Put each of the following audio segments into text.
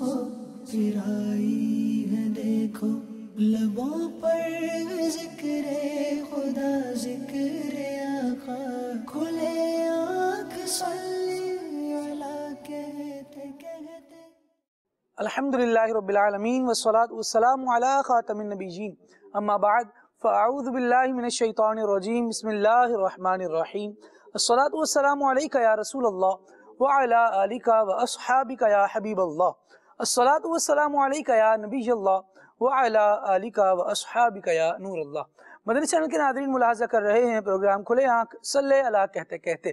ہو پرائی ہے دیکھو۔ لبوں پر ذکر خدا، ذکر آقا۔ کھلے آنکھ صلی اللہ کہتے کہتے۔ الحمد للہ رب العالمین والصلاة والسلام علی خاتم النبیین۔ اما بعد، فاعوذ باللہ من الشیطان الرجیم۔ بسم اللہ الرحمن الرحیم۔ الصلاة والسلام علیکہ یا رسول اللہ وعلا آلکہ واصحابکہ یا حبیب اللہ۔ الصلاة والسلام علیکہ یا نبی اللہ وعلا آلکہ واصحابکہ یا نور اللہ مدنی چینل کے ناظرین ملاحظہ کر رہے ہیں، پروگرام کھلے آنکھ صلی اللہ کہتے کہتے۔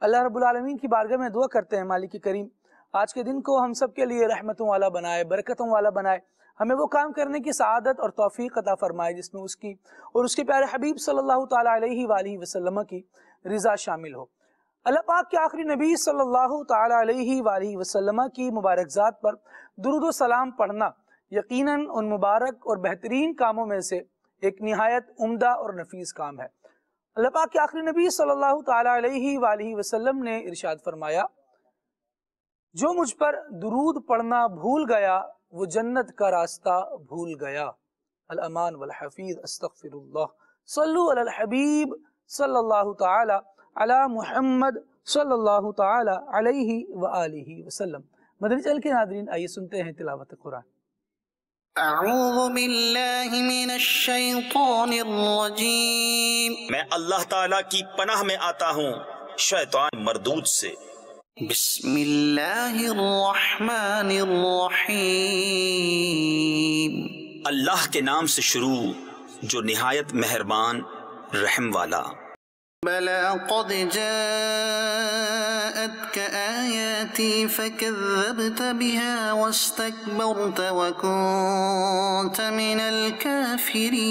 اللہ رب العالمین کی بارگاہ میں دعا کرتے ہیں مالک کریم۔ آج کے دن کو ہم سب کے لیے رحمتوں والا بنائے، برکتوں والا بنائے۔ ہمیں وہ کام کرنے کی سعادت اور توفیق عطا فرمائے، جس میں اس کی اور اس کے پیارے حبیب صلی اللہ تعالیٰ علیہ وآلہ وسلم کی رضا شامل ہو۔ اللہ پاک کے آخری نبی صلی اللہ تعالیٰ علیہ وآلہ وسلم کی مبارک ذات پر درود و سلام پڑھنا یقیناً ان مبارک اور بہترین کاموں میں سے ایک نہایت عمدہ اور نفیس کام ہے۔ اللہ پاک کے آخری نبی صلی اللہ تعالیٰ علیہ وآلہ وسلم نے ارشاد فرمایا، جو مجھ پر درود پڑھنا بھول گیا، وہ جنت کا راستہ بھول گیا۔ الامان والحفیظ، استغفر اللہ۔ صلو علی الحبیب صلی اللہ تعالی علی محمد صلی اللہ تعالی علیہ وآلہ وسلم۔ مدنی چل کے ناظرین آئیے سنتے ہیں تلاوت قرآن۔ اعوذ باللہ من الشیطان الرجیم۔ میں اللہ تعالیٰ کی پناہ میں آتا ہوں شیطان مردود سے۔ بسم اللہ الرحمن الرحیم۔ اللہ کے نام سے شروع جو نہایت مہربان رحم والا۔ بلى قد جاءتك آياتي فكذبت بها واستكبرت وكنت من الكافرين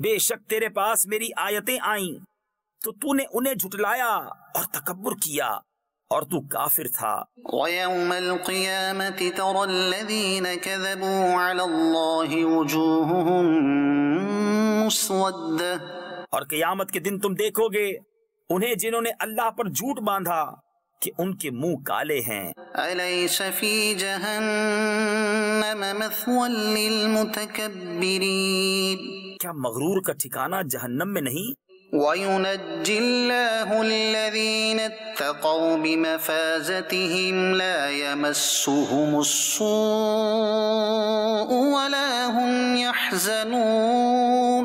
بے شک تیرے پاس میری آیتیں آئیں تو تُو نے انہیں جھٹلایا اور تکبر کیا اور تُو کافر تھا ويوم القيامة ترى الذين كذبوا على الله وجوههم مسودة اور قیامت کے دن تم دیکھو گے انہیں جنہوں نے اللہ پر جھوٹ باندھا کہ ان کے منہ کالے ہیں۔ جهنم مثوى للمتكبرين؟ کیا مغرور کا ٹھکانہ جہنم میں نہیں؟ وينجي الله الذين اتقوا بمفازتهم لا يمسهم السوء ولا هم يحزنون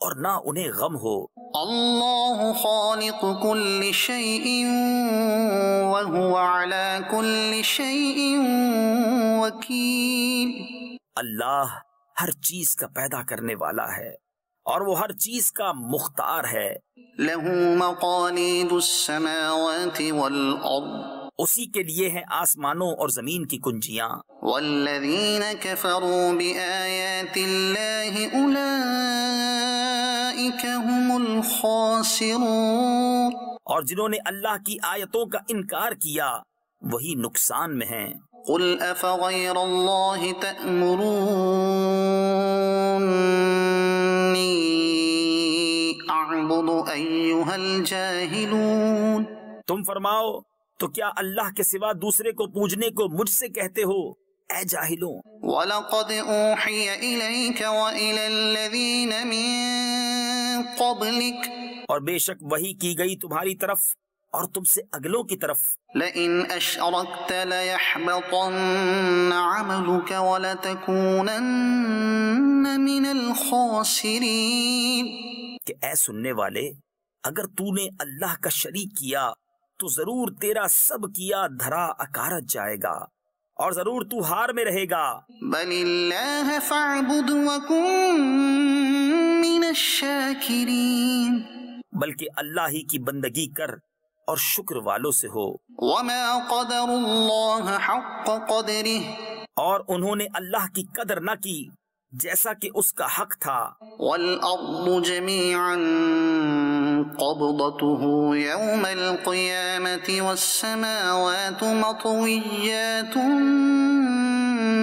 اور نہ انہیں غم ہو۔ الله خالق كل شيء وهو على كل شيء وكيل اللہ ہر چیز کا پیدا کرنے والا ہے اور وہ ہر چیز کا مختار ہے۔ له مقاليد السماوات والأرض اسی کے لیے ہیں آسمانوں اور زمین کی کنجیاں۔ والذين كفروا بآيات الله أولئك هم الخاسرون۔ اور جنہوں نے اللہ کی آیتوں کا انکار کیا وہی نقصان میں ہیں۔ قل أفغير الله تأمروني أعبد أيها الجاهلون۔ تم فرماؤ تو کیا اللہ کے سوا دوسرے کو پوجنے کو مجھ سے کہتے ہو؟ اے جاہلوں۔ ولقد أوحي إليك وإلى الذين من قبلك۔ اور بے شک وہی کی گئی تمہاری طرف اور تم سے اگلوں کی طرف۔ لئن أشركت ليحبطن عملك ولتكونن من الخاسرين۔ کہ اے سننے والے اگر تو نے اللہ کا شریک کیا تو ضرور تیرا سب کیا دھرا اکارت جائے گا۔ اور ضرور تو ہار میں رہے گا۔ بل الله فاعبد وكن من الشاكرين۔ بلکہ اللہ ہی کی بندگی کر اور شکر والوں سے ہو۔ وما قدر الله حق قدره۔ اور انہوں نے اللہ کی قدر نہ کی جیسا کہ اس کا حق تھا۔ والأرض جميعا قبضته يوم القيامة والسماوات مطويات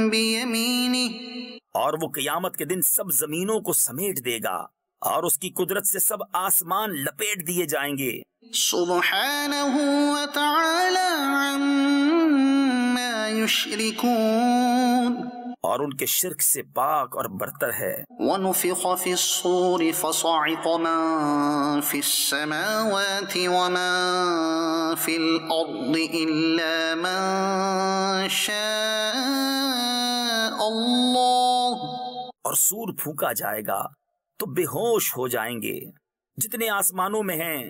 بيمينه. اور وہ قیامت کے دن سب زمینوں کو سمیٹ دے گا اور اس کی قدرت سے سب آسمان لپیٹ دیے جائیں گے۔ سبحانہ وتعالی عما يشركون. اور ان کے شرک سے پاک اور برتر ہے۔ ونفخ في الصور فصعق من في السماوات ومن في الأرض إلا من شاء الله اور سور پھونکا جائے گا تو بے ہوش ہو جائیں گے۔ جتنے آسمانوں میں ہیں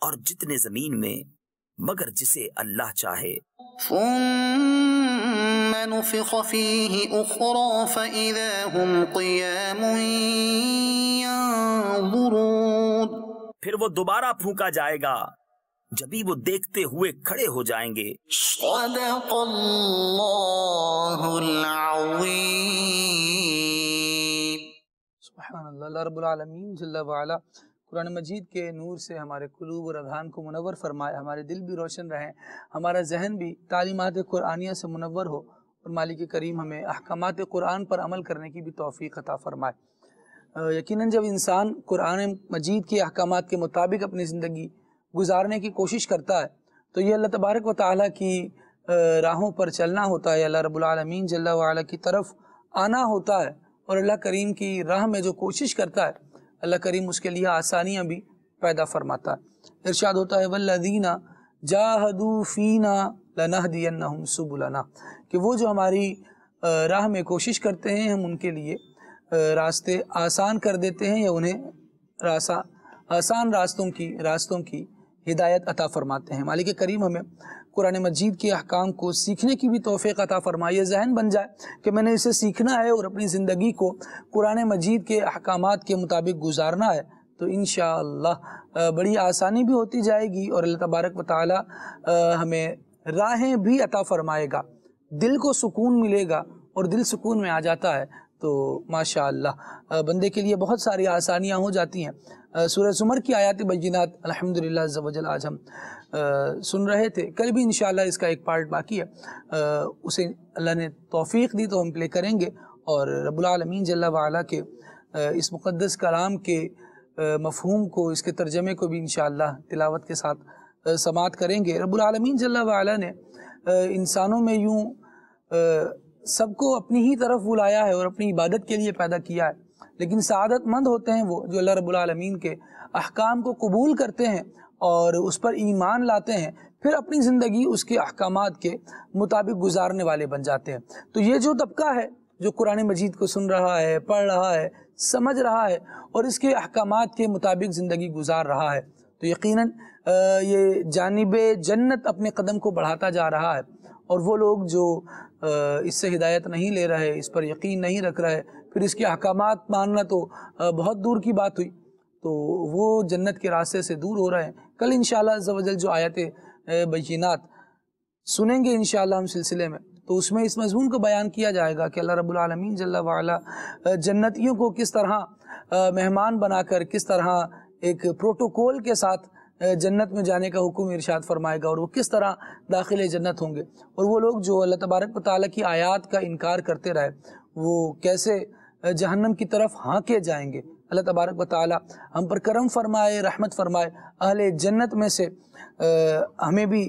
اور جتنے زمین میں مگر جسے اللہ چاہے۔ ثم نفخ فيه أخرى فإذا هم قيام ينظرون. پھر وہ دوبارہ پھونکا جائے گا۔ جبھی وہ دیکھتے ہوئے کھڑے ہو جائیں گے۔ صدق اللہ العظیم. سبحان اللہ رب العالمین جل وعلا قرآن مجید کے نور سے ہمارے قلوب اور اذہان کو منور فرمائے، ہمارے دل بھی روشن رہیں، ہمارا ذہن بھی تعلیمات قرآنیہ سے منور ہو اور مالک کریم ہمیں احکامات قرآن پر عمل کرنے کی بھی توفیق عطا فرمائے۔ یقیناً جب انسان قرآن مجید کے احکامات کے مطابق اپنی زندگی گزارنے کی کوشش کرتا ہے، تو یہ اللہ تبارک و تعالیٰ کی راہوں پر چلنا ہوتا ہے۔ اللہ رب العالمین جل وعلا کی طرف آنا ہوتا ہے اور اللہ کریم کی راہ میں جو کوشش کرتا ہے اللہ کریم اس کے لیے آسانیاں بھی پیدا فرماتا ہے۔ ارشاد ہوتا ہے، والذین جاہدوا فینا لنہدینہم سبلنا کہ وہ جو ہماری راہ میں کوشش کرتے ہیں، ہم ان کے لیے راستے آسان کر دیتے ہیں یا انہیں راسا، آسان راستوں کی راستوں کی ہدایت عطا فرماتے ہیں۔ مالک کریم ہمیں قرآن مجید کے احکام کو سیکھنے کی بھی توفیق عطا فرمائے یہ ذہن بن جائے کہ میں نے اسے سیکھنا ہے اور اپنی زندگی کو قرآن مجید کے احکامات کے مطابق گزارنا ہے، تو انشاءاللہ بڑی آسانی بھی ہوتی جائے گی اور اللہ تبارک و تعالی ہمیں راہیں بھی عطا فرمائے گا۔ دل کو سکون ملے گا اور دل سکون میں آ جاتا ہے۔ تو ماشاءاللہ بندے کے لیے بہت ساری آسانیاں ہو جاتی ہیں۔ سورہ زمر کی آیات بجینات الحمدللہ عز و جل، آج ہم سن رہے تھے۔ کل بھی انشاءاللہ اس کا ایک پارٹ باقی ہے۔ اسے اللہ نے توفیق دی تو ہم پلے کریں گے۔ اور رب العالمین جل وعلا کے اس مقدس کلام کے مفہوم کو، اس کے ترجمے کو بھی انشاءاللہ تلاوت کے ساتھ سماعت کریں گے۔ رب العالمین جل وعلا نے انسانوں میں یوں سب کو اپنی ہی طرف بلایا ہے اور اپنی عبادت کے لیے پیدا کیا ہے۔ لیکن سعادت مند ہوتے ہیں وہ جو اللہ رب العالمین کے احکام کو قبول کرتے ہیں۔ اور اس پر ایمان لاتے ہیں، پھر اپنی زندگی اس کے احکامات کے مطابق گزارنے والے بن جاتے ہیں۔ تو یہ جو طبقہ ہے، جو قرآن مجید کو سن رہا ہے، پڑھ رہا ہے، سمجھ رہا ہے، اور اس کے احکامات کے مطابق زندگی گزار رہا ہے، تو یقیناً یہ جانب جنت اپنے قدم کو بڑھاتا جا رہا ہے۔ اور وہ لوگ جو اس سے ہدایت نہیں لے رہے، اس پر یقین نہیں رکھ رہے، پھر اس کے احکامات ماننا تو بہت دور کی بات ہوئی۔ تو وہ جنت کے راستے سے دور ہو رہے ہیں۔ کل انشاءاللہ عز و جل جو آیت بینات سنیں گے انشاءاللہ ہم سلسلے میں۔ تو اس میں اس مضمون کو بیان کیا جائے گا کہ اللہ رب العالمین جل وعلا جنتیوں کو کس طرح مہمان بنا کر کس طرح ایک پروٹوکول کے ساتھ جنت میں جانے کا حکم ارشاد فرمائے گا اور وہ کس طرح داخل جنت ہوں گے۔ اور وہ لوگ جو اللہ تبارک و تعالیٰ کی آیات کا انکار کرتے رہے، وہ کیسے جہنم کی طرف ہانکے جائیں گے۔ اللہ تبارک و تعالیٰ ہم پر کرم فرمائے، رحمت فرمائے، اہل جنت میں سے ہمیں بھی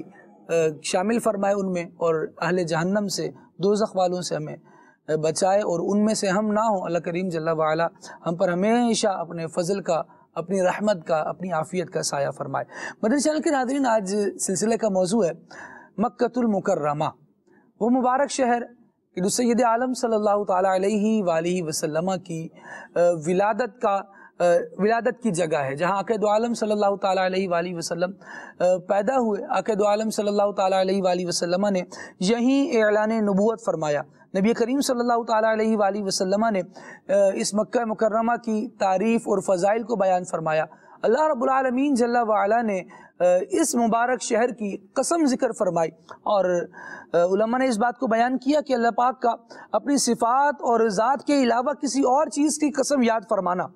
شامل فرمائے ان میں اور اہل جہنم سے، دوزخ والوں سے ہمیں بچائے اور ان میں سے ہم نہ ہوں۔ اللہ کریم جل وعلا ہم پر ہمیشہ اپنے فضل کا، اپنی رحمت کا، اپنی عافیت کا سایہ فرمائے۔ مدنی چینل کے ناظرین، آج سلسلے کا موضوع ہے، مکۃ المکرمہ۔ وہ مبارک شہر کہ جو سید عالم صلی اللہ تعالیٰ علیہ وآلہ وسلم کی ولادت کا ولادت کی جگہ ہے، جہاں عقید عالم صلی اللہ تعالیٰ علیہ وآلہ وسلم پیدا ہوئے۔ عقید عالم صلی اللہ تعالیٰ علیہ وآلہ وسلم نے یہیں اعلان نبوت فرمایا۔ نبی کریم صلی اللہ تعالیٰ علیہ وآلہ وسلم نے اس مکہ مکرمہ کی تعریف اور فضائل کو بیان فرمایا۔ اللہ رب العالمین جل وعلا نے اس مبارک شہر کی قسم ذکر فرمائی اور علماء نے اس بات کو بیان کیا کہ اللہ پاک کا اپنی صفات اور ذات کے علاوہ کسی اور چیز کی قسم یاد فرمانا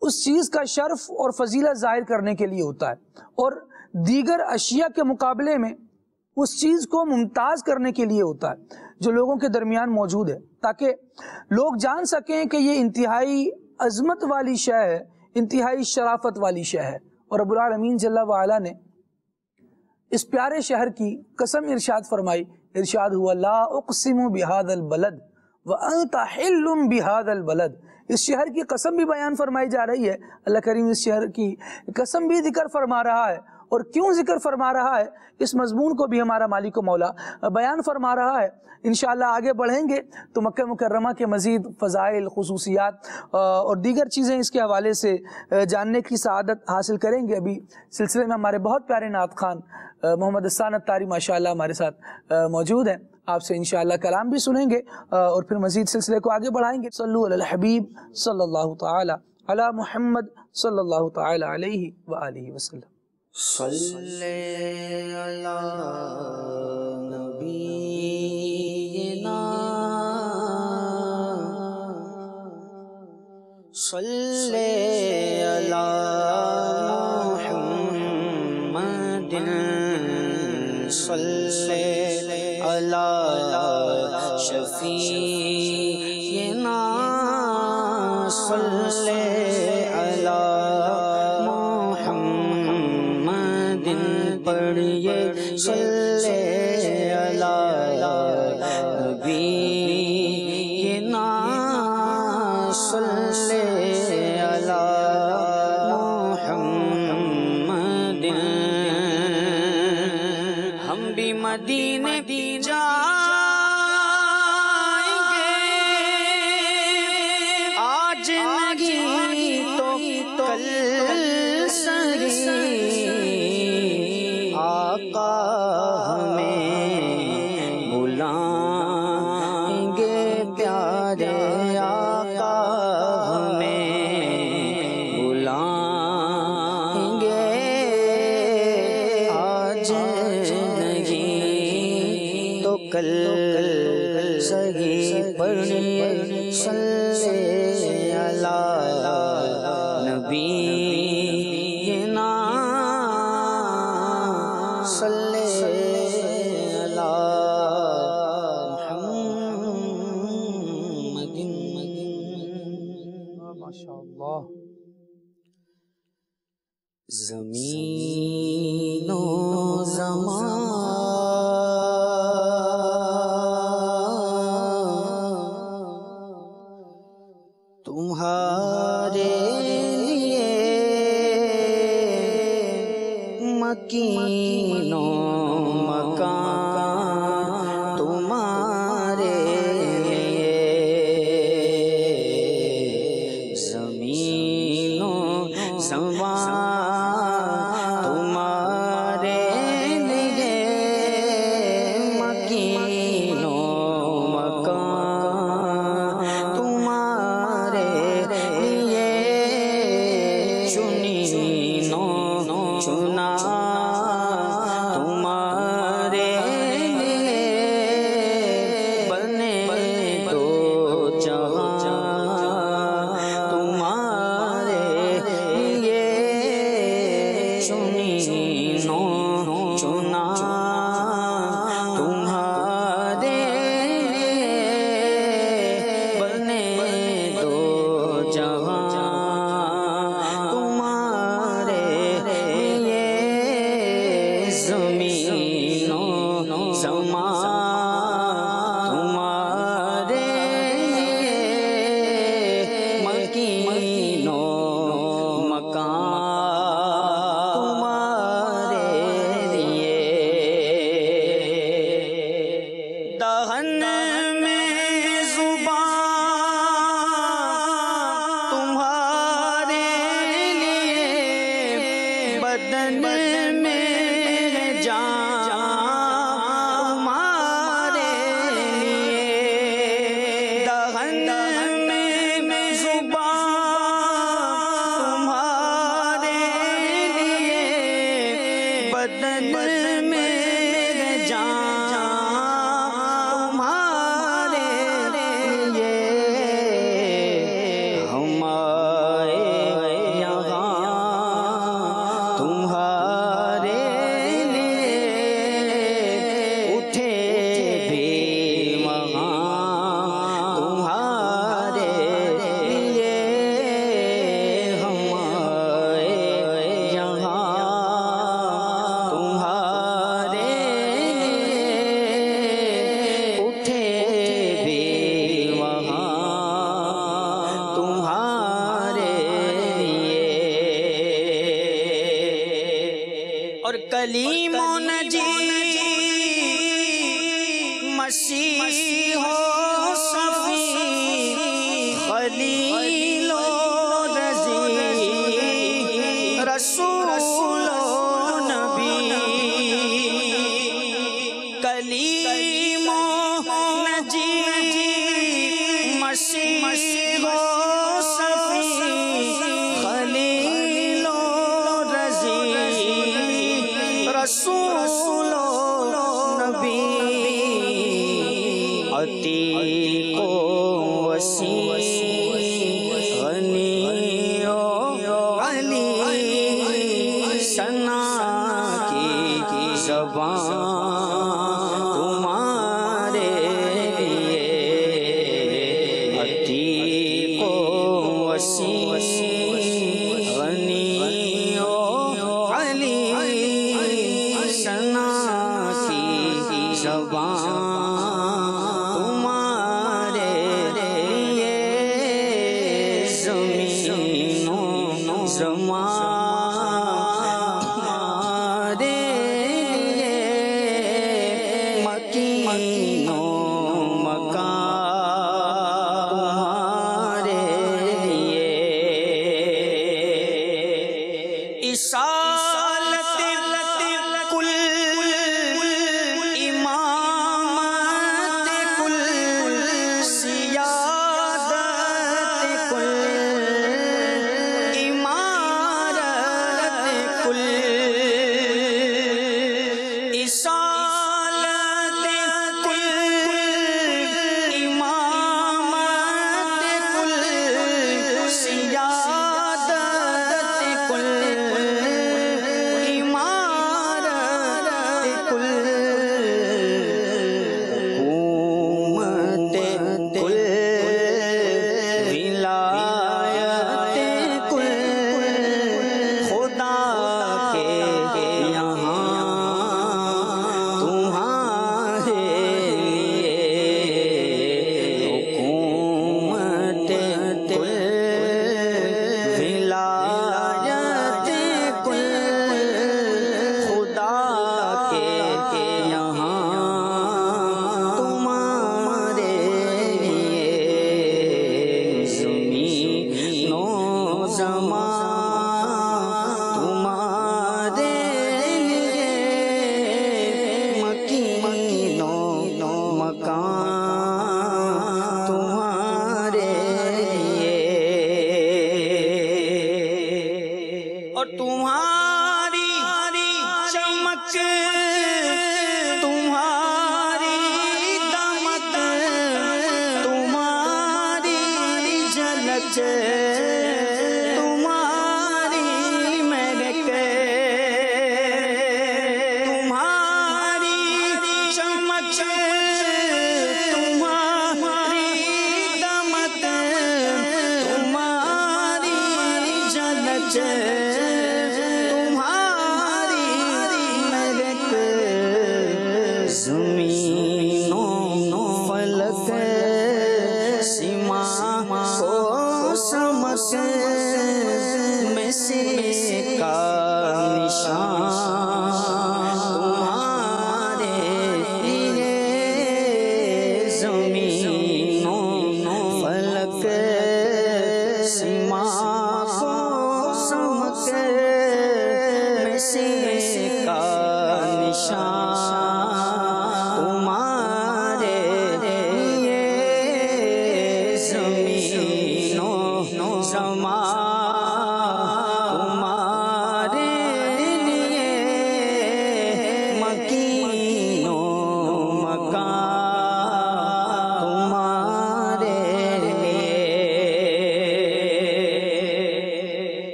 اس چیز کا شرف اور فضیلت ظاہر کرنے کے لیے ہوتا ہے اور دیگر اشیاء کے مقابلے میں اس چیز کو ممتاز کرنے کے لیے ہوتا ہے جو لوگوں کے درمیان موجود ہے تاکہ لوگ جان سکیں کہ یہ انتہائی عظمت والی شے ہے، انتہائی شرافت والی شے ہے۔ اور رب العالمین جل وعلا نے اس پیارے شہر کی قسم ارشاد فرمائی، ارشاد ہوا، لا اقسم بہاد البلد وانت حل بہاد البلد۔ اس شہر کی قسم بھی بیان فرمائی جا رہی ہے۔ اللہ کریم اس شہر کی قسم بھی ذکر فرما رہا ہے۔ اور کیوں ذکر فرما رہا ہے؟ اس مضمون کو بھی ہمارا مالک و مولا بیان فرما رہا ہے۔ انشاءاللہ آگے بڑھیں گے تو مکہ مکرمہ کے مزید فضائل، خصوصیات اور دیگر چیزیں اس کے حوالے سے جاننے کی سعادت حاصل کریں گے۔ ابھی سلسلے میں ہمارے بہت پیارے نعت خان محمد اسانت تاری ماشاء اللہ ہمارے ساتھ موجود ہیں۔ آپ سے انشاءاللہ کلام بھی سنیں گے اور پھر مزید سلسلے کو آگے بڑھائیں گے۔ صلو علی الحبیب صلی اللہ تعالی علی محمد صلی اللہ تعالی علیہ وآلہ وسلم۔ صلی اللہ نبینا صلی اللہ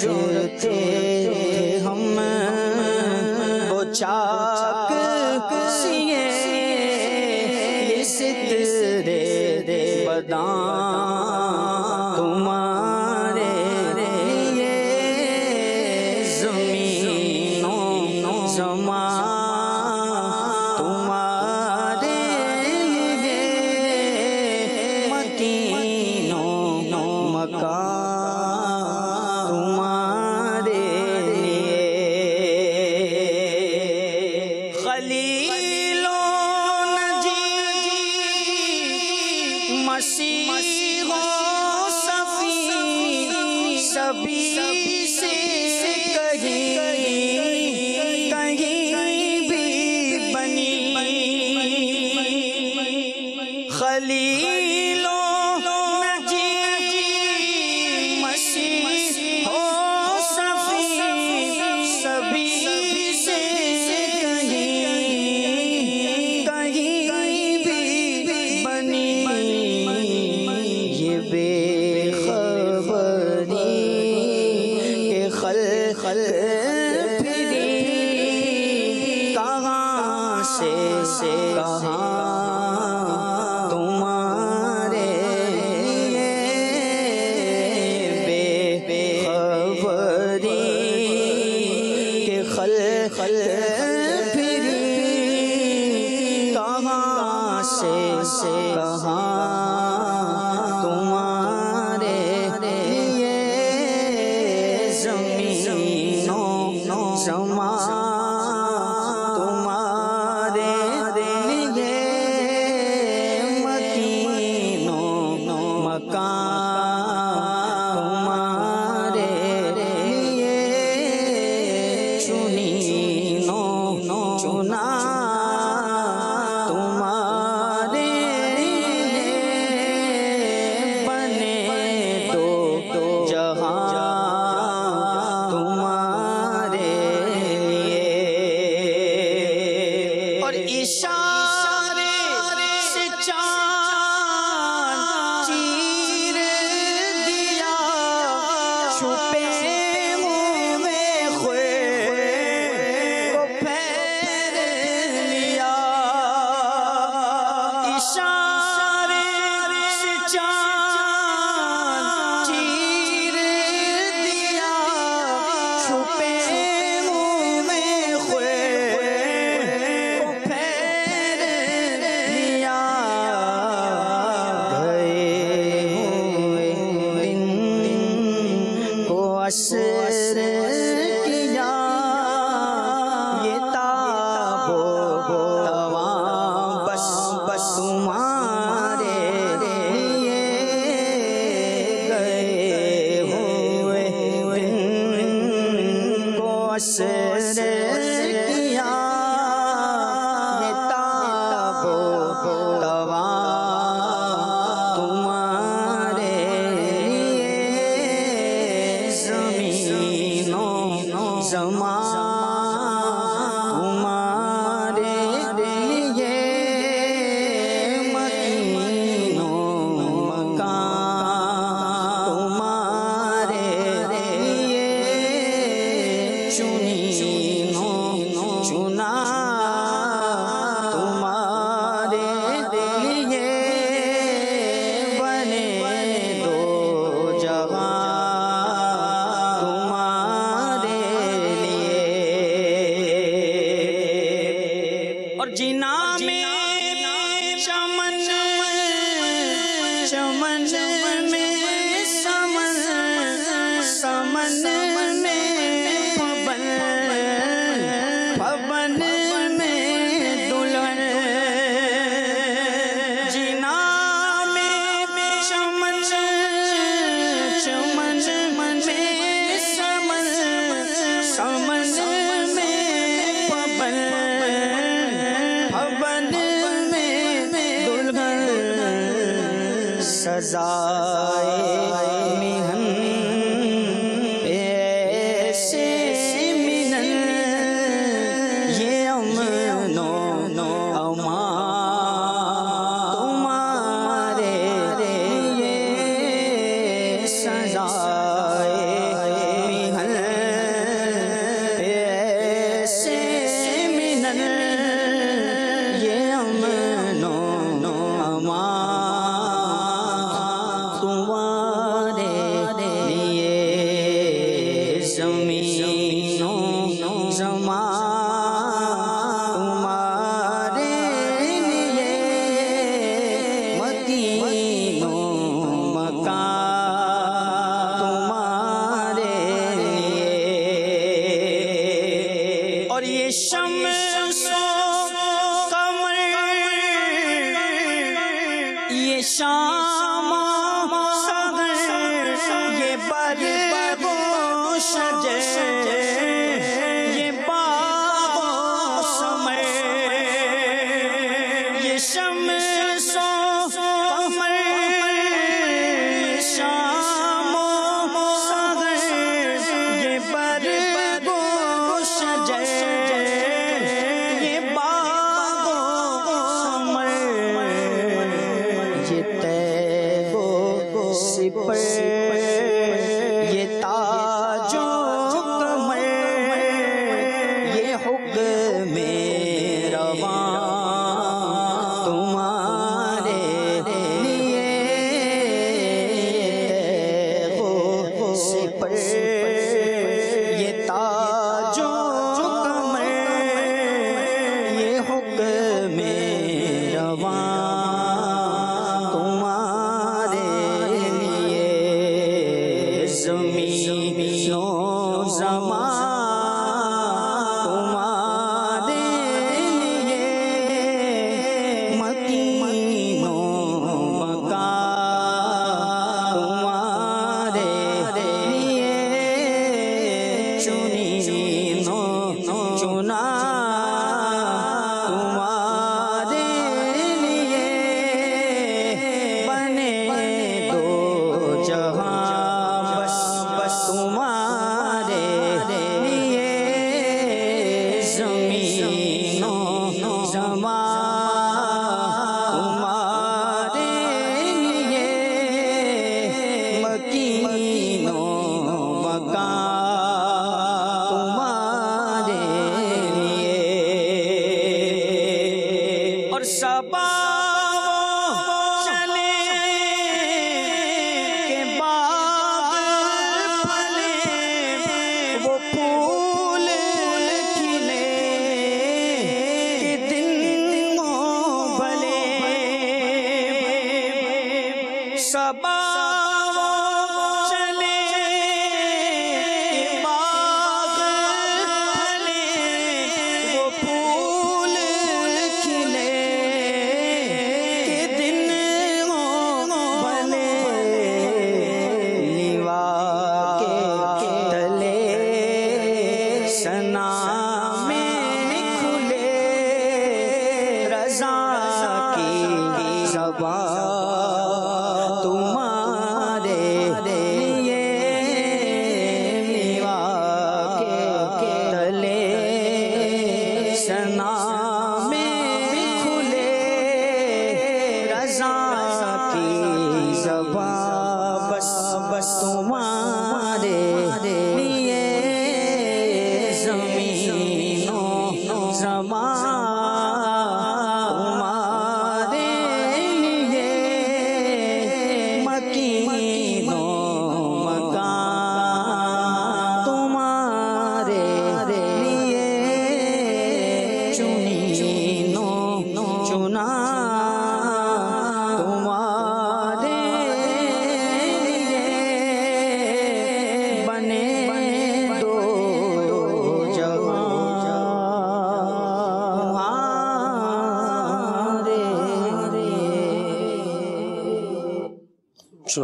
جو رکھتے ہم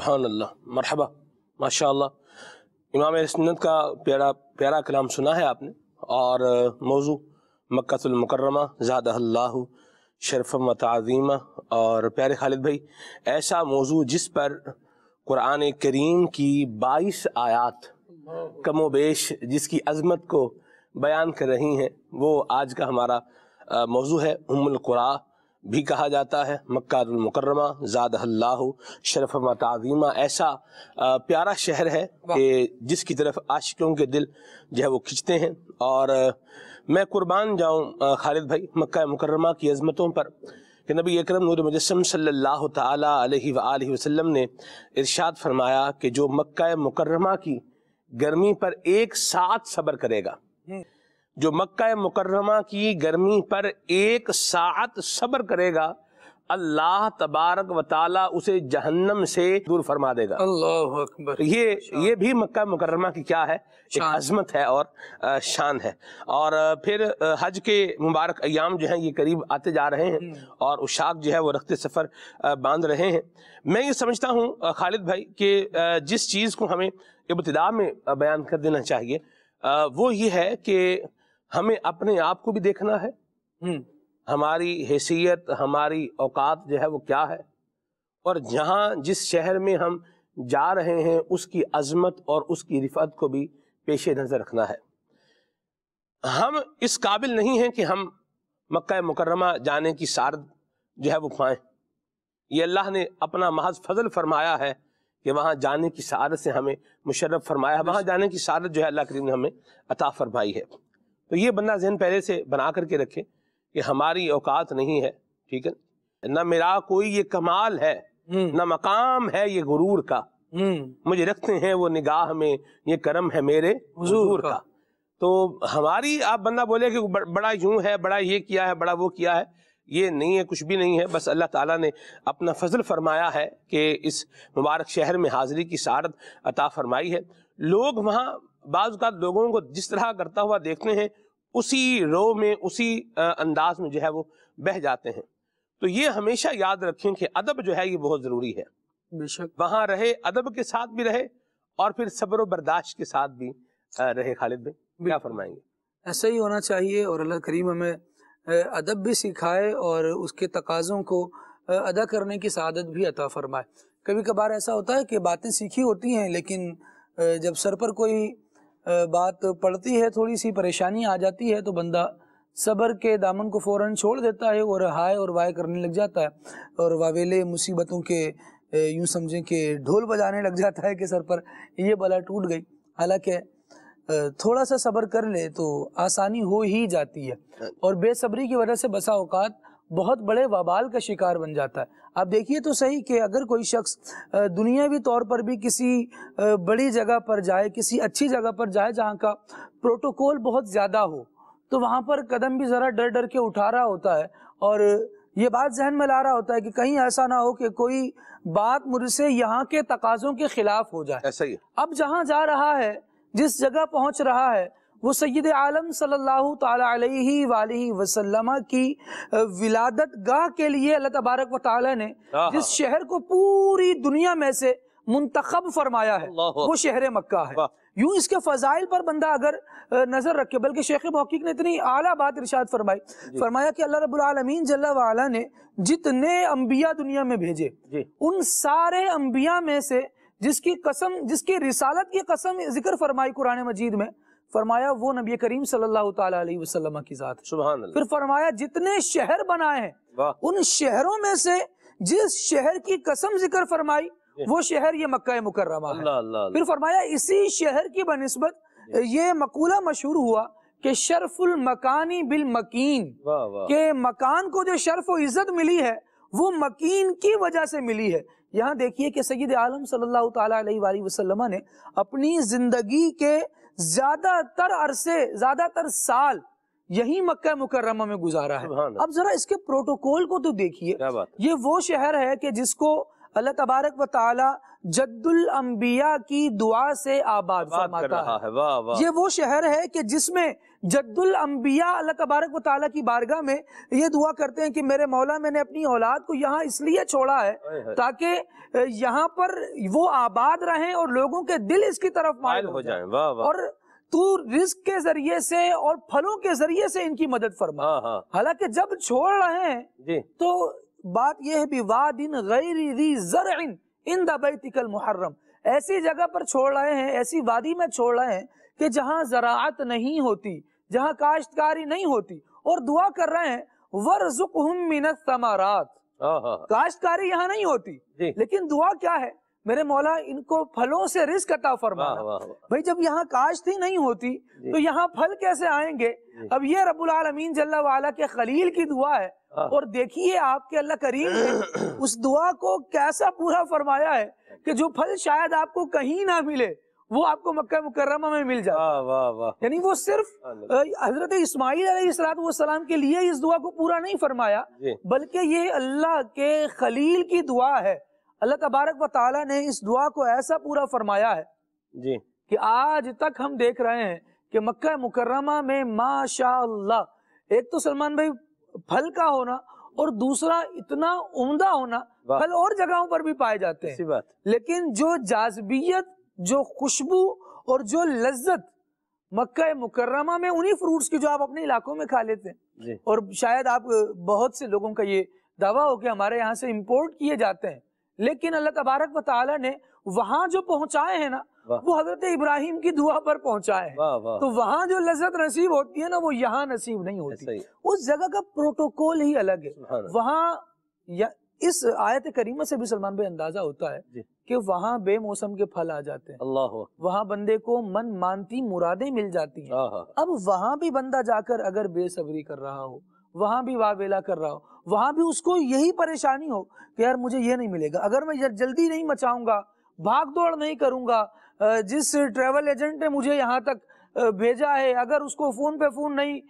سبحان اللہ مرحبا۔ ماشاء اللہ امام سنت کا پیارا پیارا کلام سنا ہے آپ نے۔ اور موضوع مکہ المکرمہ، زادہ اللہ شرف و تعظیمہ اور پیارے خالد بھائی، ایسا موضوع جس پر قرآن کریم کی بائیس آیات کم و بیش جس کی عظمت کو بیان کر رہی ہیں، وہ آج کا ہمارا موضوع ہے ام القرا بھی کہا جاتا ہے، مکہ المکرمہ، زادہ اللہ، شرف تعظیمہ، ایسا پیارا شہر ہے کہ جس کی طرف عاشقوں کے دل جو ہے وہ کھنچتے ہیں۔ اور میں قربان جاؤں خالد بھائی، مکہ مکرمہ کی عظمتوں پر کہ نبی اکرم نور مجسم صلی اللہ تعالیٰ علیہ وآلہ وسلم نے ارشاد فرمایا کہ جو مکہ مکرمہ کی گرمی پر ایک ساتھ صبر کرے گا۔ جو مکہ مکرمہ کی گرمی پر ایک ساعت صبر کرے گا اللہ تبارک و تعالی اسے جہنم سے دور فرما دے گا۔ اللہ اکبر۔ یہ یہ بھی مکہ مکرمہ کی کیا ہے؟ ایک۔ عظمت ہے اور شان ہے۔ اور پھر حج کے مبارک ایام جو ہیں یہ قریب آتے جا رہے ہیں اور اشاق جو ہے وہ رخت سفر باندھ رہے ہیں۔ میں یہ سمجھتا ہوں خالد بھائی کہ جس چیز کو ہمیں ابتدا میں بیان کر دینا چاہیے وہ یہ ہے کہ ہمیں اپنے آپ کو بھی دیکھنا ہے۔ ہماری حیثیت ہماری اوقات جو ہے وہ کیا ہے؟ اور جہاں جس شہر میں ہم جا رہے ہیں اس کی عظمت اور اس کی رفعت کو بھی پیش نظر رکھنا ہے۔ ہم اس قابل نہیں ہیں کہ ہم مکہ مکرمہ جانے کی سارد جو ہے وہ پائیں۔ یہ اللہ نے اپنا محض فضل فرمایا ہے کہ وہاں جانے کی سعادت سے ہمیں مشرف فرمایا ہے۔ وہاں جانے کی سعادت جو ہے اللہ کریم نے ہمیں عطا فرمائی ہے۔ تو یہ بندہ ذہن پہلے سے بنا کر کے رکھے کہ ہماری اوقات نہیں ہے ٹھیک ہے؟ نہ میرا کوئی یہ کمال ہے نہ مقام ہے یہ غرور کا۔ مجھے رکھتے ہیں وہ نگاہ میں یہ کرم ہے میرے حضور کا۔ تو ہماری آپ بندہ بولے کہ بڑ- بڑا یوں ہے بڑا یہ کیا ہے بڑا وہ کیا ہے یہ نہیں ہے کچھ بھی نہیں ہے۔ بس اللہ تعالیٰ نے اپنا فضل فرمایا ہے کہ اس مبارک شہر میں حاضری کی سعادت عطا فرمائی ہے۔ لوگ وہاں بعض اوقات لوگوں کو جس طرح کرتا ہوا دیکھتے ہیں اسی رو میں اسی انداز میں جو ہے وہ بہ جاتے ہیں۔ تو یہ ہمیشہ یاد رکھیں کہ ادب جو ہے یہ بہت ضروری ہے۔ بے شک۔ وہاں رہے ادب کے ساتھ بھی رہے اور پھر صبر و برداشت کے ساتھ بھی رہے خالد بھائی۔ کیا فرمائیں گے؟ ایسا ہی ہونا چاہیے اور اللہ کریم ہمیں ادب بھی سکھائے اور اس کے تقاضوں کو ادا کرنے کی سعادت بھی عطا فرمائے۔ کبھی کبھار ایسا ہوتا ہے کہ باتیں سیکھی ہوتی ہیں لیکن جب سر پر کوئی بات پڑتی ہے، تھوڑی سی پریشانی آ جاتی ہے تو بندہ صبر کے دامن کو فوراً چھوڑ دیتا ہے اور ہائے اور وائے کرنے لگ جاتا ہے اور واویلے مصیبتوں کے یوں سمجھیں کہ ڈھول بجانے لگ جاتا ہے کہ سر پر، یہ بلا ٹوٹ گئی۔ حالانکہ تھوڑا سا صبر کر لے تو آسانی ہو ہی جاتی ہے۔ اور بے صبری کی وجہ سے بسا اوقات بہت بڑے وبال کا شکار بن جاتا ہے۔ آپ دیکھیے تو صحیح کہ اگر کوئی شخص دنیاوی طور پر بھی کسی بڑی جگہ پر جائے کسی اچھی جگہ پر جائے جہاں کا پروٹوکول بہت زیادہ ہو تو وہاں پر قدم بھی ذرا ڈر ڈر کے اٹھا رہا ہوتا ہے اور یہ بات ذہن میں لا رہا ہوتا ہے کہ کہیں ایسا نہ ہو کہ کوئی بات مجھ سے یہاں کے تقاضوں کے خلاف ہو جائے۔ ایسا ہی اب جہاں جا رہا ہے جس جگہ پہنچ رہا ہے وہ سید عالم صلی اللہ تعالی علیہ وآلہ وسلم کی ولادت گاہ کے لیے اللہ تبارک و تعالی نے۔ جس شہر کو پوری دنیا میں سے منتخب فرمایا ہے۔ وہ شہر مکہ ہے۔ یوں اس کے فضائل پر بندہ اگر نظر رکھے بلکہ شیخ محقق نے اتنی اعلیٰ بات ارشاد فرمائی جی۔ فرمایا کہ اللہ رب العالمین جل وعلا نے جتنے انبیاء دنیا میں بھیجے جی ان سارے انبیاء میں سے جس کی قسم جس کی رسالت کی قسم ذکر فرمائی قرآن مجید میں فرمایا وہ نبی کریم صلی اللہ تعالی علیہ وسلم کی ذات ہے۔ سبحان اللہ۔ پھر فرمایا جتنے شہر بنائے ہیں ان شہروں میں سے جس شہر کی قسم ذکر فرمائی وہ شہر یہ مکہ مکرمہ ہے۔ اللہ اللہ اللہ۔ پھر فرمایا اسی شہر کی بنسبت یہ مقولہ مشہور ہوا کہ شرف المکانی بالمکین کہ مکان کو جو شرف و عزت ملی ہے وہ مکین کی وجہ سے ملی ہے۔ یہاں دیکھیے کہ سید عالم صلی اللہ تعالی علیہ وآلہ وسلم نے اپنی زندگی کے زیادہ تر عرصے زیادہ تر سال یہی مکہ مکرمہ میں گزارا ہے۔ اب ذرا اس کے پروٹوکول کو تو دیکھیے۔ یہ وہ شہر ہے کہ جس کو اللہ تبارک و تعالی جد الانبیاء کی دعا سے آباد فرماتا ہے۔ یہ وہ شہر ہے کہ جس میں جد الانبیاء اللہ تبارک و تعالیٰ کی بارگاہ میں یہ دعا کرتے ہیں کہ میرے مولا میں نے اپنی اولاد کو یہاں اس لیے چھوڑا ہے۔ تاکہ یہاں پر وہ آباد رہیں اور لوگوں کے دل اس کی طرف مائل ہو جائیں۔ اور تو رزق کے ذریعے سے اور پھلوں کے ذریعے سے ان کی مدد فرما۔ ہاں ہاں۔ حالانکہ جب چھوڑ رہے ہیں جی۔ تو بات یہ ہے بھی وادن غیر ذی زرع ان بیتک المحرم۔ ایسی جگہ پر چھوڑ رہے ہیں ایسی وادی میں چھوڑ رہے ہیں کہ جہاں زراعت نہیں ہوتی۔ جہاں کاشتکاری نہیں ہوتی اور دعا کر رہے ہیں ورزقہم من الثمرات۔ کاشتکاری یہاں نہیں ہوتی جی۔ لیکن دعا کیا ہے؟ میرے مولا ان کو پھلوں سے رزق عطا فرمانا۔ بھائی جب یہاں کاشت ہی نہیں ہوتی تو یہاں پھل کیسے آئیں گے؟ جی۔ اب یہ رب العالمین جل وعلا کے خلیل کی دعا ہے۔ اور دیکھیے آپ کے اللہ کریم نے اس دعا کو کیسا پورا فرمایا ہے کہ جو پھل شاید آپ کو کہیں نہ ملے۔ وہ آپ کو مکہ مکرمہ میں مل جاتا واہ یعنی وہ صرف حضرت اسماعیل علیہ السلام والسلام کے لیے اس دعا کو پورا نہیں فرمایا جی۔ بلکہ یہ اللہ کے خلیل کی دعا ہے۔ اللہ تبارک و تعالیٰ نے اس دعا کو ایسا پورا فرمایا ہے جی۔ کہ آج تک ہم دیکھ رہے ہیں کہ مکہ مکرمہ میں ماشاء اللہ ایک تو سلمان بھائی پھل کا ہونا اور دوسرا اتنا عمدہ ہونا۔ پھل اور جگہوں پر بھی پائے جاتے ہیں۔ لیکن جو جاذبیت جو خوشبو اور جو لذت مکہ مکرمہ میں انہی فروٹس کی جو آپ اپنے علاقوں میں کھا لیتے ہیں۔ جی۔ اور شاید آپ بہت سے لوگوں کا یہ دعویٰ ہو کہ ہمارے یہاں سے امپورٹ کیے جاتے ہیں۔ لیکن اللہ تبارک و تعالیٰ نے وہاں جو پہنچائے ہیں نا وہ حضرت ابراہیم کی دعا پر پہنچائے۔ ہیں تو وہاں جو لذت نصیب ہوتی ہے نا وہ یہاں نصیب نہیں ہوتی۔ اس جگہ کا پروٹوکول ہی الگ ہے۔ وہاں اس آیت کریمہ سے بھی سلمان بھائی اندازہ ہوتا ہے جی۔ کہ وہاں بے موسم کے پھل آ جاتے ہیں۔ اللہ وہاں بندے کو من مانتی مرادیں مل جاتی ہیں۔ اب وہاں بھی بندہ جا کر اگر بے صبری کر رہا ہو وہاں بھی واویلا کر رہا ہو وہاں بھی اس کو یہی پریشانی ہو کہ یار مجھے یہ نہیں ملے گا۔ اگر میں جل- جلدی نہیں مچاؤں گا بھاگ دوڑ نہیں کروں گا جس ٹریول ایجنٹ نے مجھے یہاں تک بھیجا ہے اگر اس کو فون پہ فون نہیں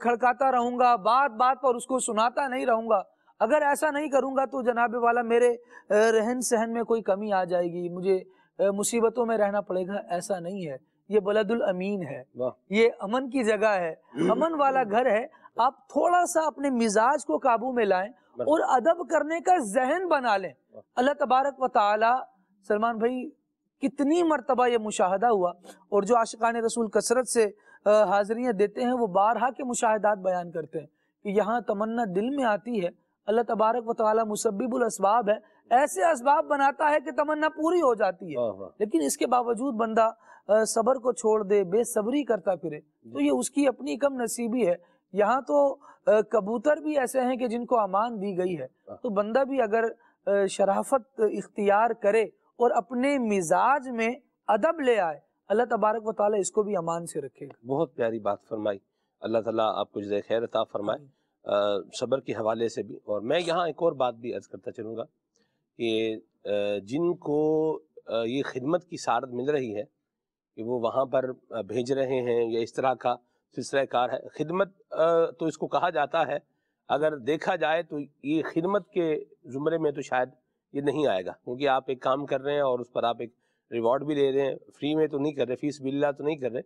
کھڑکاتا رہوں گا بات بات پر اس کو سناتا نہیں رہوں گا اگر ایسا نہیں کروں گا تو جناب والا میرے رہن سہن میں کوئی کمی آ جائے گی۔ مجھے مصیبتوں میں رہنا پڑے گا ایسا نہیں ہے۔ یہ بلد الامین ہے۔ یہ امن کی جگہ ہے۔ امن والا گھر ہے۔ آپ تھوڑا سا اپنے مزاج کو قابو میں لائیں اور ادب کرنے کا ذہن بنا لیں۔ اللہ تبارک و تعالی سلمان بھائی کتنی مرتبہ یہ مشاہدہ ہوا اور جو عاشقان رسول کثرت سے حاضریاں دیتے ہیں وہ بارہا کے مشاہدات بیان کرتے ہیں کہ یہاں تمنا دل میں آتی ہے۔ اللہ تبارک و تعالی مسبب الاسباب ہے ایسے اسباب بناتا ہے کہ تمنا پوری ہو جاتی ہے۔ لیکن اس کے باوجود بندہ صبر کو چھوڑ دے بے صبری کرتا پھرے تو یہ اس کی اپنی کم نصیبی ہے۔ یہاں تو کبوتر بھی ایسے ہیں کہ جن کو امان دی گئی ہے۔ تو بندہ بھی اگر شرافت اختیار کرے اور اپنے مزاج میں ادب لے آئے اللہ تبارک و تعالیٰ اس کو بھی امان سے رکھے گا۔ بہت پیاری بات فرمائی۔ اللہ تعالیٰ آپ کو جزائے خیر عطا فرمائے۔ صبر کے حوالے سے بھی۔ اور میں یہاں ایک اور بات بھی عرض کرتا چلوں گا کہ جن کو یہ خدمت کی سعادت مل رہی ہے کہ وہ وہاں پر بھیج رہے ہیں یا اس طرح کا سلسلہ کار ہے، خدمت تو اس کو کہا جاتا ہے۔ اگر دیکھا جائے تو یہ خدمت کے زمرے میں تو شاید یہ نہیں آئے گا، کیونکہ آپ ایک کام کر رہے ہیں اور اس پر آپ ایک ریوارڈ بھی لے رہے ہیں۔ فری میں تو نہیں کر رہے، فیس بلّہ تو نہیں کر رہے۔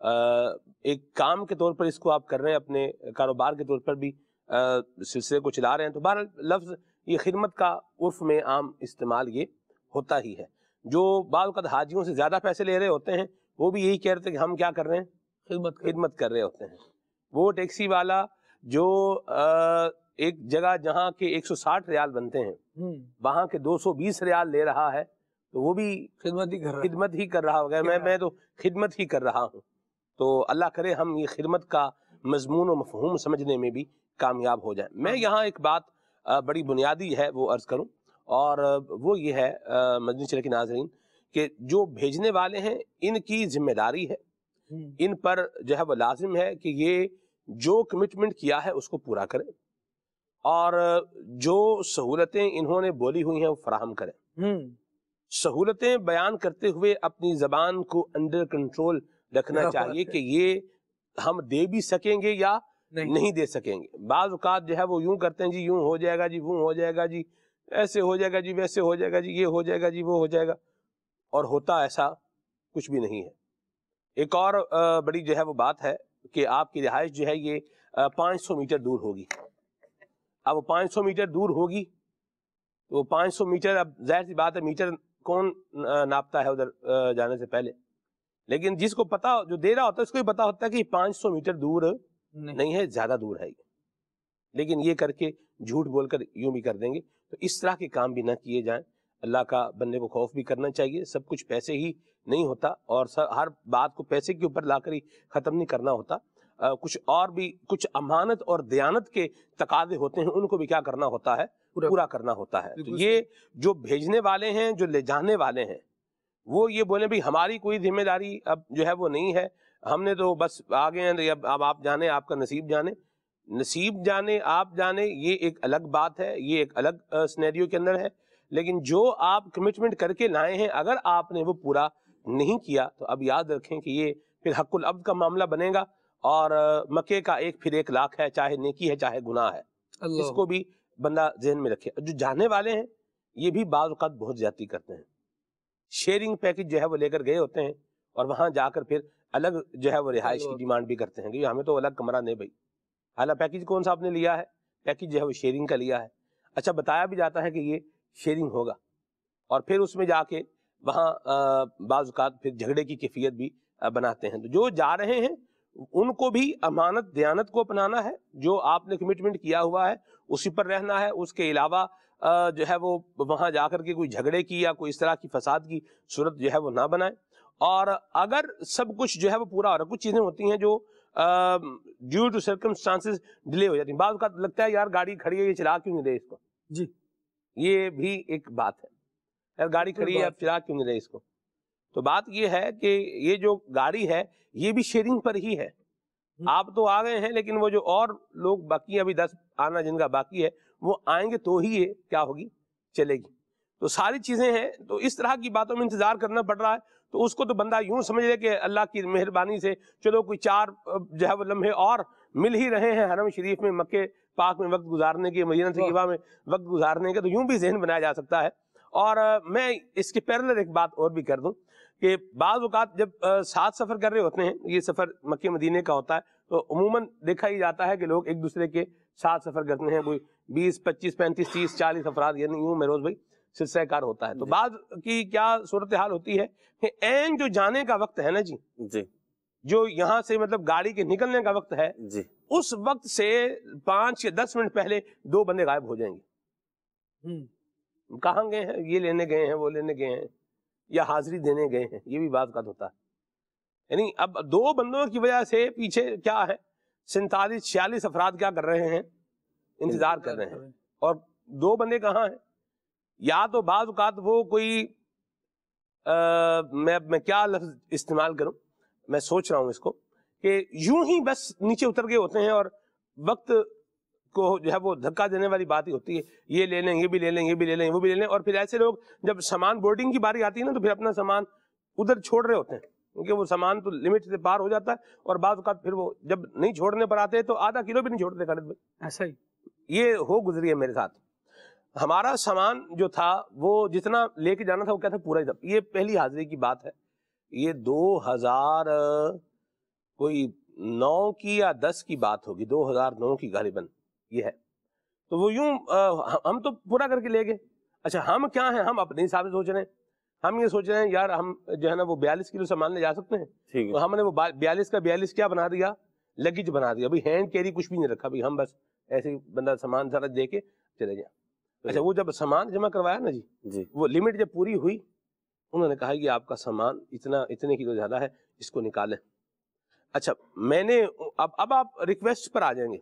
ایک کام کے طور پر اس کو آپ کر رہے ہیں اپنے کاروبار کے طور پر بھی سلسلے کو چلا رہے ہیں۔ تو بہر لفظ یہ خدمت کا عرف میں عام استعمال یہ ہوتا ہی ہے۔ جو بعض اوقات حاجیوں سے زیادہ پیسے لے رہے ہوتے ہیں وہ بھی یہی کہہ رہے تھے کہ ہم کیا کر رہے ہیں؟ خدمت خدمت کر رہے ہوتے ہیں۔ وہ ٹیکسی والا جو ایک جگہ جہاں کے ایک سو ساٹھ ریال بنتے ہیں وہاں کے دو سو بیس ریال لے رہا ہے تو وہ بھی خدمت ہی کر رہا خدمت ہی کر رہا ہوگا۔ میں میں تو خدمت ہی کر رہا ہوں۔ تو اللہ کرے ہم یہ خدمت کا مضمون و مفہوم سمجھنے میں بھی کامیاب ہو جائیں۔ میں یہاں ایک بات بڑی بنیادی ہے وہ عرض کروں۔ اور وہ یہ ہے مدنی چلے کے ناظرین کہ جو بھیجنے والے ہیں ان کی ذمہ داری ہے۔ ان پر جو ہے وہ لازم ہے کہ یہ جو کمٹمنٹ کیا ہے اس کو پورا کریں۔ اور جو سہولتیں انہوں نے بولی ہوئی ہیں وہ فراہم کریں۔ سہولتیں بیان کرتے ہوئے اپنی زبان کو انڈر کنٹرول رکھنا چاہیے۔ کہ یہ ہم دے بھی سکیں گے یا نہیں۔ دے سکیں گے۔ بعض اوقات جو ہے وہ یوں کرتے ہیں جی یوں ہو جائے گا جی وہ ہو جائے گا جی ایسے ہو جائے گا جی ویسے ہو جائے گا جی یہ ہو جائے گا جی وہ ہو جائے گا۔ اور ہوتا ایسا کچھ بھی نہیں ہے۔ ایک اور بڑی جو ہے وہ بات ہے کہ آپ کی رہائش جو ہے یہ پانچ سو میٹر دور ہوگی۔ اب وہ پانچ سو میٹر دور ہوگی تو وہ پانچ سو میٹر اب ظاہر سی بات ہے میٹر کون ناپتا ہے ادھر جانے سے پہلے؟ لیکن جس کو پتا جو دے رہا ہوتا ہے اس کو بھی پتا ہوتا ہے کہ پانچ سو میٹر دور نہیں۔ ہے زیادہ دور ہے یہ۔ لیکن یہ کر کے جھوٹ بول کر یوں بھی کر دیں گے۔ تو اس طرح کے کام بھی نہ کیے جائیں۔ اللہ کا بندے کو خوف بھی کرنا چاہیے۔ سب کچھ پیسے ہی نہیں ہوتا اور ہر بات کو پیسے کے اوپر لا کر ہی ختم نہیں کرنا ہوتا۔ آ، کچھ اور بھی کچھ امانت اور دیانت کے تقاضے ہوتے ہیں ان کو بھی کیا کرنا ہوتا ہے؟ پورا- کرنا ہوتا ہے۔ تو یہ جو بھیجنے والے ہیں جو لے جانے والے ہیں وہ یہ بولیں بھی ہماری کوئی ذمہ داری اب جو ہے وہ نہیں ہے۔ ہم نے تو بس آگے ہیں اب آپ جانے آپ کا نصیب جانے۔ نصیب جانے آپ جانے یہ ایک الگ بات ہے یہ ایک الگ سنیریو کے اندر ہے۔ لیکن جو آپ کمٹمنٹ کر کے لائے ہیں اگر آپ نے وہ پورا نہیں کیا تو اب یاد رکھیں کہ یہ پھر حق العبد کا معاملہ بنے گا۔ اور مکے کا ایک پھر ایک لاکھ ہے چاہے نیکی ہے چاہے گناہ ہے۔ اس کو بھی بندہ ذہن میں رکھے۔ جو جانے والے ہیں یہ بھی بعض اوقات بہت زیادتی کرتے ہیں۔ شیئرنگ پیکج جو ہے وہ لے کر گئے ہوتے ہیں اور وہاں جا کر پھر الگ جو ہے وہ رہائش کی۔ ڈیمانڈ بھی کرتے ہیں کہ ہمیں تو الگ کمرہ نہیں بھائی۔ حالانکہ پیکج کون سا آپ نے لیا ہے؟ پیکج جو ہے وہ شیئرنگ کا لیا ہے۔ اچھا بتایا بھی جاتا ہے کہ یہ شیئرنگ ہوگا۔ اور پھر اس میں جا کے وہاں بعض اوقات پھر جھگڑے کی کیفیت بھی بناتے ہیں۔ تو جو جا رہے ہیں ان کو بھی امانت دیانت کو اپنانا ہے۔ جو آپ نے کمٹمنٹ کیا ہوا ہے اسی پر رہنا ہے۔ اس کے علاوہ جو ہے وہ وہاں جا کر کے کوئی جھگڑے کی یا کوئی اس طرح کی فساد کی صورت جو ہے وہ نہ بنائے۔ اور اگر سب کچھ جو ہے وہ پورا ہو رہا کچھ چیزیں ہوتی ہیں جو ڈیو ٹو سرکمسٹانسز ڈیلے ہو جاتی ہیں۔ بعض اوقات لگتا ہے یار گاڑی کھڑی ہے یہ چلا کیوں نہیں رہے اس کو؟ جی۔ یہ بھی ایک بات ہے۔ یار گاڑی کھڑی ہے اب چلا کیوں نہیں رہے اس کو؟ تو بات یہ ہے کہ یہ جو گاڑی ہے یہ بھی شیئرنگ پر ہی ہے۔ آپ تو آ گئے ہیں لیکن وہ جو اور لوگ باقی ہیں ابھی دس آنا جن کا باقی ہے وہ آئیں گے تو ہی یہ کیا ہوگی؟ چلے گی۔ تو ساری چیزیں ہیں۔ تو اس طرح کی باتوں میں انتظار کرنا پڑ رہا ہے۔ تو اس کو تو بندہ یوں سمجھ لے کہ اللہ کی مہربانی سے چلو کوئی چار جو ہے وہ لمحے اور مل ہی رہے ہیں حرم شریف میں، مکے پاک میں وقت گزارنے کے، مدینہ طیبہ میں وقت گزارنے کے، تو یوں بھی ذہن بنایا جا سکتا ہے۔ اور میں اس کے پیرلر ایک بات اور بھی کر دوں کہ بعض اوقات جب ساتھ سفر کر رہے ہوتے ہیں، یہ سفر مکے مدینے کا ہوتا ہے تو عموماً دیکھا ہی جاتا ہے کہ لوگ ایک دوسرے کے ساتھ سفر کرتے ہیں کوئی بیس پچیس پینتیس تیس چالیس افراد یعنی یوں مہروز بھائی سلسلہ کار ہوتا ہے۔ تو بعض کی کیا صورتحال ہوتی ہے کہ این جو جانے کا وقت ہے نا جی جی۔ جو یہاں سے مطلب گاڑی کے نکلنے کا وقت ہے جی۔ اس وقت سے پانچ یا دس منٹ پہلے دو بندے غائب ہو جائیں گے۔ کہاں گئے ہیں؟ یہ لینے گئے ہیں وہ لینے گئے ہیں یا حاضری دینے گئے ہیں یہ بھی بات کا ہوتا ہے۔ یعنی اب دو بندوں کی وجہ سے پیچھے کیا ہے؟ سینتالیس چھیالیس افراد کیا کر رہے ہیں؟ انتظار کر رہے ہیں۔ اور دو بندے کہاں ہیں؟ یا تو بعض اوقات وہ کوئی میں میں کیا لفظ استعمال کروں؟ میں سوچ رہا ہوں اس کو کہ یوں ہی بس نیچے اتر گئے ہوتے ہیں اور وقت کو جو ہے وہ دھکا دینے والی بات ہی ہوتی ہے۔ یہ لے لیں، یہ بھی لے لیں، یہ بھی لے لیں وہ بھی لے لیں۔ اور پھر ایسے لوگ جب سامان بورڈنگ کی باری آتی ہے نا تو پھر اپنا سامان ادھر چھوڑ رہے ہوتے ہیں۔ کیونکہ وہ سامان تو لمٹ سے پار ہو جاتا ہے اور بعض اوقات پھر وہ جب نہیں چھوڑنے پر آتے تو آدھا کلو بھی نہیں چھوڑتے خالد بھائی۔ ایسا ہی۔ یہ ہو گزری ہے میرے ساتھ۔ ہمارا سامان جو تھا وہ جتنا لے کے جانا تھا وہ کیا تھا پورا ہی تھا۔ یہ پہلی حاضری کی بات ہے۔ یہ دو ہزار کوئی نو کی یا دس کی بات ہوگی۔ دو ہزار نو کی غالباً یہ ہے۔ تو وہ یوں ہم تو پورا کر کے لے گئے۔ اچھا ہم کیا ہیں؟ ہم اپنے حساب سے سوچ رہے ہیں۔ ہم یہ سوچ رہے ہیں یار ہم جو ہے نا وہ بیالیس کلو سامان لے جا سکتے ہیں۔ تو ہم نے وہ بیالیس کا بیالیس کیا بنا دیا؟ لگیج بنا دیا۔ ابھی ہینڈ کیری کچھ بھی نہیں رکھا۔ ابھی ہم بس ایسے بندہ سامان سارا دے کے چلے جائیں اچھا وہ جب سامان جمع کروایا نا جی جی۔ وہ لمٹ جب پوری ہوئی انہوں نے کہا یہ آپ کا سامان اتنا اتنے کلو زیادہ ہے اس کو نکالیں۔ اچھا میں نے اب اب آپ ریکویسٹ پر آ جائیں گے۔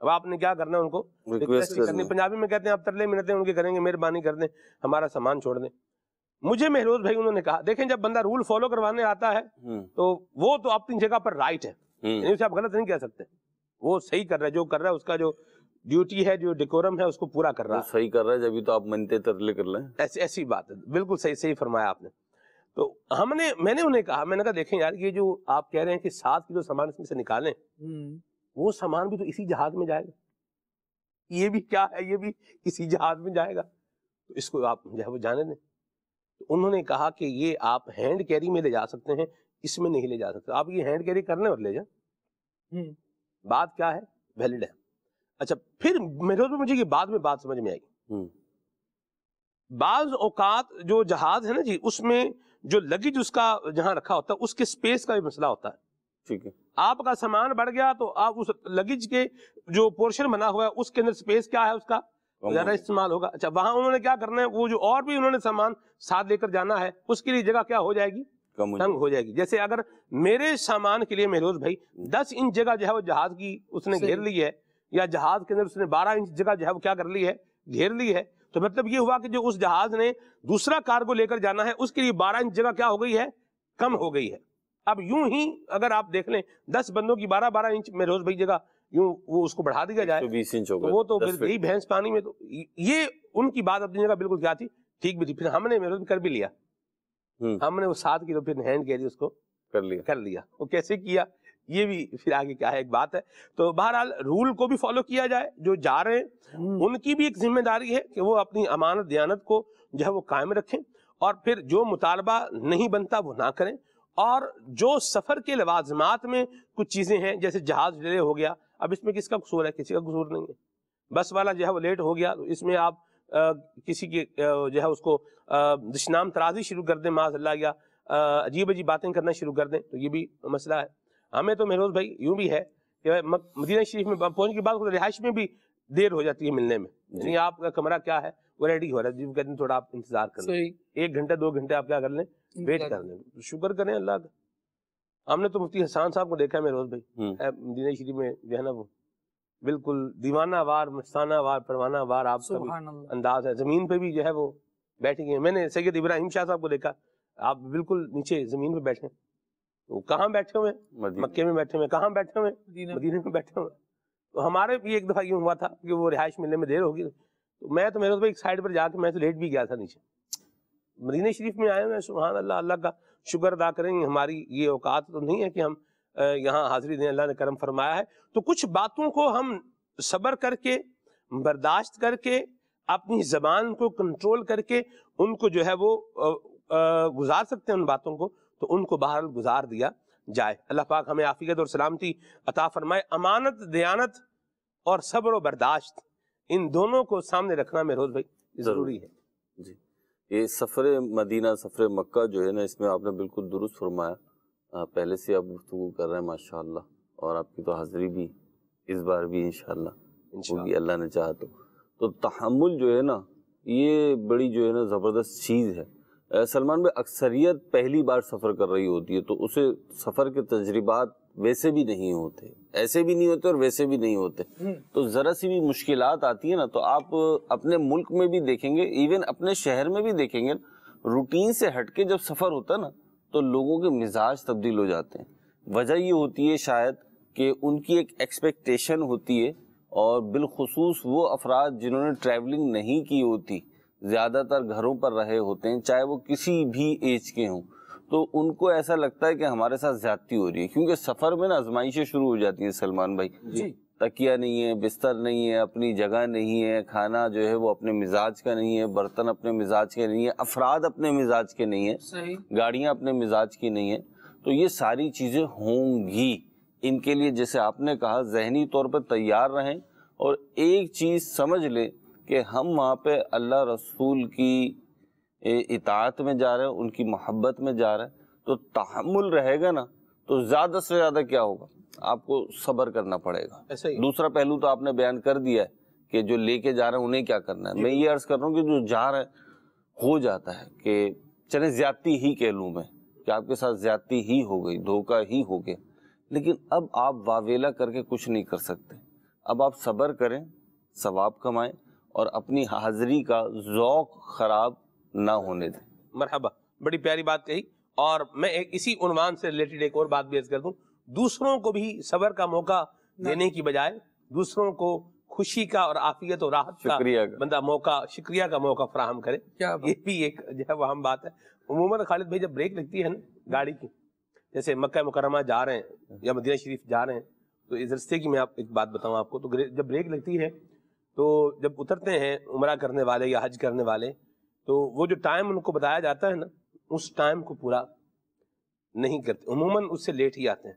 اب آپ نے کیا کرنا ہے ان کو؟ ریکویسٹ کرنی پنجابی میں کہتے ہیں آپ ترلے منتیں ان کے کریں گے مہربانی کر دیں ہمارا سامان چھوڑ دیں۔ مجھے مہروز بھائی انہوں نے کہا دیکھیں جب بندہ رول فالو کروانے آتا ہے تو وہ تو اپنی جگہ پر رائٹ ہے۔ یعنی اسے آپ غلط نہیں کہہ سکتے۔ وہ صحیح کر رہا ہے جو کر رہا ہے اس کا جو ڈیوٹی ہے جو ڈیکورم ہے اس کو پورا کر رہا ہے۔ صحیح کر رہا ہے جبھی تو آپ منتے ترلے کر لیں۔ ایسی ایسی بات ہے۔ بالکل صحیح صحیح فرمایا آپ نے۔ تو ہم نے میں نے انہیں کہا میں نے کہا دیکھیں یار یہ جو آپ کہہ رہے ہیں کہ سات کلو سامان اس میں سے نکالیں۔ وہ سامان بھی تو اسی جہاز میں جائے گا۔ یہ بھی کیا ہے؟ یہ بھی اسی جہاز میں جائے گا۔ تو اس کو آپ جو ہے وہ جانے دیں۔ تو انہوں نے کہا کہ یہ آپ ہینڈ کیری میں لے جا سکتے ہیں اس میں نہیں لے جا سکتے۔ آپ یہ ہینڈ کیری کرنے اور لے جائیں۔ بات کیا ہے؟ ویلڈ ہے۔ اچھا پھر میرے مجھے یہ بعد میں بات سمجھ میں آئی بعض اوقات جو جہاز ہے نا جی اس میں جو لگیج اس کا جہاں رکھا ہوتا ہے اس کے سپیس کا بھی مسئلہ ہوتا ہے۔ ٹھیک ہے۔ آپ کا سامان بڑھ گیا تو آپ اس لگیج کے جو پورشن بنا ہوا ہے اس کے اندر سپیس کیا ہے اس کا؟ زیادہ استعمال ہوگا۔ اچھا وہاں انہوں نے کیا کرنا ہے؟ وہ جو اور بھی انہوں نے سامان ساتھ لے کر جانا ہے اس کے لیے جگہ کیا ہو جائے گی؟ کم ہو تنگ ہو جائے گی۔ جیسے اگر میرے سامان کے لیے مہروز بھائی دس انچ جگہ جو ہے وہ جہاز کی اس نے۔ گھیر لی ہے یا جہاز کے اندر اس نے بارہ انچ جگہ جو ہے وہ کیا کر لی ہے؟ گھیر لی ہے۔ تو مطلب یہ ہوا کہ جو اس جہاز نے دوسرا کارگو لے کر جانا ہے اس کے لیے بارہ انچ جگہ کیا ہو گئی ہے؟ کم ہو گئی ہے۔ اب یوں ہی اگر آپ دیکھ لیں دس بندوں کی بارہ بارہ انچ مہروز بھائی جگہ یوں وہ اس کو بڑھا دیا جائے تو بیس انچ ہو تو گئے وہ تو پھر۔ یہی بھینس پانی میں تو یہ ان کی بات اپنی جگہ بالکل کیا تھی ٹھیک بھی تھی۔ پھر ہم نے محروز کر بھی لیا۔ ہم نے وہ سات کلو پھر ہینڈ کیری اس کو۔ کر لیا۔ کر لیا۔ وہ کیسے کیا؟ یہ بھی پھر آگے کیا ہے ایک بات ہے۔ تو بہرحال رول کو بھی فالو کیا جائے جو جا رہے ہیں ان کی بھی ایک ذمہ داری ہے کہ وہ اپنی امانت دیانت کو جو ہے وہ قائم رکھیں اور پھر جو مطالبہ نہیں بنتا وہ نہ کریں۔ اور جو سفر کے لوازمات میں کچھ چیزیں ہیں جیسے جہاز ڈیلے ہو گیا اب اس میں کس کا قصور ہے؟ کسی کا قصور نہیں ہے۔ بس والا جو ہے وہ لیٹ ہو گیا۔ تو اس میں آپ کسی کی جو ہے اس کو دشنام ترازی شروع کر دیں۔ معاذ اللہ یا عجیب عجیب باتیں کرنا شروع کر دیں۔ تو یہ بھی مسئلہ ہے۔ ہمیں تو مہروز بھائی یوں بھی ہے کہ مدینہ شریف میں پہنچنے کے بعد رہائش میں بھی دیر ہو جاتی ہے ملنے میں۔ یعنی آپ کا کمرہ کیا ہے؟ وہ ریڈی ہو رہا ہے۔ جی کہتے ہیں تھوڑا آپ انتظار کر لیں۔ ایک گھنٹے دو گھنٹے آپ کیا کر لیں؟ ویٹ کر لیں۔ شکر کریں اللہ کا۔ ہم نے تو مفتی حسان صاحب کو دیکھا ہے مہروز بھائی۔ مدینہ شریف میں جو ہے نا وہ بالکل دیوانہ وار مستانہ وار پروانہ وار آپ کا بھی سبحان اللہ۔ انداز ہے۔ زمین پہ بھی جو ہے وہ بیٹھے ہیں۔ میں نے سید ابراہیم شاہ صاحب کو دیکھا۔ آپ بالکل نیچے زمین پہ بیٹھے ہیں۔ وہ کہاں بیٹھے ہوئے مکے میں بیٹھے ہوئے کہاں بیٹھے ہوئے مدینہ۔ مدینے میں بیٹھے ہوئے تو ہمارے بھی ایک دفعہ یوں ہوا تھا کہ وہ رہائش ملنے میں دیر ہوگی تو میں تو میرے ایک سائڈ پر جا کے میں تو لیٹ بھی گیا تھا نیچے۔ مدینہ شریف میں آئے ہوئے ہیں سبحان اللہ اللہ کا شکر ادا کریں ہماری یہ اوقات تو نہیں ہے کہ ہم یہاں حاضری دیں اللہ نے کرم فرمایا ہے۔ تو کچھ باتوں کو ہم صبر کر کے برداشت کر کے اپنی زبان کو کنٹرول کر کے ان کو جو ہے وہ گزار سکتے ہیں ان باتوں کو تو ان کو بہرحال گزار دیا جائے۔ اللہ پاک ہمیں عافیت اور سلامتی عطا فرمائے۔ امانت دیانت اور صبر و برداشت ان دونوں کو سامنے رکھنا میں روز بھائی ضروری ہے۔ جی۔ یہ سفر مدینہ سفر مکہ جو ہے نا اس میں آپ نے بالکل درست فرمایا۔ پہلے سے آپ گفتگو کر رہے ہیں ماشاء اللہ اور آپ کی تو حاضری بھی اس بار بھی انشاءاللہ ہوگی اللہ نے چاہا تو۔ تو تحمل جو ہے نا یہ بڑی جو ہے نا زبردست چیز ہے۔ سلمان بھائی اکثریت پہلی بار سفر کر رہی ہوتی ہے تو اسے سفر کے تجربات ویسے بھی نہیں ہوتے۔ ایسے بھی نہیں ہوتے اور ویسے بھی نہیں ہوتے۔ تو ذرا سی بھی مشکلات آتی ہیں نا تو آپ اپنے ملک میں بھی دیکھیں گے ایون اپنے شہر میں بھی دیکھیں گے۔ روٹین سے ہٹ کے جب سفر ہوتا ہے نا تو لوگوں کے مزاج تبدیل ہو جاتے ہیں۔ وجہ یہ ہوتی ہے شاید کہ ان کی ایک ایکسپیکٹیشن ہوتی ہے اور بالخصوص وہ افراد جنہوں نے ٹریولنگ نہیں کی ہوتی زیادہ تر گھروں پر رہے ہوتے ہیں چاہے وہ کسی بھی ایج کے ہوں۔ تو ان کو ایسا لگتا ہے کہ ہمارے ساتھ زیادتی ہو رہی ہے کیونکہ سفر میں نا آزمائشیں شروع ہو جاتی ہیں سلمان بھائی۔ جی۔ تکیہ نہیں ہے بستر نہیں ہے اپنی جگہ نہیں ہے کھانا جو ہے وہ اپنے مزاج کا نہیں ہے برتن اپنے مزاج کے نہیں ہے افراد اپنے مزاج کے نہیں ہیں گاڑیاں اپنے مزاج کی نہیں ہیں۔ تو یہ ساری چیزیں ہوں گی۔ ان کے لیے جیسے آپ نے کہا ذہنی طور پر تیار رہیں اور ایک چیز سمجھ لیں کہ ہم وہاں پہ اللہ رسول کی اطاعت میں جا رہے ہیں ان کی محبت میں جا رہے ہیں تو تحمل رہے گا نا تو زیادہ سے زیادہ کیا ہوگا؟ آپ کو صبر کرنا پڑے گا۔ دوسرا پہلو تو آپ نے بیان کر دیا ہے کہ جو لے کے جا رہے ہیں انہیں کیا کرنا ہے؟ میں یہ عرض کر رہا ہوں کہ جو جا رہے ہیں ہو جاتا ہے کہ چلے زیادتی ہی کہہ لوں میں کہ آپ کے ساتھ زیادتی ہی ہو گئی دھوکہ ہی ہو گیا۔ لیکن اب آپ واویلا کر کے کچھ نہیں کر سکتے۔ اب آپ صبر کریں ثواب کمائیں اور اپنی حاضری کا ذوق خراب نہ ہونے دیں۔ مرحبا بڑی پیاری بات کہی۔ اور میں ایک اسی عنوان سے ریلیٹڈ ایک اور بات بھی عرض کر دوں۔ دوسروں کو بھی صبر کا موقع دینے کی بجائے دوسروں کو خوشی کا اور عافیت اور راحت کا بندہ موقع شکریہ کا موقع فراہم کرے۔ یہ بھی ایک جو ہے وہ اہم بات ہے۔ عموماً خالد بھائی جب بریک لگتی ہے نا گاڑی کی جیسے مکہ مکرمہ جا رہے ہیں یا مدینہ شریف جا رہے ہیں تو اس رستے کی میں آپ ایک بات بتاؤں آپ کو۔ تو جب بریک لگتی ہے تو جب اترتے ہیں عمرہ کرنے والے یا حج کرنے والے تو وہ جو ٹائم ان کو بتایا جاتا ہے نا، اس ٹائم کو پورا نہیں کرتے۔ عموماً اس سے لیٹ ہی آتے ہیں۔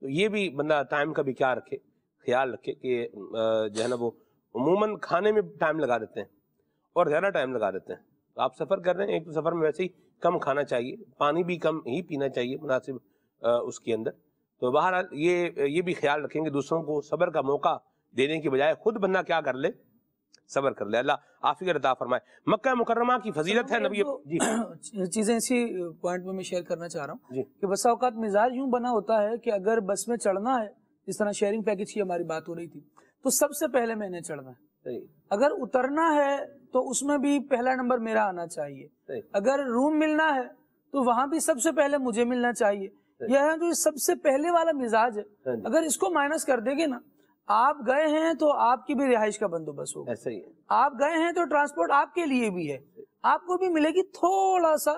تو یہ بھی بندہ ٹائم کا بھی کیا رکھے، خیال رکھے کہ جو ہے نا وہ عموماً کھانے میں ٹائم لگا دیتے ہیں اور زیادہ ٹائم لگا دیتے ہیں۔ تو آپ سفر کر رہے ہیں، ایک تو سفر میں ویسے ہی کم کھانا چاہیے، پانی بھی کم ہی پینا چاہیے مناسب اس کے اندر۔ تو بہرحال یہ یہ بھی خیال رکھیں گے دوسروں کو صبر کا موقع دینے کی بجائے خود بندہ کیا کر لے۔ صبر کر لے۔ اللہ عافیت عطا فرمائے۔ مکہ مکرمہ کی فضیلت ہے نبی جی۔ چیزیں اسی پوائنٹ میں میں شیئر کرنا چاہ رہا ہوں جی۔ کہ بسا اوقات مزاج یوں بنا ہوتا ہے کہ اگر بس میں چڑھنا ہے جس طرح شیئرنگ پیکج کی ہماری بات ہو رہی تھی تو سب سے پہلے میں نے چڑھنا ہے۔ اگر اترنا ہے تو اس میں بھی پہلا نمبر میرا آنا چاہیے۔ اگر روم ملنا ہے تو وہاں بھی سب سے پہلے مجھے ملنا چاہیے۔ یہ ہے جو سب سے پہلے والا مزاج ہے۔ ہاں جی۔ اگر اس کو مائنس کر دے گے نا آپ گئے ہیں تو آپ کی بھی رہائش کا بندوبست ہوگا۔ ایسا ہی ہے۔ آپ گئے ہیں تو ٹرانسپورٹ آپ کے لیے بھی ہے۔ آپ کو بھی ملے گی تھوڑا سا۔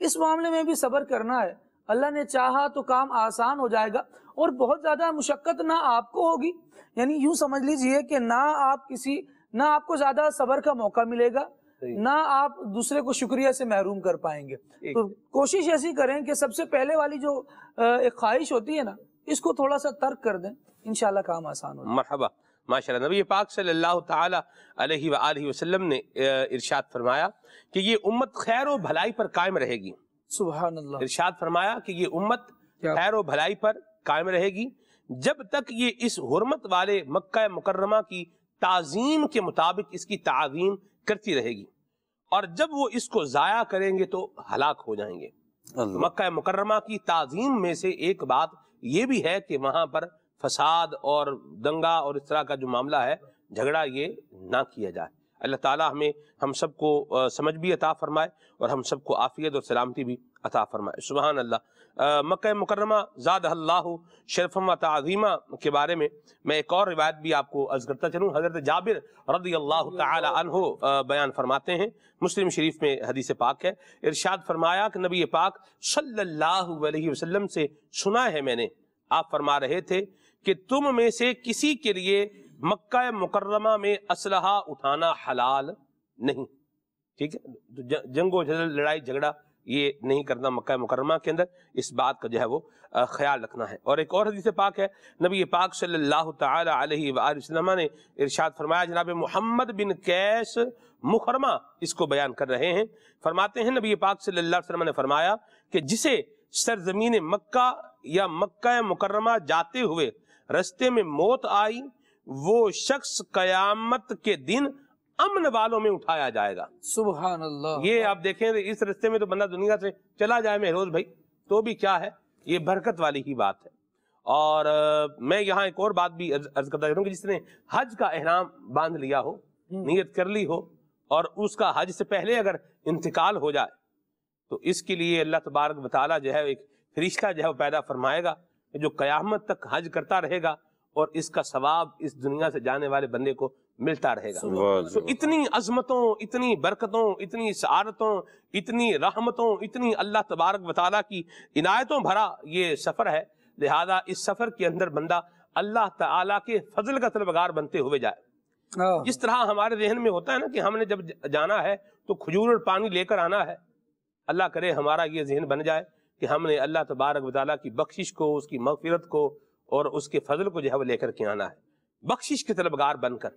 اس معاملے میں بھی صبر کرنا ہے۔ اللہ نے چاہا تو کام آسان ہو جائے گا اور بہت زیادہ مشقت نہ آپ کو ہوگی۔ یعنی یوں سمجھ لیجیے کہ نہ آپ کسی نہ آپ کو زیادہ صبر کا موقع ملے گا نہ آپ دوسرے کو شکریہ سے محروم کر پائیں گے۔ تو کوشش ایسی کریں کہ سب سے پہلے والی جو ایک خواہش ہوتی ہے نا اس کو تھوڑا سا ترک کر دیں۔ انشاءاللہ کام آسان ہو مرحبا۔ ماشاء اللہ نبی پاک صلی اللہ تعالی علیہ وآلہ وسلم نے ارشاد فرمایا کہ یہ امت خیر و بھلائی پر قائم رہے گی۔ سبحان اللہ ارشاد فرمایا کہ یہ امت خیر و بھلائی پر قائم رہے گی۔ جب تک یہ اس حرمت والے مکہ مکرمہ کی تعظیم کے مطابق اس کی تعظیم کرتی رہے گی اور جب وہ اس کو ضائع کریں گے تو ہلاک ہو جائیں گے۔ مکہ مکرمہ کی تعظیم میں سے ایک بات یہ بھی ہے کہ وہاں پر فساد اور دنگا اور اس طرح کا جو معاملہ ہے، جھگڑا یہ نہ کیا جائے۔ اللہ تعالیٰ ہمیں، ہم سب کو سمجھ بھی عطا فرمائے اور ہم سب کو عافیت اور سلامتی بھی عطا فرمائے۔ سبحان اللہ۔ مکہ مکرمہ زاد اللہ شرفم و تعظیمہ کے بارے میں میں ایک اور روایت بھی آپ کو عرض کرتا چلوں۔ حضرت جابر رضی اللہ تعالی عنہ بیان فرماتے ہیں۔ مسلم شریف میں حدیث پاک ہے۔ ارشاد فرمایا کہ نبی پاک صلی اللہ علیہ وسلم سے سنا ہے میں نے۔ آپ فرما رہے تھے کہ تم میں سے کسی کے لیے مکہ مکرمہ میں اسلحہ اٹھانا حلال نہیں۔ ٹھیک ہے؟ جنگ و لڑائی، جھگڑا، یہ نہیں کرنا مکہ مکرمہ کے اندر۔ اس بات کا جو ہے وہ خیال رکھنا ہے۔ اور ایک اور حدیث پاک ہے، نبی پاک صلی اللہ تعالی علیہ وآلہ وسلم نے ارشاد فرمایا، جناب محمد بن کیس مخرمہ اس کو بیان کر رہے ہیں۔ فرماتے ہیں، نبی پاک صلی اللہ علیہ وسلم نے فرمایا کہ جسے سرزمین مکہ یا مکہ مکرمہ جاتے ہوئے رستے میں موت آئی وہ شخص قیامت کے دن امن والوں میں اٹھایا جائے گا۔ سبحان اللہ۔ یہ آپ دیکھیں اس رستے میں تو بندہ دنیا سے چلا جائے میں روز بھائی تو بھی کیا ہے؟ یہ برکت والی ہی بات ہے۔ اور میں یہاں ایک اور بات بھی عرض کرتا کہ جس نے حج کا احرام باندھ لیا ہو نیت کر لی ہو اور اس کا حج سے پہلے اگر انتقال ہو جائے تو اس کے لیے اللہ تبارک بطالہ جو ہے ایک فرشتہ جو ہے وہ پیدا فرمائے گا۔ جو قیامت تک حج کرتا رہے گا اور اس کا ثواب اس دنیا سے جانے والے بندے کو ملتا رہے گا۔ تو اتنی عظمتوں اتنی برکتوں اتنی سعادتوں اتنی رحمتوں اتنی اللہ تبارک وطالعہ کی عنایتوں بھرا یہ سفر ہے۔ لہذا اس سفر کے اندر بندہ اللہ تعالیٰ کے فضل کا طلبگار بنتے ہوئے جائے۔ جس طرح ہمارے ذہن میں ہوتا ہے نا کہ ہم نے جب جانا ہے تو کھجور اور پانی لے کر آنا ہے۔ اللہ کرے ہمارا یہ ذہن بن جائے۔ کہ ہم نے اللہ تبارک و تعالیٰ کی بخشش کو اس کی مغفرت کو اور اس کے فضل کو جو ہے وہ لے کر کے آنا ہے۔ بخشش کے طلبگار بن کر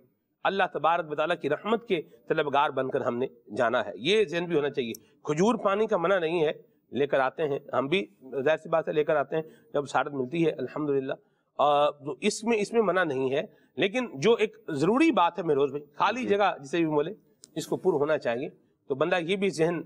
اللہ تبارک و تعالیٰ کی رحمت کے طلبگار بن کر ہم نے جانا ہے۔ یہ ذہن بھی ہونا چاہیے۔ کھجور پانی کا منع نہیں ہے۔ لے کر آتے ہیں۔ ہم بھی ظاہر سی بات ہے لے کر آتے ہیں۔ جب سعادت ملتی ہے الحمدللہ۔ تو اس میں اس میں منع نہیں ہے۔ لیکن جو ایک ضروری بات ہے روز بھائی خالی جگہ جسے بھی بولے اس کو پر ہونا چاہیے۔ تو بندہ یہ بھی ذہن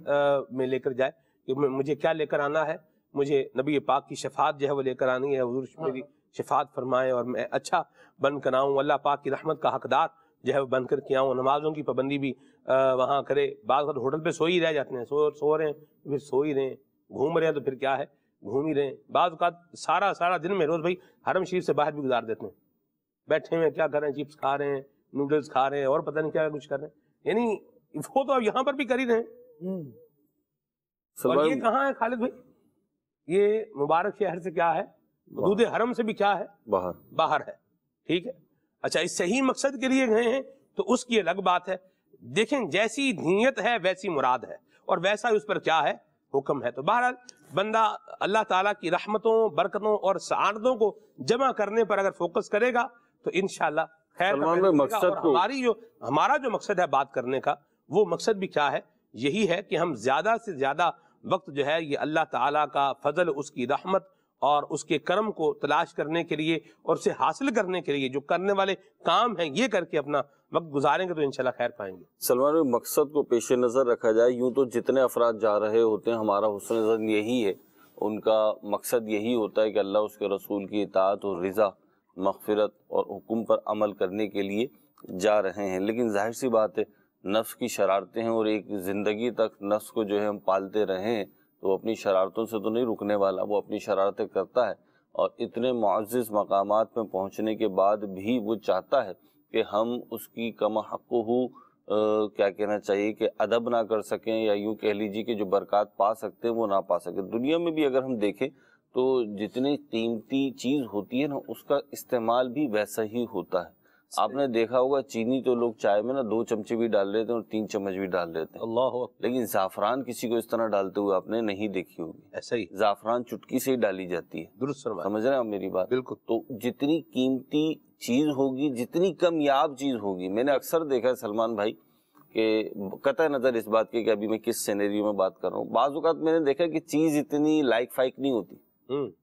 میں لے کر جائے۔ کہ مجھے کیا لے کر آنا ہے؟ مجھے نبی پاک کی شفاعت جو ہے وہ لے کر آنی ہے حضور میری شفاعت فرمائے اور میں اچھا بن کر آؤں۔ اللہ پاک کی رحمت کا حقدار جو ہے وہ بن کر کے آؤں۔ نمازوں کی پابندی بھی وہاں کرے۔ بعض وقت ہوٹل پہ سو ہی رہ جاتے ہیں سو سو رہے ہیں پھر سو ہی رہے ہیں گھوم رہے ہیں تو پھر کیا ہے؟ گھوم ہی رہے ہیں بعض اوقات سارا سارا دن میں روز بھائی حرم شریف سے باہر بھی گزار دیتے ہیں۔ بیٹھے ہوئے کیا کر رہے ہیں؟ چپس کھا رہے ہیں نوڈلس کھا رہے ہیں اور پتہ نہیں کیا کچھ کر رہے ہیں۔ یعنی وہ تو اب یہاں پر بھی کر ہی رہے ہیں۔ اور یہ کہاں ہے خالد بھائی؟ یہ مبارک شہر سے کیا ہے؟ حدود حرم سے بھی کیا ہے؟ باہر. باہر ہے. ٹھیک ہے؟ اچھا اس صحیح مقصد کے لیے گئے ہیں تو اس کی الگ بات ہے. دیکھیں جیسی نیت ہے ویسی مراد ہے. اور ویسا اس پر کیا ہے؟ حکم ہے. تو بہرحال بندہ اللہ تعالیٰ کی رحمتوں برکتوں اور سعادتوں کو جمع کرنے پر اگر فوکس کرے گا تو انشاءاللہ خیر مقصد ہماری جو ہمارا جو مقصد ہے بات کرنے کا وہ مقصد بھی کیا ہے؟ یہی ہے کہ ہم زیادہ سے زیادہ وقت جو ہے یہ اللہ تعالیٰ کا فضل، اس کی رحمت اور اس کے کرم کو تلاش کرنے کے لیے اور اسے حاصل کرنے کے لیے جو کرنے والے کام ہیں یہ کر کے اپنا وقت گزاریں گے تو انشاءاللہ خیر پائیں گے۔ سلمان مقصد کو پیش نظر رکھا جائے، یوں تو جتنے افراد جا رہے ہوتے ہیں، ہمارا حسن نظر یہی ہے۔ ان کا مقصد یہی ہوتا ہے کہ اللہ اس کے رسول کی اطاعت اور رضا، مغفرت اور حکم پر عمل کرنے کے لیے جا رہے ہیں۔ لیکن ظاہر سی بات ہے نفس کی شرارتیں ہیں اور ایک زندگی تک نفس کو جو ہے ہم پالتے رہے ہیں تو وہ اپنی شرارتوں سے تو نہیں رکنے والا، وہ اپنی شرارتیں کرتا ہے اور اتنے معزز مقامات میں پہنچنے کے بعد بھی وہ چاہتا ہے کہ ہم اس کی کم حق ہو کیا کہنا چاہیے کہ ادب نہ کر سکیں یا یوں کہہ لیجیے کہ جو برکات پا سکتے ہیں وہ نہ پا سکیں۔ دنیا میں بھی اگر ہم دیکھیں تو جتنی قیمتی چیز ہوتی ہے نا، اس کا استعمال بھی ویسا ہی ہوتا ہے۔ آپ نے دیکھا ہوگا چینی تو لوگ چائے میں نا دو چمچے بھی ڈال لیتے ہیں اور تین چمچ بھی ڈال لیتے ہیں۔ اللہ لیکن زعفران کسی کو اس طرح ڈالتے ہوئے آپ نے نہیں دیکھی ہوگی۔ ایسا ہی۔ زعفران چٹکی سے ہی ڈالی جاتی ہے۔ درست سمجھ رہے ہیں آپ میری بات؟ بالکل۔ تو جتنی قیمتی چیز ہوگی جتنی کمیاب چیز ہوگی۔ میں نے اکثر دیکھا ہے سلمان بھائی کہ قطع نظر اس بات کی کہ ابھی میں کس سینیریو میں بات کر رہا ہوں۔ بعض اوقات میں نے دیکھا کہ چیز اتنی لائک فائک نہیں ہوتی۔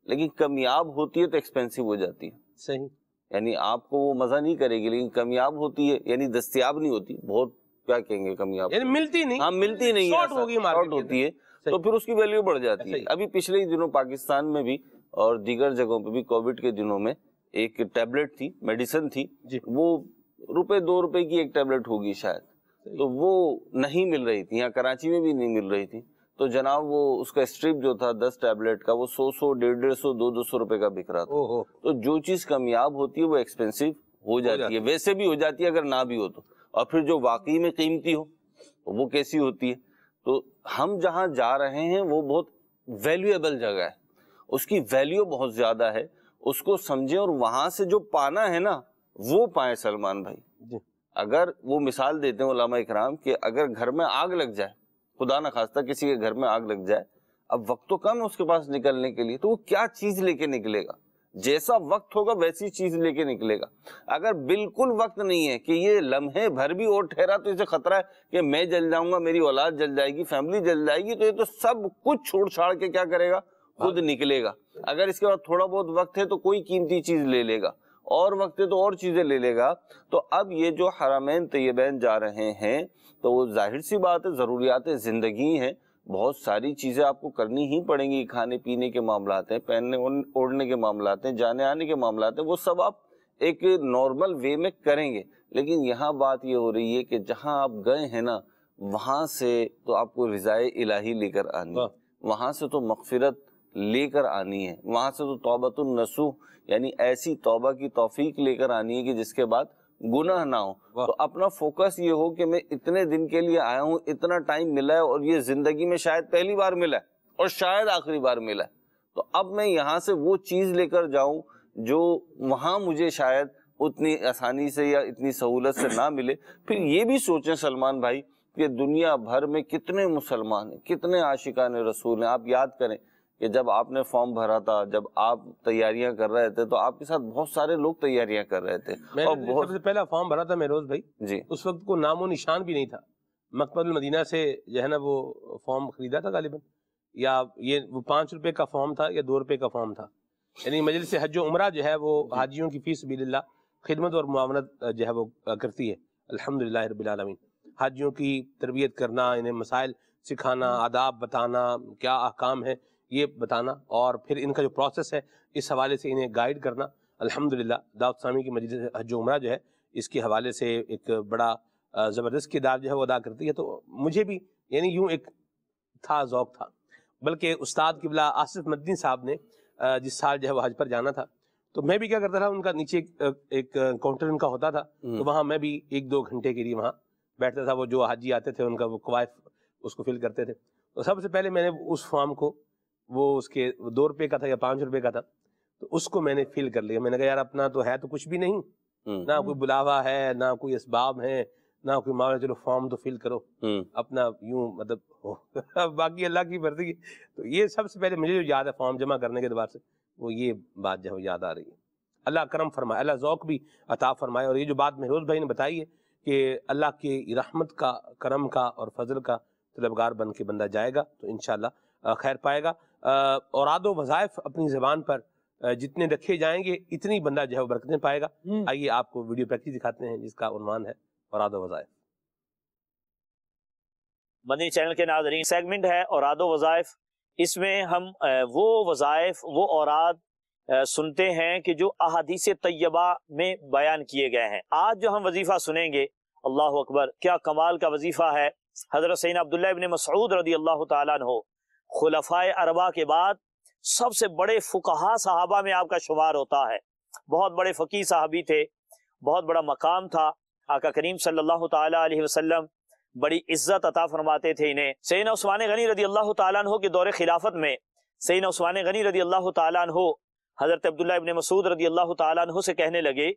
لیکن کمیاب ہوتی ہے تو ایکسپینسو ہو جاتی ہے۔ صحیح۔ یعنی آپ کو وہ مزہ نہیں کرے گی لیکن کمیاب ہوتی ہے یعنی دستیاب نہیں ہوتی۔ بہت کیا کہیں گے کمیاب یعنی ملتی نہیں۔ ہاں ملتی نہیں کے ہوتی ہے۔ تو پھر اس کی ویلیو بڑھ جاتی ہے۔ ابھی پچھلے ہی دنوں پاکستان میں بھی اور دیگر جگہوں پہ بھی کووڈ کے دنوں میں ایک ٹیبلٹ تھی میڈیسن تھی۔ جی۔ وہ روپے دو روپے کی ایک ٹیبلٹ ہوگی شاید۔ تو وہ نہیں مل رہی تھی یہاں کراچی میں بھی نہیں مل رہی تھی۔ تو جناب وہ اس کا اسٹرپ جو تھا دس ٹیبلٹ کا وہ سو سو ڈیڑھ ڈیڑھ سو دو دو سو روپے کا بک رہا تھا۔ تو جو چیز کمیاب ہوتی ہے وہ ایکسپینسو ہو جاتی ہے۔ ویسے بھی ہو جاتی ہے اگر نہ بھی ہو تو۔ اور پھر جو واقعی میں قیمتی ہو وہ کیسی ہوتی ہے؟ تو ہم جہاں جا رہے ہیں وہ بہت ویلیویبل جگہ ہے۔ اس کی ویلیو بہت زیادہ ہے۔ اس کو سمجھیں اور وہاں سے جو پانا ہے نا وہ پائیں سلمان بھائی۔ جی۔ اگر وہ مثال دیتے ہیں علماء اکرام کہ اگر گھر میں آگ لگ جائے خدا نہ خواستہ کسی کے گھر میں آگ لگ جائے اب وقت تو کم ہے اس کے پاس نکلنے کے لیے تو وہ کیا چیز لے کے نکلے گا؟ جیسا وقت ہوگا ویسی چیز لے کے نکلے گا۔ اگر بالکل وقت نہیں ہے کہ یہ لمحے بھر بھی اور ٹھہرا تو اسے خطرہ ہے کہ میں جل جاؤں گا میری اولاد جل جائے گی فیملی جل جائے گی تو یہ تو سب کچھ چھوڑ چھاڑ کے کیا کرے گا؟ خود نکلے گا۔ اگر اس کے بعد تھوڑا بہت وقت ہے تو کوئی قیمتی چیز لے لے گا۔ اور وقت ہے تو اور چیزیں لے لے گا۔ تو اب یہ جو حرمین طیبین جا رہے ہیں تو وہ ظاہر سی بات ہے ضروریات زندگی ہیں۔ بہت ساری چیزیں آپ کو کرنی ہی پڑیں گی کھانے پینے کے معاملات ہیں پہننے اوڑھنے کے معاملات ہیں جانے آنے کے معاملات ہیں وہ سب آپ ایک نارمل وے میں کریں گے۔ لیکن یہاں بات یہ ہو رہی ہے کہ جہاں آپ گئے ہیں نا وہاں سے تو آپ کو رضائے الہی لے کر آنی ہے۔ وہاں سے تو مغفرت لے کر آنی ہے۔ وہاں سے تو توبت النسوح یعنی ایسی توبہ کی توفیق لے کر آنی ہے کہ جس کے بعد گناہ نہ ہو۔ تو اپنا فوکس یہ ہو کہ میں اتنے دن کے لیے آیا ہوں اتنا ٹائم ملا ہے اور یہ زندگی میں شاید پہلی بار ملا ہے اور شاید آخری بار ملا ہے۔ تو اب میں یہاں سے وہ چیز لے کر جاؤں جو وہاں مجھے شاید اتنی آسانی سے یا اتنی سہولت سے نہ ملے۔ پھر یہ بھی سوچیں سلمان بھائی کہ دنیا بھر میں کتنے مسلمان ہیں کتنے عاشقان رسول ہیں آپ یاد کریں۔ کہ جب آپ نے فارم بھرا تھا جب آپ تیاریاں کر رہے تھے تو آپ کے ساتھ بہت سارے لوگ تیاریاں کر رہے تھے۔ اور بہت سب سے پہلا فارم بھرا تھا میروز بھائی۔ جی۔ اس وقت کو نام و نشان بھی نہیں تھا۔ مکتب المدینہ سے جو ہے نا وہ فارم خریدا تھا غالباً۔ یا یہ وہ پانچ روپے کا فارم تھا یا دو روپے کا فارم تھا۔ یعنی مجلس حج و عمرہ جو ہے وہ حاجیوں کی فی سبیل اللہ خدمت اور معاونت جو ہے وہ کرتی ہے۔ الحمد للہ رب العالمین۔ حاجیوں کی تربیت کرنا انہیں مسائل سکھانا آداب بتانا کیا احکام ہے یہ بتانا اور پھر ان کا جو پروسیس ہے اس حوالے سے انہیں گائیڈ کرنا۔ الحمد للہ داؤد سامی کی مجلس حج و عمرہ جو ہے اس کے حوالے سے ایک بڑا زبردست کردار جو ہے وہ ادا کرتی ہے۔ تو مجھے بھی یعنی یوں ایک تھا ذوق تھا۔ بلکہ استاد قبلہ آصف مدنی صاحب نے جس سال جو ہے وہ حج پر جانا تھا تو میں بھی کیا کرتا تھا ان کا نیچے ایک کاؤنٹر ان کا ہوتا تھا۔ تو وہاں میں بھی ایک دو گھنٹے کے لیے وہاں بیٹھتا تھا۔ وہ جو حاجی آتے تھے ان کا وہ قوائف اس کو فل کرتے تھے۔ تو سب سے پہلے میں نے اس فارم کو وہ اس کے دو روپے کا تھا یا پانچ روپے کا تھا تو اس کو میں نے فل کر لیا۔ میں نے کہا یار اپنا تو ہے تو کچھ بھی نہیں۔ نہ کوئی بلاوا ہے نہ کوئی اسباب ہے نہ کوئی معاملہ چلو فارم تو فل کرو۔ اپنا یوں مطلب باقی اللہ کی مرضی۔ تو یہ سب سے پہلے مجھے جو یاد ہے فارم جمع کرنے کے اعتبار سے وہ یہ بات جو یاد آ رہی ہے۔ اللہ کرم فرمائے اللہ ذوق بھی عطا فرمائے۔ اور یہ جو بات مہروز بھائی نے بتائی ہے کہ اللہ کی رحمت کا کرم کا اور فضل کا طلبگار بن کے بندہ جائے گا تو انشاءاللہ خیر پائے گا۔ اوراد و وظائف اپنی زبان پر جتنے رکھے جائیں گے اتنی بندہ جو ہے وہ برکتیں پائے گا۔ آئیے آپ کو ویڈیو پریکٹس دکھاتے ہیں جس کا عنوان ہے اوراد و وظائف۔ مدنی چینل کے ناظرین سیگمنٹ ہے اوراد و وظائف۔ اس میں ہم وہ وظائف وہ اوراد سنتے ہیں کہ جو احادیث طیبہ میں بیان کیے گئے ہیں۔ آج جو ہم وظیفہ سنیں گے اللہ اکبر کیا کمال کا وظیفہ ہے۔ حضرت سین عبداللہ ابن مسعود رضی اللہ تعالیٰ عنہ۔ خلفائے اربا کے بعد سب سے بڑے فقہا صحابہ میں آپ کا شمار ہوتا ہے۔ بہت بڑے فقی صحابی تھے، بہت بڑا مقام تھا۔ آقا کریم صلی اللہ تعالیٰ علیہ وسلم بڑی عزت عطا فرماتے تھے انہیں۔ سیدنا عثمان غنی رضی اللہ تعالیٰ عنہ کے دور خلافت میں سیدنا عثمان غنی رضی اللہ تعالیٰ عنہ حضرت عبداللہ ابن مسعود رضی اللہ تعالیٰ عنہ سے کہنے لگے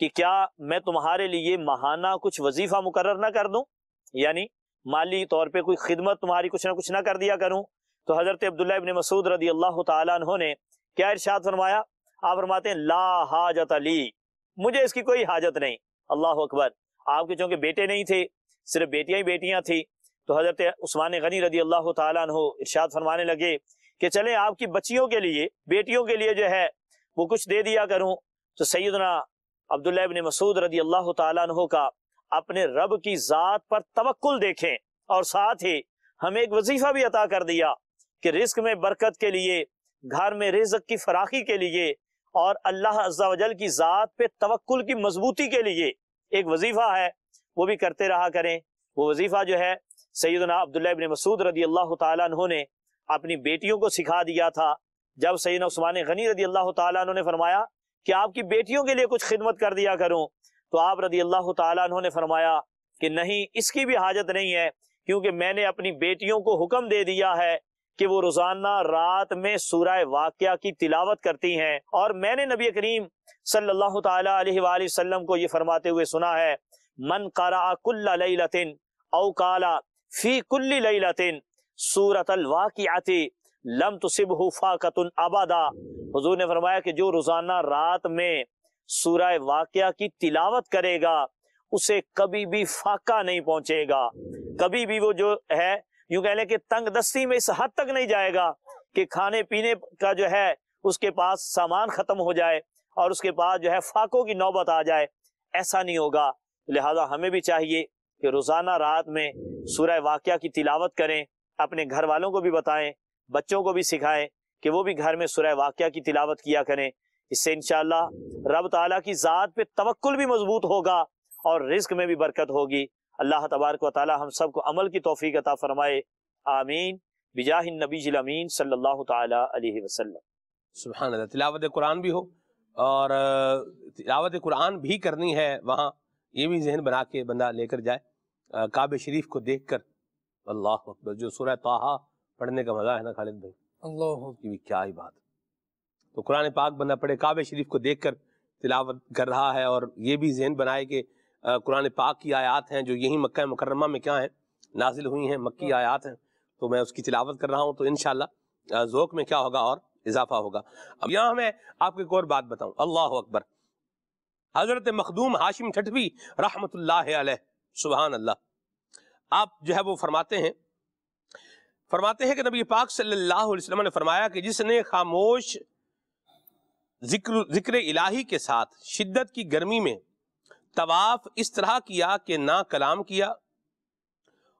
کہ کیا میں تمہارے لیے ماہانہ کچھ وظیفہ مقرر نہ کر دوں؟ یعنی مالی طور پہ کوئی خدمت تمہاری کچھ نہ کچھ نہ کر دیا کروں؟ تو حضرت عبداللہ ابن مسعود رضی اللہ تعالیٰ عنہ نے کیا ارشاد فرمایا؟ آپ فرماتے ہیں، لا حاجت علی مجھے اس کی کوئی حاجت نہیں۔ اللہ اکبر۔ آپ کے چونکہ بیٹے نہیں تھے، صرف بیٹیاں ہی بیٹیاں تھیں۔ تو حضرت عثمان غنی رضی اللہ تعالیٰ عنہ ارشاد فرمانے لگے کہ چلیں آپ کی بچیوں کے لیے، بیٹیوں کے لیے جو ہے، وہ کچھ دے دیا کروں۔ تو سیدنا عبداللہ ابن مسعود رضی اللہ تعالیٰ عنہ کا اپنے رب کی ذات پر توکل دیکھیں اور ساتھ ہی ہمیں ایک وظیفہ بھی عطا کر دیا۔ کہ رزق میں برکت کے لیے، گھر میں رزق کی فراخی کے لیے اور اللہ عز و جل کی ذات پہ توکل کی مضبوطی کے لیے ایک وظیفہ ہے، وہ بھی کرتے رہا کریں۔ وہ وظیفہ جو ہے، سیدنا عبداللہ ابن مسعود رضی اللہ تعالیٰ عنہ نے اپنی بیٹیوں کو سکھا دیا تھا۔ جب سیدنا عثمان غنی رضی اللہ تعالیٰ عنہ نے فرمایا کہ آپ کی بیٹیوں کے لیے کچھ خدمت کر دیا کروں، تو آپ رضی اللہ تعالیٰ عنہ نے فرمایا کہ نہیں، اس کی بھی حاجت نہیں ہے، کیونکہ میں نے اپنی بیٹیوں کو حکم دے دیا ہے کہ وہ روزانہ رات میں سورہ واقعہ کی تلاوت کرتی ہیں۔ اور میں نے نبی کریم صلی اللہ تعالی علیہ وآلہ وسلم کو یہ فرماتے ہوئے سنا ہے، من قرأ کل لیلت او قالا فی کل لیلت سورت الواقعات لم تصبہ فاقت ابدا حضور نے فرمایا کہ جو روزانہ رات میں سورہ واقعہ کی تلاوت کرے گا، اسے کبھی بھی فاقہ نہیں پہنچے گا۔ کبھی بھی وہ جو ہے یوں کہہ لیں کہ تنگ دستی میں اس حد تک نہیں جائے گا کہ کھانے پینے کا جو ہے اس کے پاس سامان ختم ہو جائے اور اس کے پاس جو ہے فاقوں کی نوبت آ جائے۔ ایسا نہیں ہوگا۔ لہذا ہمیں بھی چاہیے کہ روزانہ رات میں سورہ واقعہ کی تلاوت کریں، اپنے گھر والوں کو بھی بتائیں، بچوں کو بھی سکھائیں کہ وہ بھی گھر میں سورہ واقعہ کی تلاوت کیا کریں۔ اس سے انشاءاللہ رب تعالیٰ کی ذات پہ توکل بھی مضبوط ہوگا اور رزق میں بھی برکت ہوگی۔ اللہ تبارک و تعالی ہم سب کو عمل کی توفیق عطا فرمائے۔ آمین۔ بجاہ النبی الامین صلی اللہ تعالی علیہ وسلم۔ سبحان اللہ تلاوت قرآن بھی ہو اور تلاوت قرآن بھی کرنی ہے وہاں یہ بھی ذہن بنا کے بندہ لے کر جائے۔ کعب شریف کو دیکھ کر۔ اللہ اکبر جو سورہ طاہا پڑھنے کا مزہ ہے نا خالد بھائی؟ اللہ کی بھی کیا ہی بات۔ تو قرآن پاک بندہ پڑھے کعب شریف کو دیکھ کر تلاوت کر رہا ہے اور یہ بھی ذہن بنائے کہ قرآن پاک کی آیات ہیں جو یہی مکہ مکرمہ میں کیا ہیں نازل ہوئی ہیں مکی آیات ہیں۔ تو میں اس کی تلاوت کر رہا ہوں تو انشاءاللہ ذوق میں کیا ہوگا اور اضافہ ہوگا۔ اب یہاں میں آپ کو ایک اور بات بتاؤں۔ اللہ اکبر۔ حضرت مخدوم ہاشم ٹھٹوی رحمت اللہ علیہ سبحان اللہ۔ آپ جو ہے وہ فرماتے ہیں فرماتے ہیں کہ نبی پاک صلی اللہ علیہ وسلم نے فرمایا کہ جس نے خاموش ذکر ذکر الہی کے ساتھ شدت کی گرمی میں طواف اس طرح کیا کہ نہ کلام کیا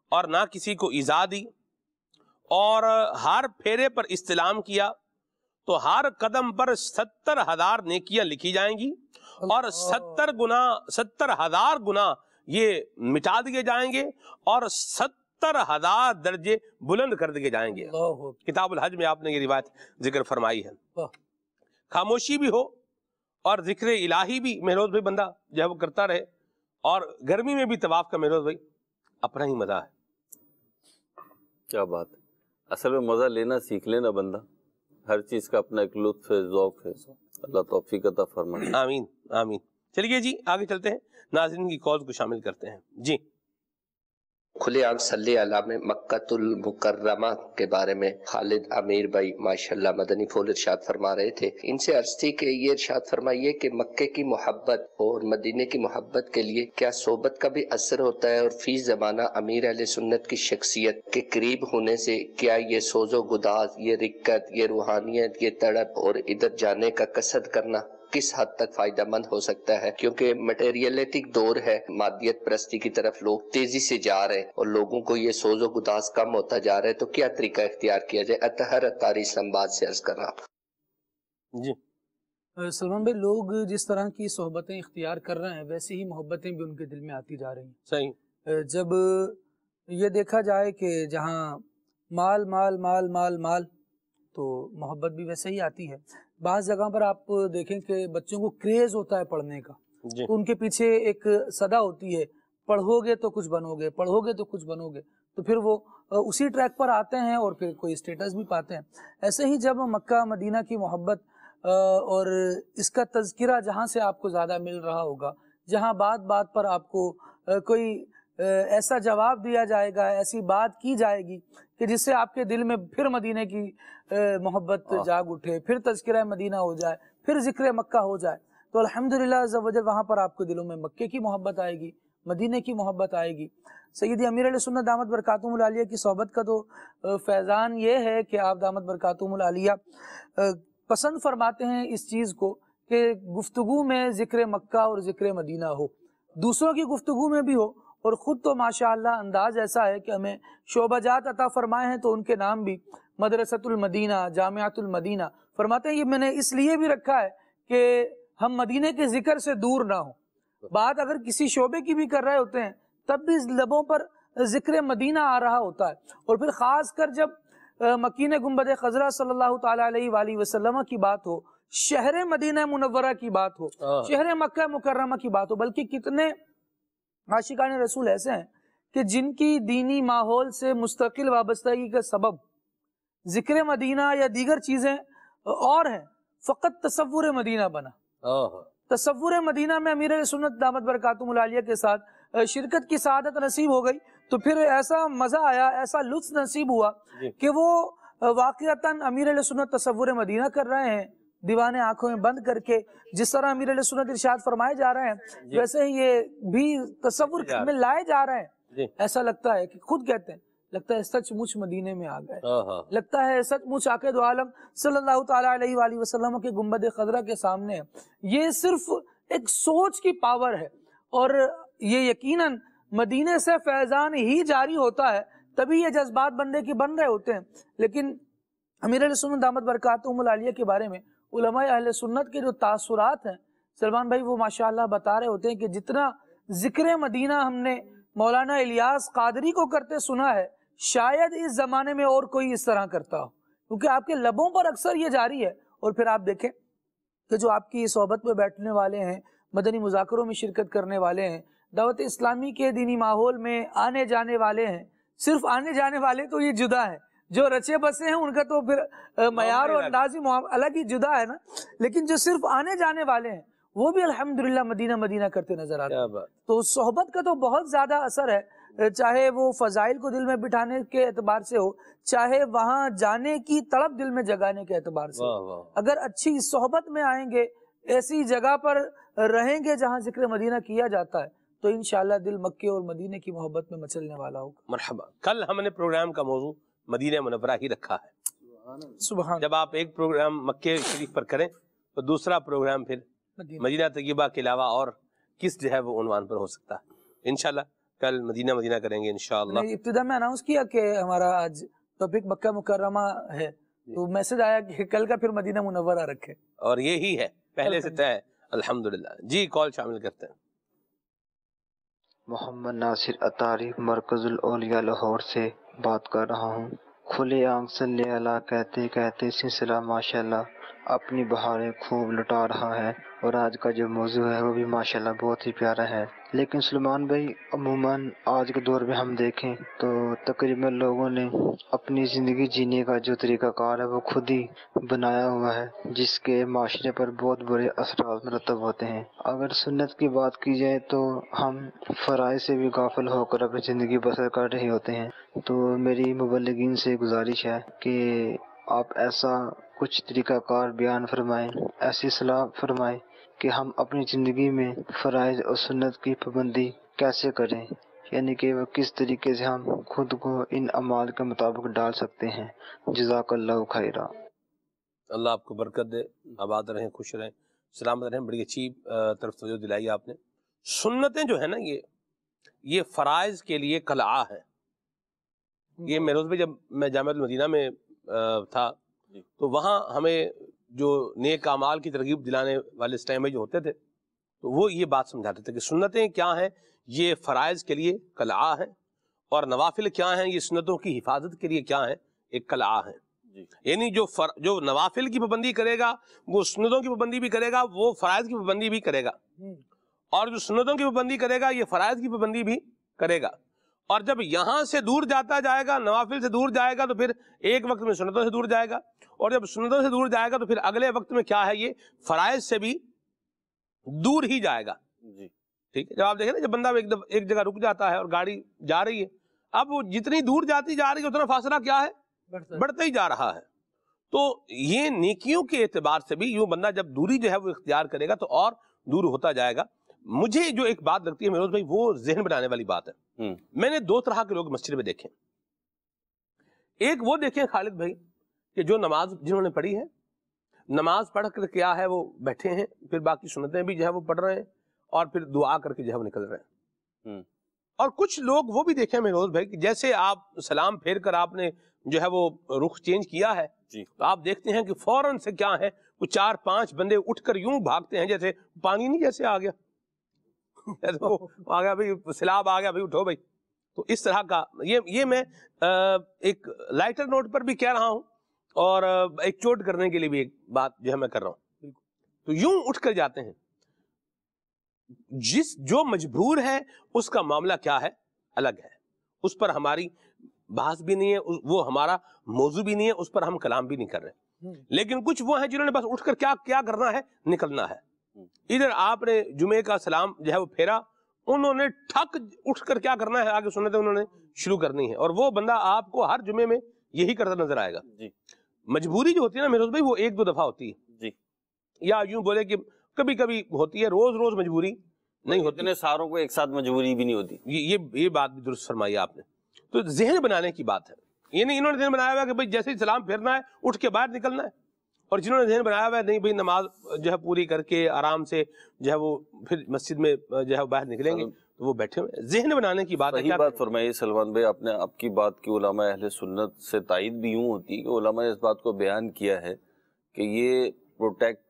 اور نہ کسی کو ایزا دی اور ہر پھیرے پر استلام کیا تو ہر قدم پر ستر ہزار نیکیاں لکھی جائیں گی اور ستر گنا ستر ہزار گنا یہ مٹا دیے جائیں گے اور ستر ہزار درجے بلند کر دیے جائیں گے۔ کتاب الحج میں آپ نے یہ روایت ذکر فرمائی ہے۔ خاموشی بھی ہو اور ذکر الہی بھی مہروز بھائی بندہ جو ہے وہ کرتا رہے اور گرمی میں بھی طواف کا مہروز بھائی اپنا ہی مزہ ہے۔ کیا بات اصل میں مزہ لینا سیکھ لینا بندہ۔ ہر چیز کا اپنا ایک لطف ہے ذوق ہے۔ اللہ توفیق عطا فرمائے۔ آمین آمین۔ چلیے جی آگے چلتے ہیں۔ ناظرین کی کال کو شامل کرتے ہیں۔ جی۔ کھلے عام صلی اللہ میں مکت المکرمہ کے بارے میں خالد امیر بھائی ماشاءاللہ مدنی پھول ارشاد فرما رہے تھے۔ ان سے عرض تھی کہ یہ ارشاد فرمائیے کہ مکے کی محبت اور مدینے کی محبت کے لیے کیا صحبت کا بھی اثر ہوتا ہے اور فی زمانہ امیر علیہ سنت کی شخصیت کے قریب ہونے سے کیا یہ سوز و گداز، یہ رکت، یہ روحانیت، یہ تڑپ اور ادھر جانے کا قصد کرنا کس حد تک فائدہ مند ہو سکتا ہے؟ کیونکہ مٹیریلیٹک دور ہے مادیت پرستی کی طرف لوگ تیزی سے جا رہے ہیں اور لوگوں کو یہ سوز و گداس کم ہوتا جا رہا ہے۔ تو کیا طریقہ اختیار کیا جائے؟ اتحر اتاری اسلام آباد سے عرض کر رہا جی۔ سلمان بھائی لوگ جس طرح کی صحبتیں اختیار کر رہے ہیں ویسے ہی محبتیں بھی ان کے دل میں آتی جا رہی ہیں۔ صحیح۔ جب یہ دیکھا جائے کہ جہاں مال مال مال مال مال تو محبت بھی ویسے ہی آتی ہے۔ بعض جگہ پر آپ دیکھیں کہ بچوں کو کریز ہوتا ہے پڑھنے کا۔ جی۔ تو ان کے پیچھے ایک صدا ہوتی ہے پڑھو گے تو کچھ بنو گے پڑھو گے تو کچھ بنو گے تو پھر وہ اسی ٹریک پر آتے ہیں اور پھر کوئی اسٹیٹس بھی پاتے ہیں۔ ایسے ہی جب مکہ مدینہ کی محبت اور اس کا تذکرہ جہاں سے آپ کو زیادہ مل رہا ہوگا جہاں بات بات پر آپ کو کوئی ایسا جواب دیا جائے گا ایسی بات کی جائے گی کہ جس سے آپ کے دل میں پھر مدینہ کی محبت جاگ اٹھے پھر تذکرہ مدینہ ہو جائے پھر ذکر مکہ ہو جائے۔ تو الحمدللہ للہ وہاں پر آپ کو دلوں میں مکے کی محبت آئے گی مدینہ کی محبت آئے گی۔ سیدی امیر علیہ سنت دامت برکاتم العالیہ کی صحبت کا تو فیضان یہ ہے کہ آپ دامت برکاتم العالیہ پسند فرماتے ہیں اس چیز کو کہ گفتگو میں ذکر مکہ اور ذکر مدینہ ہو۔ دوسروں کی گفتگو میں بھی ہو اور خود تو ماشاءاللہ انداز ایسا ہے کہ ہمیں شعبہ جات عطا فرمائے ہیں تو ان کے نام بھی مدرسۃ المدینہ جامعات المدینہ۔ فرماتے ہیں یہ میں نے اس لیے بھی رکھا ہے کہ ہم مدینہ کے ذکر سے دور نہ ہوں۔ بات اگر کسی شعبے کی بھی کر رہے ہوتے ہیں تب بھی لبوں پر ذکر مدینہ آ رہا ہوتا ہے۔ اور پھر خاص کر جب مکین گنبد خزرہ صلی اللہ تعالیٰ علیہ وآلہ وسلم کی بات ہو شہر مدینہ منورہ کی بات ہو شہر مکہ مکرمہ کی بات ہو بلکہ کتنے عاشقان رسول ایسے ہیں کہ جن کی دینی ماحول سے مستقل وابستگی کا سبب ذکر مدینہ یا دیگر چیزیں اور ہیں فقط تصور مدینہ بنا۔ تصور مدینہ میں امیر سنت دامت برکاتم العالیہ کے ساتھ شرکت کی سعادت نصیب ہو گئی تو پھر ایسا مزہ آیا ایسا لطف نصیب ہوا جی۔ کہ وہ واقعتاً امیر سنت تصور مدینہ کر رہے ہیں۔ دیوانے آنکھوں میں بند کر کے جس طرح امیر علیہ سنت ارشاد فرمائے جا رہے ہیں جی۔ ویسے ہی یہ بھی تصور میں لائے جا رہے ہیں۔ جی۔ ایسا لگتا ہے کہ خود کہتے ہیں لگتا ہے سچ مچ مدینے میں آ گئے۔ لگتا ہے سچ مچ عقید عالم صلی اللہ تعالیٰ علیہ وآلہ وسلم کے گنبد خضرہ کے سامنے یہ صرف ایک سوچ کی پاور ہے۔ اور یہ یقیناً مدینے سے فیضان ہی جاری ہوتا ہے تبھی یہ جذبات بندے کی بن رہے ہوتے ہیں۔ لیکن امیر علیہ سنت دامت برکاتہم العالیہ کے بارے میں علماء اہل سنت کے جو تاثرات ہیں، سلمان بھائی وہ ماشاءاللہ بتا رہے ہوتے ہیں کہ جتنا ذکر مدینہ ہم نے مولانا الیاس قادری کو کرتے سنا ہے، شاید اس زمانے میں اور کوئی اس طرح کرتا ہو۔ کیونکہ آپ کے لبوں پر اکثر یہ جاری ہے۔ اور پھر آپ دیکھیں کہ جو آپ کی صحبت میں بیٹھنے والے ہیں، مدنی مذاکروں میں شرکت کرنے والے ہیں، دعوت اسلامی کے دینی ماحول میں آنے جانے والے ہیں، صرف آنے جانے والے تو یہ جدا ہے جو رچے بسے ہیں ان کا تو پھر معیار اور اندازی الگ۔ ہی جدا ہے نا۔ لیکن جو صرف آنے جانے والے ہیں وہ بھی الحمدللہ مدینہ مدینہ کرتے نظر آتے ہیں۔ تو صحبت کا تو بہت زیادہ اثر ہے۔ چاہے وہ فضائل کو دل میں بٹھانے کے اعتبار سے ہو چاہے وہاں جانے کی طلب دل میں جگانے کے اعتبار سے اگر اچھی صحبت میں آئیں گے ایسی جگہ پر رہیں گے جہاں ذکر مدینہ کیا جاتا ہے تو انشاءاللہ دل مکے اور مدینہ کی محبت میں مچلنے والا ہوگا۔ مرحبا۔ کل ہم نے پروگرام کا موضوع مدینہ منورہ ہی رکھا ہے۔ سبحان جب آپ ایک پروگرام مکے شریف پر کریں تو دوسرا پروگرام پھر مدینہ۔ طیبہ کے علاوہ اور کس جو ہے وہ عنوان پر ہو سکتا ہے۔ انشاءاللہ کل مدینہ مدینہ کریں گے انشاءاللہ۔ ابتدا میں اناؤنس کیا کہ ہمارا آج ٹاپک مکہ مکرمہ ہے۔ جی۔ تو میسج آیا کہ کل کا پھر مدینہ منورہ رکھے اور یہی ہے پہلے سے طے الحمدللہ۔ جی کال شامل کرتے ہیں۔ محمد ناصر اتاری مرکز الاولیاء لاہور سے۔ بات کر رہا ہوں۔ کھلے عام صلی اللہ کہتے کہتے سلسلہ ماشاءاللہ اپنی بہاریں خوب لٹا رہا ہے اور آج کا جو موضوع ہے وہ بھی ماشاءاللہ بہت ہی پیارا ہے۔ لیکن سلمان بھائی، عموماً آج کے دور میں ہم دیکھیں تو تقریباً لوگوں نے اپنی زندگی جینے کا جو طریقہ کار ہے، وہ خود ہی بنایا ہوا ہے، جس کے معاشرے پر بہت برے اثرات مرتب ہوتے ہیں۔ اگر سنت کی بات کی جائے تو ہم فرائض سے بھی غافل ہو کر اپنی زندگی بسر کر رہے ہوتے ہیں۔ تو میری مبلغین سے گزارش ہے کہ آپ ایسا کچھ طریقہ کار بیان فرمائیں، ایسی صلاح فرمائیں کہ ہم اپنی زندگی میں فرائض اور سنت کی پابندی کیسے کریں؟ یعنی کہ وہ کس طریقے سے ہم خود کو ان اعمال کے مطابق ڈال سکتے ہیں؟ جزاک اللہ خیرہ اللہ آپ کو برکت دے۔ آباد رہیں خوش رہیں سلامت رہیں۔ بڑی اچھی طرف توجہ دلائی آپ نے۔ سنتیں جو ہیں نا یہ یہ فرائض کے لیے کلا ہے یہ میروز میں جب میں جامعہ المدینہ میں تھا جی۔ تو وہاں ہمیں جو نیک اعمال کی ترغیب دلانے والے اس ٹائم میں جو ہوتے تھے تو وہ یہ بات سمجھاتے تھے کہ سنتیں کیا ہیں؟ یہ فرائض کے لیے کلا ہے اور نوافل کیا ہیں؟ یہ سنتوں کی حفاظت کے لیے کیا ہیں؟ ایک کلا ہے۔ جی۔ یعنی جو فر... جو نوافل کی پابندی کرے گا وہ سنتوں کی پابندی بھی کرے گا وہ فرائض کی پابندی بھی کرے گا۔ اور جو سنتوں کی پابندی کرے گا یہ فرائض کی پابندی بھی کرے گا۔ اور جب یہاں سے دور جاتا جائے گا نوافل سے دور جائے گا تو پھر ایک وقت میں سنتوں سے دور جائے گا۔ اور جب سنتوں سے دور جائے گا تو پھر اگلے وقت میں کیا ہے یہ؟ فرائض سے بھی دور ہی جائے گا۔ جی۔ ٹھیک ہے؟ جب آپ دیکھیں نا جب بندہ ایک ایک جگہ رک جاتا ہے اور گاڑی جا رہی ہے اب وہ جتنی دور جاتی جا رہی ہے اتنا فاصلہ کیا ہے۔ بڑھتا ہی جا رہا ہے۔ تو یہ نیکیوں کے اعتبار سے بھی یوں بندہ جب دوری جو ہے وہ اختیار کرے گا تو اور دور ہوتا جائے گا۔ مجھے جو ایک بات لگتی ہے میروز بھائی وہ ذہن بنانے والی بات ہے۔ میں نے دو طرح کے لوگ مسجد میں دیکھے۔ ایک وہ دیکھیں خالد بھائی کہ جو نماز جنہوں نے پڑھی ہے نماز پڑھ کر کیا ہے وہ بیٹھے ہیں پھر باقی سنتیں بھی جو ہے وہ پڑھ رہے ہیں اور پھر دعا کر کے جو ہے وہ نکل رہے ہیں۔ اور کچھ لوگ وہ بھی دیکھے میروز بھائی کہ جیسے آپ سلام پھیر کر آپ نے جو ہے وہ رخ چینج کیا ہے جی۔ تو آپ دیکھتے ہیں کہ فوراً سے کیا ہے وہ چار پانچ بندے اٹھ کر یوں بھاگتے ہیں جیسے پانی نہیں جیسے آ گیا۔ آ گیا بھائی سیلاب آ گیا بھائی اٹھو بھائی۔ تو اس طرح کا یہ یہ میں ایک لائٹر نوٹ پر بھی کہہ رہا ہوں اور ایک چوٹ کرنے کے لیے بھی ایک بات جو ہے میں کر رہا ہوں۔ تو یوں اٹھ کر جاتے ہیں۔ جس جو مجبور ہے اس کا معاملہ کیا ہے؟ الگ ہے۔ اس پر ہماری بحث بھی نہیں ہے وہ ہمارا موضوع بھی نہیں ہے اس پر ہم کلام بھی نہیں کر رہے۔ لیکن کچھ وہ ہیں جنہوں نے بس اٹھ کر کیا کیا کرنا ہے؟ نکلنا ہے۔ ادھر آپ نے جمعے کا سلام جو ہے وہ پھیرا انہوں نے ٹھک اٹھ کر کیا کرنا ہے؟ آگے سنتیں انہوں نے شروع کرنی ہے۔ اور وہ بندہ آپ کو ہر جمعے میں یہی کرتا نظر آئے گا۔ جی۔ مجبوری جو ہوتی ہے نا میروز بھائی وہ ایک دو دفعہ ہوتی ہے۔ جی۔ یا یوں بولے کہ کبھی کبھی ہوتی ہے روز روز مجبوری نہیں ہوتی۔ اتنے ساروں کو ایک ساتھ مجبوری بھی نہیں ہوتی۔ یہ یہ بات بھی درست فرمائی آپ نے۔ تو ذہن بنانے کی بات ہے۔ یہ نہیں انہوں نے ذہن بنایا ہوا ہے کہ بھائی جیسے ہی سلام پھیرنا ہے اٹھ کے باہر نکلنا ہے۔ اور جنہوں نے ذہن بنایا ہوا ہے نہیں بھائی نماز جو ہے پوری کر کے آرام سے جو ہے وہ پھر مسجد میں جو ہے وہ باہر نکلیں گے تو وہ بیٹھے ہوئے۔ ذہن بنانے کی بات ہے بات فرمائی سلمان بھائی آپ نے آپ کی بات کی علماء اہل سنت سے تائید بھی یوں ہوتی ہے کہ علماء نے اس بات کو بیان کیا ہے کہ یہ پروٹیکٹ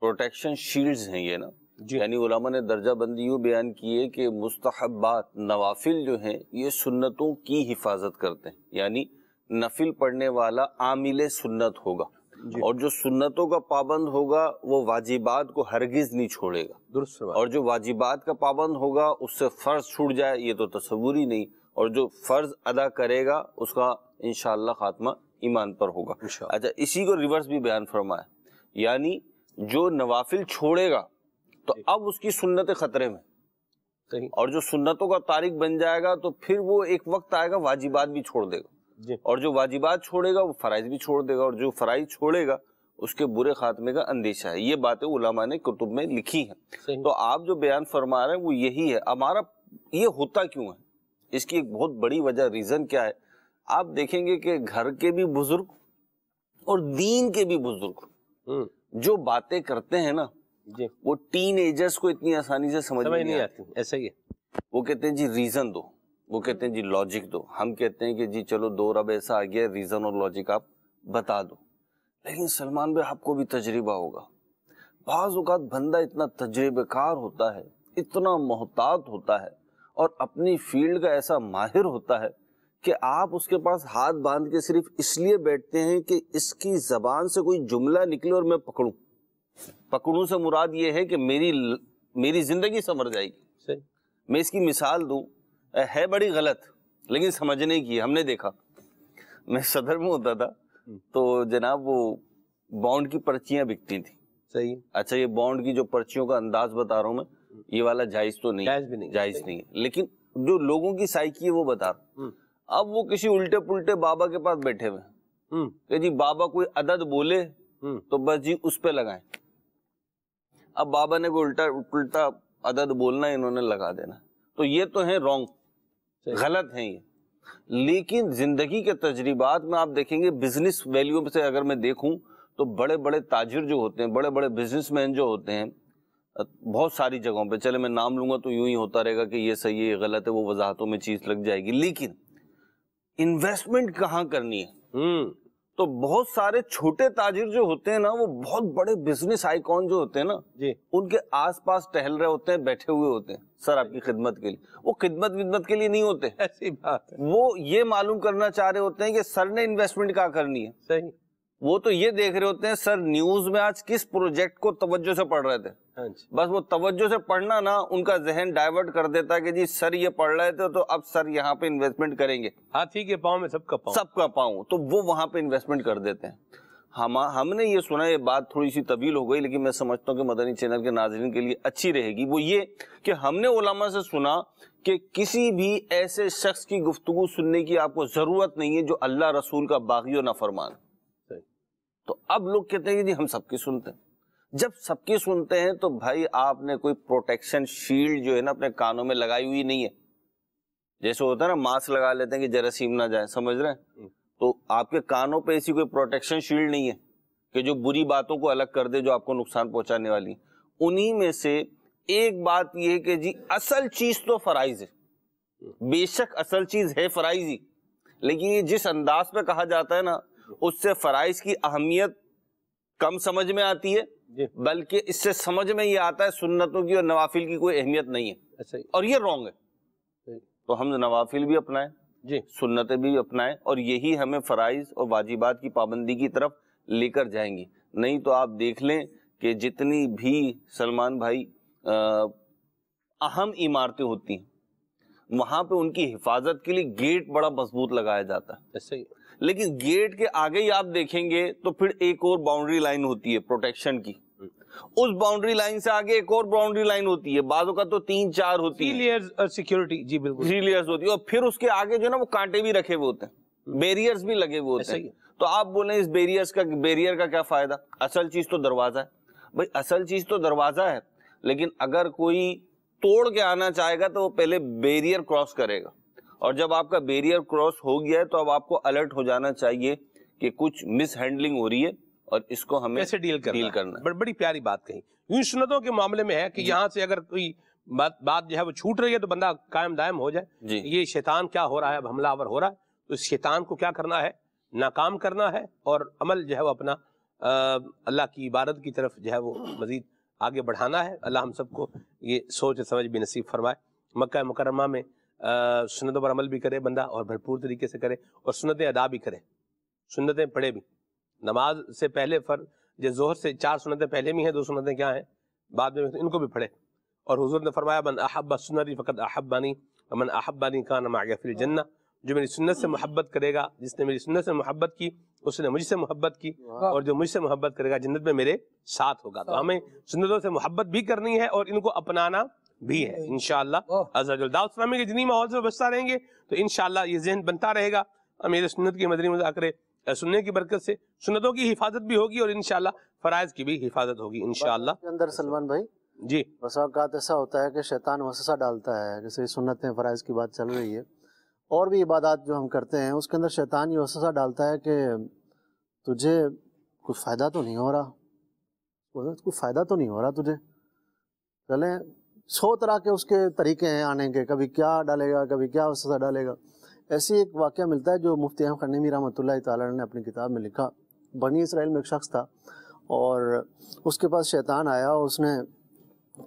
پروٹیکشن شیلڈز ہیں یہ نا۔ جی۔ یعنی علماء نے درجہ بندی یوں بیان کی ہے کہ مستحبات نوافل جو ہیں یہ سنتوں کی حفاظت کرتے ہیں۔ یعنی نفل پڑھنے والا عامل سنت ہوگا۔ اور جو سنتوں کا پابند ہوگا وہ واجبات کو ہرگز نہیں چھوڑے گا۔ درست اور جو واجبات کا پابند ہوگا اس سے فرض چھوٹ جائے یہ تو تصور ہی نہیں۔ اور جو فرض ادا کرے گا اس کا انشاءاللہ خاتمہ ایمان پر ہوگا۔ اچھا اسی کو ریورس بھی بیان فرمایا۔ یعنی جو نوافل چھوڑے گا تو اب اس کی سنت خطرے میں۔ اور جو سنتوں کا تاریخ بن جائے گا تو پھر وہ ایک وقت آئے گا واجبات بھی چھوڑ دے گا۔ جی۔ اور جو واجبات چھوڑے گا وہ فرائض بھی چھوڑ دے گا اور جو فرائض چھوڑے گا اس کے برے خاتمے کا اندیشہ ہے۔ یہ باتیں علماء نے کتب میں لکھی ہیں۔ تو آپ جو بیان فرما رہے ہیں وہ یہی ہے۔ ہمارا یہ ہوتا کیوں ہے؟ اس کی ایک بہت بڑی وجہ ریزن کیا ہے؟ آپ دیکھیں گے کہ گھر کے بھی بزرگ اور دین کے بھی بزرگ جو باتیں کرتے ہیں نا جی۔ وہ ٹین ایجرز کو اتنی آسانی سے سمجھ نہیں آتی۔ ایسا ہی ہے۔ وہ کہتے ہیں جی ریزن دو۔ وہ کہتے ہیں جی لاجک دو۔ ہم کہتے ہیں کہ جی چلو دو رب ایسا آ گیا ریزن اور لاجک آپ بتا دو۔ لیکن سلمان بھائی آپ کو بھی تجربہ ہوگا۔ بعض اوقات بندہ اتنا تجربہ کار ہوتا ہے اتنا محتاط ہوتا ہے اور اپنی فیلڈ کا ایسا ماہر ہوتا ہے کہ آپ اس کے پاس ہاتھ باندھ کے صرف اس لیے بیٹھتے ہیں کہ اس کی زبان سے کوئی جملہ نکلے اور میں پکڑوں۔ پکڑوں سے مراد یہ ہے کہ میری میری زندگی سنور جائے گی۔ صحیح۔ میں اس کی مثال دوں۔ ہے بڑی غلط لیکن سمجھنے کی ہم نے دیکھا۔ میں صدر میں ہوتا تھا تو جناب وہ بانڈ کی پرچیاں بکتی تھیں۔ صحیح۔ اچھا یہ بانڈ کی جو پرچیوں کا انداز بتا رہا ہوں میں یہ والا جائز تو نہیں جائز بھی نہیں ہے، جائز۔ نہیں ہے۔ لیکن جو لوگوں کی سائیکی ہے وہ بتا رہا اب وہ کسی الٹے پلٹے بابا کے پاس بیٹھے ہوئے کہ جی بابا کوئی عدد بولے تو بس جی اس پہ لگائیں۔ اب بابا نے کوئی الٹا الٹا عدد بولنا ہے انہوں نے لگا دینا۔ تو یہ تو ہیں رونگ۔ غلط ہیں یہ۔ لیکن زندگی کے تجربات میں آپ دیکھیں گے بزنس ویلیو سے اگر میں دیکھوں تو بڑے بڑے تاجر جو ہوتے ہیں بڑے بڑے بزنس مین جو ہوتے ہیں بہت ساری جگہوں پہ چلے میں نام لوں گا تو یوں ہی ہوتا رہے گا کہ یہ صحیح ہے یہ غلط ہے وہ وضاحتوں میں چیز لگ جائے گی۔ لیکن انویسٹمنٹ کہاں کرنی ہے؟ تو بہت سارے چھوٹے تاجر جو ہوتے ہیں نا وہ بہت بڑے بزنس آئیکن جو ہوتے ہیں نا جی۔ ان کے آس پاس ٹہل رہے ہوتے ہیں بیٹھے ہوئے ہوتے ہیں۔ سر آپ کی خدمت کے لیے۔ وہ خدمت ودمت کے لیے نہیں ہوتے۔ ایسی بات ہے۔ وہ یہ معلوم کرنا چاہ رہے ہوتے ہیں کہ سر نے انویسٹمنٹ کہاں کرنی ہے؟ صحیح۔ وہ تو یہ دیکھ رہے ہوتے ہیں سر نیوز میں آج کس پروجیکٹ کو توجہ سے پڑھ رہے تھے؟ ہاں جی۔ بس وہ توجہ سے پڑھنا نا ان کا ذہن ڈائیورٹ کر دیتا کہ جی سر یہ پڑھ رہے تھے تو اب سر یہاں پہ انویسٹمنٹ کریں گے۔ ہاتھی کے پاؤں میں سب کا پاؤں۔ سب کا پاؤں۔ تو وہ وہاں پہ انویسٹمنٹ کر دیتے ہیں۔ ہم ہم نے یہ سنا یہ بات تھوڑی سی طویل ہو گئی لیکن میں سمجھتا ہوں کہ مدنی چینل کے ناظرین کے لیے اچھی رہے گی۔ وہ یہ کہ ہم نے علماء سے سنا کہ کسی بھی ایسے شخص کی گفتگو سننے کی آپ کو ضرورت نہیں ہے جو اللہ رسول کا باغی و نافرمان۔ تو اب لوگ کہتے ہیں کہ جی ہم سب کی سنتے ہیں۔ جب سب کی سنتے ہیں تو بھائی آپ نے کوئی پروٹیکشن شیلڈ جو ہے نا اپنے کانوں میں لگائی ہوئی نہیں ہے۔ جیسے ہوتا ہے نا ماسک لگا لیتے ہیں کہ جراثیم نہ جائے سمجھ رہے ہیں؟ تو آپ کے کانوں پہ ایسی کوئی پروٹیکشن شیلڈ نہیں ہے کہ جو بری باتوں کو الگ کر دے جو آپ کو نقصان پہنچانے والی انہی میں سے ایک بات یہ کہ جی اصل چیز تو فرائض ہے۔ بے شک اصل چیز ہے فرائض ہی۔ لیکن یہ جس انداز پہ کہا جاتا ہے نا اس سے فرائض کی اہمیت کم سمجھ میں آتی ہے جی۔ بلکہ اس سے سمجھ میں یہ آتا ہے سنتوں کی اور نوافل کی کوئی اہمیت نہیں ہے۔ اچھا اور یہ رونگ ہے۔ تو ہم نوافل بھی اپنائیں۔ جی۔ سنتیں بھی اپنائیں اور یہی ہمیں فرائض اور واجبات کی پابندی کی طرف لے کر جائیں گی۔ نہیں تو آپ دیکھ لیں کہ جتنی بھی سلمان بھائی اہم عمارتیں ہوتی ہیں وہاں پہ ان کی حفاظت کے لیے گیٹ بڑا مضبوط لگایا جاتا ہے۔ لیکن گیٹ کے آگے ہی آپ دیکھیں گے تو پھر ایک اور باؤنڈری لائن ہوتی ہے پروٹیکشن کی۔ اس باؤنڈری لائن سے آگے ایک اور باؤنڈری لائن ہوتی ہے۔ بعضوں کا تو تین چار ہوتی ہے لیئرز سیکیورٹی جی بالکل۔ تھری لیئرز ہوتی ہے اور پھر اس کے آگے جو ہے نا وہ کانٹے بھی رکھے ہوئے ہوتے ہیں۔ بیریئرز بھی لگے ہوئے ہوتے ہی ہیں تو آپ بولیں اس بیریئرز کا بیریئر کا کیا فائدہ؟ اصل چیز تو دروازہ ہے۔ بھائی اصل چیز تو دروازہ ہے۔ لیکن اگر کوئی توڑ کے آنا چاہے گا تو وہ پہلے بیریئر کراس کرے گا۔ اور جب آپ کا بیریئر کراس ہو گیا ہے تو اب آپ کو الرٹ ہو جانا چاہیے کہ کچھ مس ہینڈلنگ ہو رہی ہے اور اس کو ہمیں کیسے ڈیل کرنا ڈیل؟ کرنا بڑ- بڑی پیاری بات کہی۔ یوں سنتوں کے معاملے میں ہے کہ یہاں سے اگر کوئی بات بات جو ہے وہ چھوٹ رہی ہے تو بندہ قائم دائم ہو جائے۔ جی۔ یہ شیطان کیا ہو رہا ہے؟ اب حملہ آور ہو رہا ہے۔ تو اس شیطان کو کیا کرنا ہے؟ ناکام کرنا ہے اور عمل جو ہے وہ اپنا اللہ کی عبادت کی طرف جو ہے وہ مزید آگے بڑھانا ہے۔ اللہ ہم سب کو یہ سوچ سمجھ بھی نصیب فرمائے۔ مکہ مکرمہ میں سنتوں پر عمل بھی کرے بندہ اور بھرپور طریقے سے کرے اور سنتیں ادا بھی کرے۔ سنتیں پڑھے بھی۔ نماز سے پہلے فرض جو ظہر سے چار سنتیں پہلے بھی ہیں دو سنتیں کیا ہیں؟ بعد میں ان کو بھی پڑھے۔ اور حضور نے فرمایا من احب سنتی فقط احبانی من احبانی کا نما فی الجنہ۔ جو میری سنت سے محبت کرے گا جس نے میری سنت سے محبت کی اس نے مجھ سے محبت کی اور جو مجھ سے محبت کرے گا جنت میں میرے ساتھ ہوگا۔ تو ہمیں سنتوں سے محبت بھی کرنی ہے اور ان کو اپنانا بھی ہے انشاءاللہ۔ عزوجل دعوت اسلامی کے جنی ماحول سے بچتا رہیں گے تو انشاءاللہ یہ ذہن بنتا رہے گا۔ امیر سنت کی مدنی مذاکرے سننے کی برکت سے سنتوں کی حفاظت بھی ہوگی اور انشاءاللہ فرائض کی بھی حفاظت ہوگی انشاءاللہ۔ اندر سلمان بھائی۔ جی۔ بس اوقات ایسا ہوتا ہے کہ شیطان وسوسہ ڈالتا ہے جیسے سنتیں فرائض کی بات چل رہی ہے۔ اور بھی عبادات جو ہم کرتے ہیں اس کے اندر شیطان یہ وسوسہ ڈالتا ہے کہ تجھے کچھ فائدہ تو نہیں ہو رہا۔ کچھ فائدہ تو نہیں ہو رہا تجھے۔ چلیں سو طرح کے اس کے طریقے ہیں آنے کے، کبھی کیا ڈالے گا، کبھی کیا وسوسہ ڈالے گا۔ ایسی ایک واقعہ ملتا ہے جو مفتی احمد خنیمی رحمۃ اللہ تعالیٰ نے اپنی کتاب میں لکھا۔ بنی اسرائیل میں ایک شخص تھا اور اس کے پاس شیطان آیا اور اس نے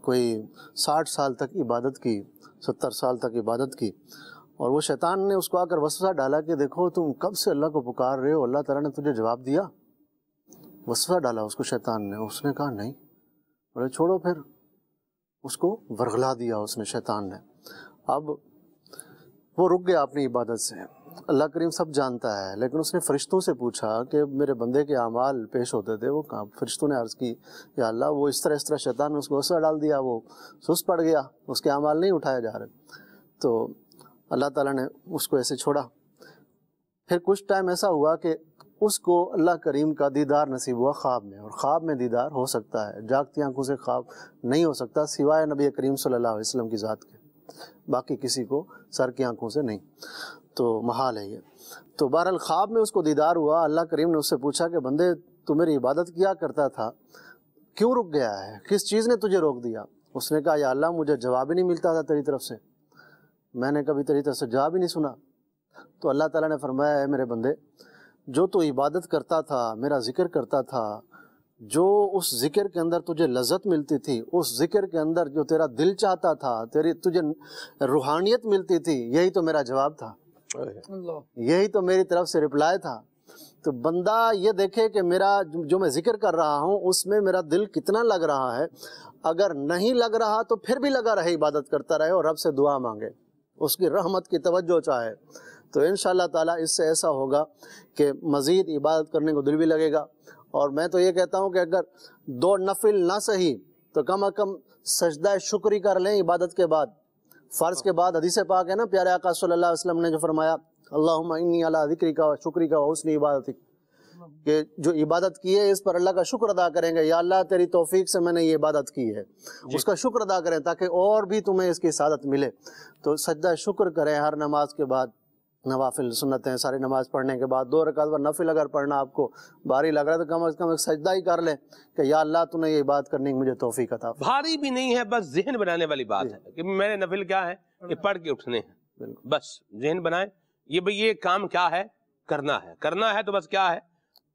کوئی ساٹھ سال تک عبادت کی، ستر سال تک عبادت کی اور وہ شیطان نے اس کو آ کر وسوسہ ڈالا کہ دیکھو، تم کب سے اللہ کو پکار رہے ہو؟ اللہ تعالیٰ نے تجھے جواب دیا۔ وسوسہ ڈالا اس کو شیطان نے، اس نے کہا نہیں۔ بولے، چھوڑو پھر۔ اس کو ورغلا دیا اس نے شیطان نے۔ اب وہ رک گیا اپنی عبادت سے۔ اللہ کریم سب جانتا ہے، لیکن اس نے فرشتوں سے پوچھا کہ میرے بندے کے اعمال پیش ہوتے تھے، وہ کہاں؟ فرشتوں نے عرض کی، یا اللہ، وہ اس طرح اس طرح شیطان نے اس کو وسوسہ ڈال دیا، وہ سست پڑ گیا، اس کے اعمال نہیں اٹھائے جا رہے۔ تو اللہ تعالیٰ نے اس کو ایسے چھوڑا۔ پھر کچھ ٹائم ایسا ہوا کہ اس کو اللہ کریم کا دیدار نصیب ہوا خواب میں، اور خواب میں دیدار ہو سکتا ہے، جاگتی آنکھوں سے خواب نہیں ہو سکتا سوائے نبی کریم صلی اللہ علیہ وسلم کی ذات کے۔ باقی کسی کو سر کی آنکھوں سے نہیں۔ تو محال ہے یہ۔ تو بہرحال خواب میں اس کو دیدار ہوا۔ اللہ کریم نے اس سے پوچھا کہ بندے، تو میری عبادت کیا کرتا تھا؟ کیوں رک گیا ہے؟ کس چیز نے تجھے روک دیا؟ اس نے کہا، یا اللہ، مجھے جواب ہی نہیں ملتا تھا تیری طرف سے۔ میں نے کبھی تیری طرف سے جواب ہی نہیں سنا۔ تو اللہ تعالیٰ نے فرمایا ہے میرے بندے جو تو عبادت کرتا تھا میرا ذکر کرتا تھا جو اس ذکر کے اندر تجھے لذت ملتی تھی اس ذکر کے اندر جو تیرا دل چاہتا تھا تیری تجھے روحانیت ملتی تھی یہی تو میرا جواب تھا۔ اللہ۔ یہی تو میری طرف سے رپلائی تھا۔ تو بندہ یہ دیکھے کہ میرا جو میں ذکر کر رہا ہوں اس میں میرا دل کتنا لگ رہا ہے۔ اگر نہیں لگ رہا تو پھر بھی لگا رہے عبادت کرتا رہے اور رب سے دعا مانگے۔ اس کی رحمت کی توجہ چاہے۔ تو ان شاء اللہ تعالیٰ اس سے ایسا ہوگا کہ مزید عبادت کرنے کو دل بھی لگے گا۔ اور میں تو یہ کہتا ہوں کہ اگر دو نفل نہ صحیح تو کم از کم سجدہ شکری کر لیں عبادت کے بعد۔ فرض کے بعد حدیث پاک ہے نا پیارے آقا صلی اللہ علیہ وسلم نے جو فرمایا اللہم انی علی ذکری کا شکری کا حسن عبادت کہ جو عبادت کی ہے اس پر اللہ کا شکر ادا کریں گے یا اللہ تیری توفیق سے میں نے یہ عبادت کی ہے۔ اس کا شکر ادا کریں تاکہ اور بھی تمہیں اس کی سعادت ملے۔ تو سجدہ شکر کریں ہر نماز کے بعد۔ نوافل سنت ہیں ساری نماز پڑھنے کے بعد دو رکعت پر نفل اگر پڑھنا آپ کو باری لگ رہا ہے تو کم از کم ایک سجدہ ہی کر لیں کہ یا اللہ تو نے یہ بات کرنے کی مجھے توفیق عطا بھاری بھی نہیں ہے بس ذہن بنانے والی بات ہے کہ میرے نفل کیا ہے کہ پڑھ کے اٹھنے ہیں۔ بس ذہن بنائیں۔ یہ بھئی یہ کام کیا ہے؟ کرنا ہے۔ کرنا ہے تو بس کیا ہے؟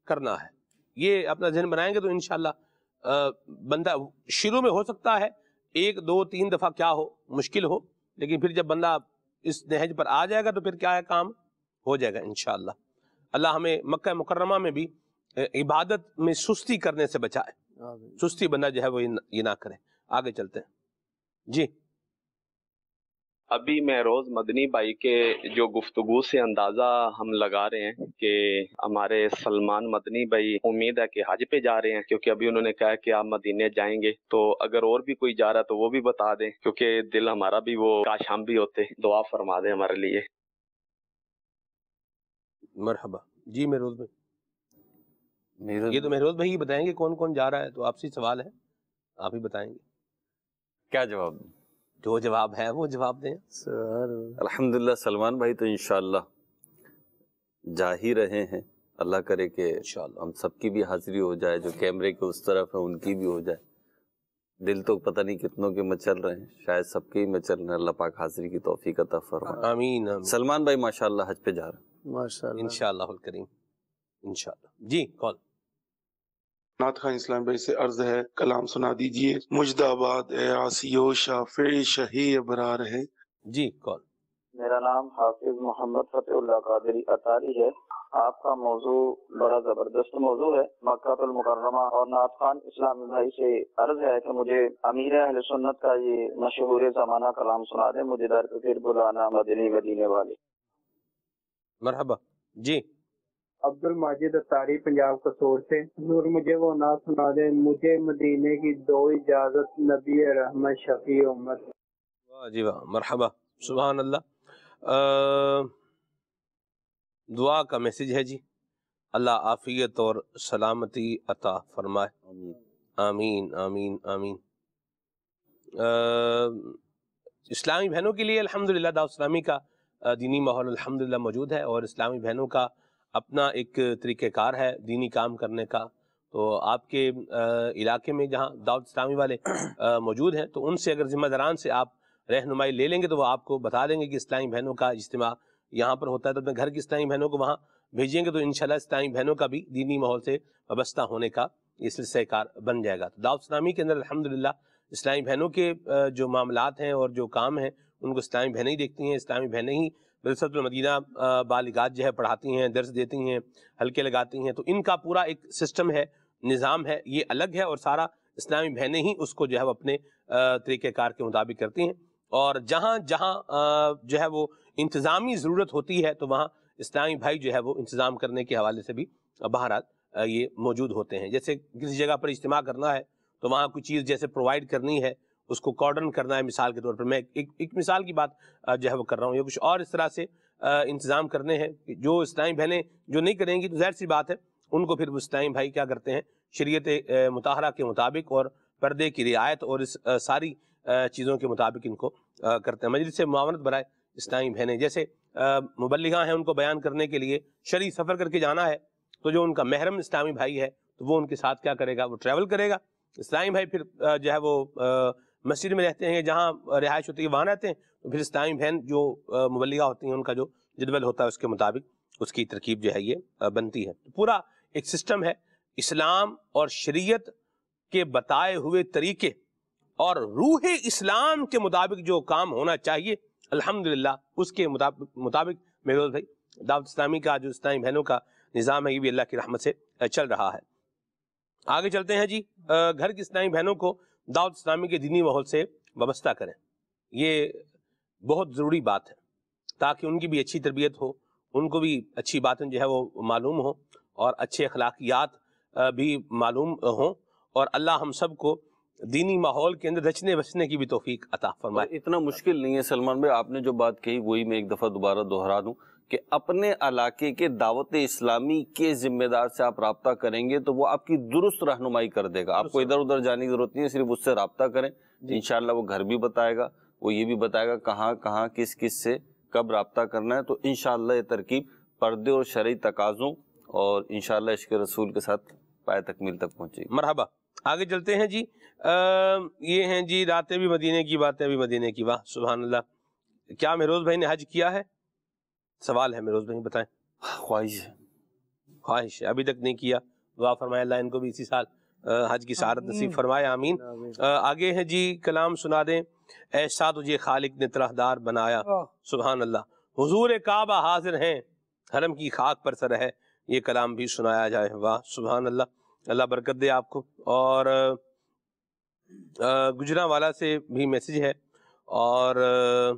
کرنا ہے۔ یہ اپنا ذہن بنائیں گے تو انشاءاللہ بندہ شروع میں ہو سکتا ہے ایک دو تین دفعہ کیا ہو مشکل ہو لیکن پھر جب بندہ اس نہج پر آ جائے گا تو پھر کیا ہے کام؟ ہو جائے گا انشاءاللہ۔ اللہ ہمیں مکہ مکرمہ میں بھی عبادت میں سستی کرنے سے بچائے۔ سستی بندہ جو ہے وہ یہ نہ کرے۔ آگے چلتے ہیں۔ جی۔ ابھی میں روز مدنی بھائی کے جو گفتگو سے اندازہ ہم لگا رہے ہیں کہ ہمارے سلمان مدنی بھائی امید ہے کہ حج پہ جا رہے ہیں کیونکہ ابھی انہوں نے کہا کہ آپ مدینے جائیں گے۔ تو اگر اور بھی کوئی جا رہا تو وہ بھی بتا دیں کیونکہ دل ہمارا بھی وہ کاش ہم بھی ہوتے۔ دعا فرما دیں ہمارے لیے۔ مرحبا۔ جی مہروز بھائی۔ یہ تو مہروز بھائی بتائیں گے کون کون جا رہا ہے تو آپ سے سوال ہے آپ ہی بتائیں گے۔ کیا جواب دیں؟ جو جواب ہے وہ جواب دیں۔ الحمدللہ سلمان بھائی تو انشاءاللہ جا ہی رہے ہیں۔ اللہ کرے کہ ہم سب کی بھی حاضری ہو جائے جو کیمرے کے اس طرف ہے ان کی بھی ہو جائے۔ دل تو پتہ نہیں کتنوں کے مچل رہے ہیں شاید سب کے ہی مچل رہے ہیں۔ اللہ پاک حاضری کی توفیق عطا فرمائے۔ آمین۔ سلمان بھائی ماشاءاللہ حج پہ جا رہے ہیں۔ ماشاءاللہ۔ انشاءاللہ الکریم۔ انشاءاللہ۔ جی کال۔ نات خان اسلام بھائی سے عرض ہے کلام سنا دیجیے۔ مجد آباد اے آسیو شافع شہی ابرار ہے۔ جی کال میرا نام حافظ محمد فتح اللہ قادری اطاری ہے۔ آپ کا موضوع بڑا زبردست موضوع ہے مکہ المکرمہ۔ اور نعت خان اسلام بھائی سے عرض ہے کہ مجھے امیر اہل سنت کا یہ مشہور زمانہ کلام سنا دیں۔ مجھے در پھر بلانا مدنی مدینے والے۔ مرحبا۔ جی عبد الماجد اتاری پنجاب قصور سے۔ حضور مجھے وہ نہ سنا دے۔ مجھے مدینے کی دو اجازت نبی رحمت شفیع امت واہ جی واہ مرحبا سبحان اللہ۔ دعا کا میسج ہے جی۔ اللہ عافیت اور سلامتی عطا فرمائے۔ آمین۔ آمین آمین اسلامی بہنوں کے لیے الحمدللہ دعوت اسلامی کا دینی ماحول الحمدللہ موجود ہے اور اسلامی بہنوں کا اپنا ایک طریقہ کار ہے دینی کام کرنے کا۔ تو آپ کے علاقے میں جہاں دعوت اسلامی والے موجود ہیں، تو ان سے اگر ذمہ داران سے آپ رہنمائی لے لیں گے، تو وہ آپ کو بتا دیں گے کہ اسلامی بہنوں کا اجتماع یہاں پر ہوتا ہے۔ تو اپنے گھر کی اسلامی بہنوں کو وہاں بھیجیں گے، تو انشاءاللہ اسلامی بہنوں کا بھی دینی ماحول سے وابستہ ہونے کا یہ سلسلہ کار بن جائے گا۔ تو دعوت اسلامی کے اندر الحمدللہ اسلامی بہنوں کے جو معاملات ہیں اور جو کام ہیں، ان کو اسلامی بہنیں ہی دیکھتی ہیں، اسلامی بہنیں ہی مدرسۃ المدینہ بالغات جو ہے پڑھاتی ہیں، درس دیتی ہیں ہلکے لگاتی ہیں، تو ان کا پورا ایک سسٹم ہے، نظام ہے، یہ الگ ہے اور سارا اسلامی بہنیں ہی اس کو جو ہے وہ اپنے طریقہ کار کے مطابق کرتی ہیں۔ اور جہاں جہاں جو ہے وہ انتظامی ضرورت ہوتی ہے، تو وہاں اسلامی بھائی جو ہے وہ انتظام کرنے کے حوالے سے بھی بہرحال یہ موجود ہوتے ہیں۔ جیسے کسی جگہ پر اجتماع کرنا ہے، تو وہاں کوئی چیز جیسے پرووائڈ کرنی ہے اس کو کارڈن کرنا ہے مثال کے طور پر میں ایک ایک مثال کی بات جو ہے وہ کر رہا ہوں، یا کچھ اور اس طرح سے انتظام کرنے ہیں جو اسلامی بہنیں جو نہیں کریں گی تو ظاہر سی بات ہے، ان کو پھر وہ اسلامی بھائی کیا کرتے ہیں، شریعت مطالعہ کے مطابق اور پردے کی رعایت اور اس ساری چیزوں کے مطابق ان کو کرتے ہیں۔ مجلس سے معاونت برائے اسلامی بہنیں، جیسے مبلغاں ہیں ان کو بیان کرنے کے لیے شرعی سفر کر کے جانا ہے، تو جو ان کا محرم اسلامی بھائی ہے، تو وہ ان کے ساتھ کیا کرے گا؟ وہ ٹریول کرے گا۔ اسلامی بھائی پھر جو ہے وہ مسجد میں رہتے ہیں، جہاں رہائش ہوتی ہے، وہاں رہتے ہیں، تو پھر اسلامی بہن جو مبلغہ ہوتی ہیں، ان کا جو جدول ہوتا ہے، اس کے مطابق اس کی ترکیب جو ہے، یہ بنتی ہے۔ پورا ایک سسٹم ہے، اسلام اور شریعت کے بتائے ہوئے طریقے اور روح اسلام کے مطابق جو کام ہونا چاہیے، الحمدللہ، اس کے مطابق مطابق میروز بھائی، دعوت اسلامی کا، جو اسلامی بہنوں کا نظام ہے، یہ بھی اللہ کی رحمت سے چل رہا ہے۔ آگے چلتے ہیں جی گھر کی اسلامی بہنوں کو دعوت اسلامی کے دینی ماحول سے وابستہ کریں۔ یہ بہت ضروری بات ہے تاکہ ان کی بھی اچھی تربیت ہو، ان کو بھی اچھی باتیں جو ہے وہ معلوم ہوں اور اچھے اخلاقیات بھی معلوم ہوں اور اللہ ہم سب کو دینی ماحول کے اندر رچنے بچنے کی بھی توفیق عطا فرمائے۔ اتنا مشکل نہیں ہے، سلمان بھائی، آپ نے جو بات کہی وہی میں ایک دفعہ دوبارہ دہرا دوں۔ کہ اپنے علاقے کے دعوت اسلامی کے ذمہ دار سے آپ رابطہ کریں گے تو وہ آپ کی درست رہنمائی کر دے گا۔ آپ کو ادھر ادھر جانے کی ضرورت نہیں ہے صرف اس سے رابطہ کریں۔ جی۔ انشاءاللہ وہ گھر بھی بتائے گا وہ یہ بھی بتائے گا کہاں کہاں کس کس سے کب رابطہ کرنا ہے۔ تو انشاءاللہ یہ ترکیب پردے اور شرعی تقاضوں اور انشاءاللہ عشق رسول کے ساتھ پائے تکمیل تک پہنچے گی۔ مرحبا آگے چلتے ہیں جی۔ یہ ہیں جی راتیں بھی مدینے کی باتیں بھی مدینے کی۔ واہ سبحان اللہ۔ کیا مہروز بھائی نے حج کیا ہے؟ سوال ہے مہروز بھائی بتائیں۔ خواہش ہے۔ خواہش ہے۔ ابھی تک نہیں کیا۔ دعا فرمائے اللہ ان کو بھی اسی سال حج کی سعادت نصیب فرمائے۔ آمین۔ آگے ہے جی کلام سنا دیں۔ ایسا تجھے خالق نے طرح بنایا۔ سبحان اللہ۔ حضور کعبہ حاضر ہیں۔ حرم کی خاک پر سر ہے۔ یہ کلام بھی سنایا جائے۔ واہ سبحان اللہ۔ اللہ برکت دے آپ کو۔ اور گجرا والا سے بھی میسج ہے۔ اور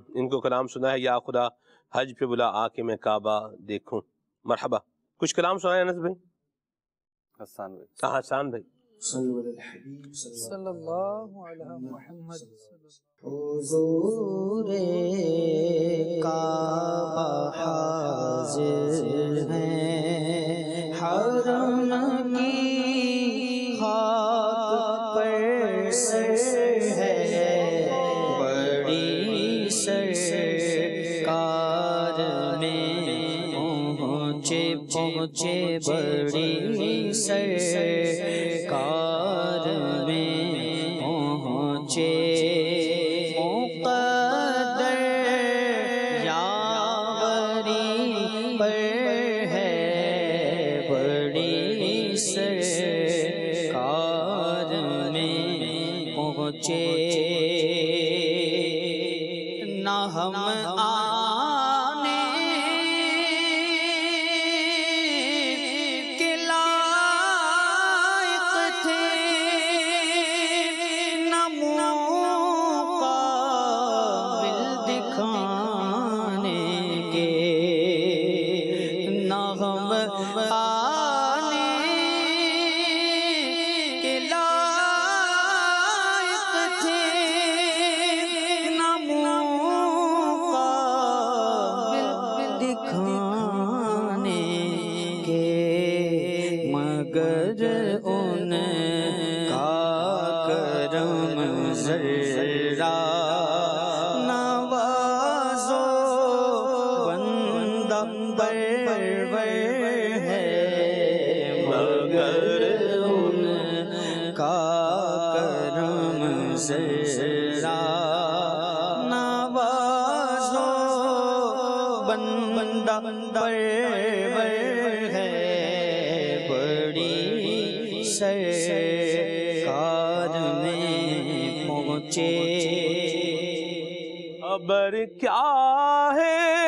ان کو کلام سنا ہے۔ یا خدا حج پہ بلا آ کے میں کعبہ دیکھوں۔ مرحبا کچھ کلام سنا ہے انس بھائی؟ حسان بھائی۔ کہاں حسان بھائی۔ صلی اللہ علیہ محمد۔ حضور کعبہ حاضر ہیں۔ حرم کی پہنچے بڑی سرکار پہنچے خبر کیا ہے؟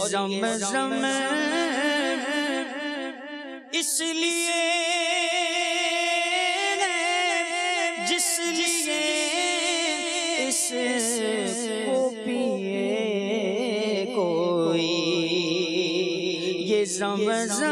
زم زم اس لیے جس لیے اس کو پیے کوئی یہ زم زم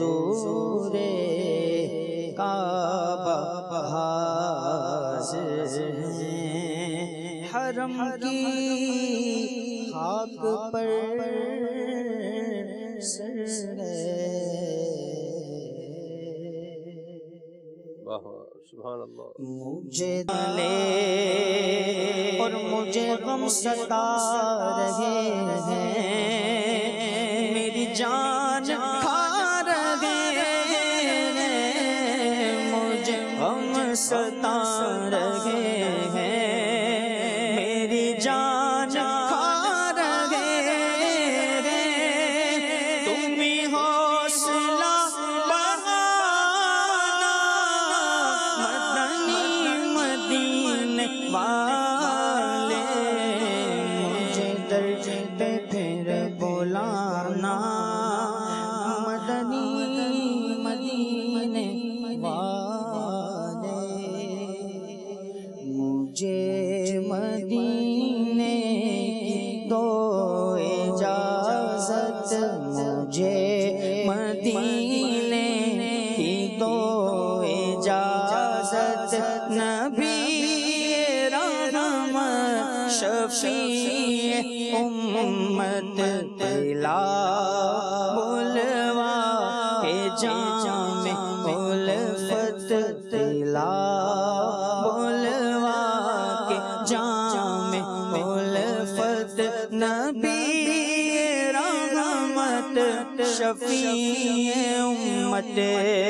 حضور کعبہ حاضر ہیں۔ حرم کی خاک پر سر سبحان اللہ۔ مجھے دلے اور مجھے غم ستا رہے ہیں۔ میری جان day.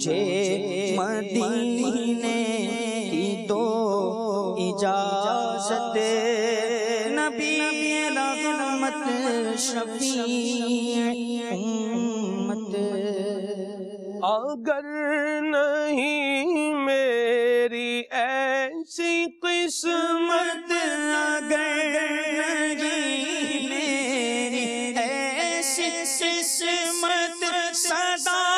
مجھے مدینے کی تو اجازت نبی رحمت شفیع امت۔ اگر نہیں میری ایسی قسمت اگر نہیں میری ایسی قسمت صدا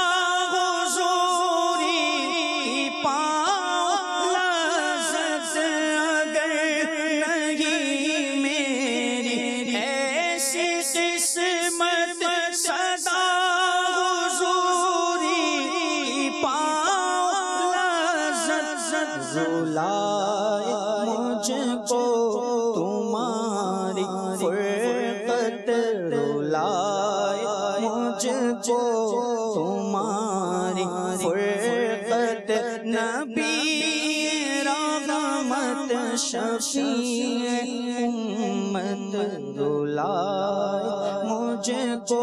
مجھ کو تمہاری فرقت رولائے مجھ کو تمہاری فرقت نبی رحمت شفیع امت دلائے مجھ کو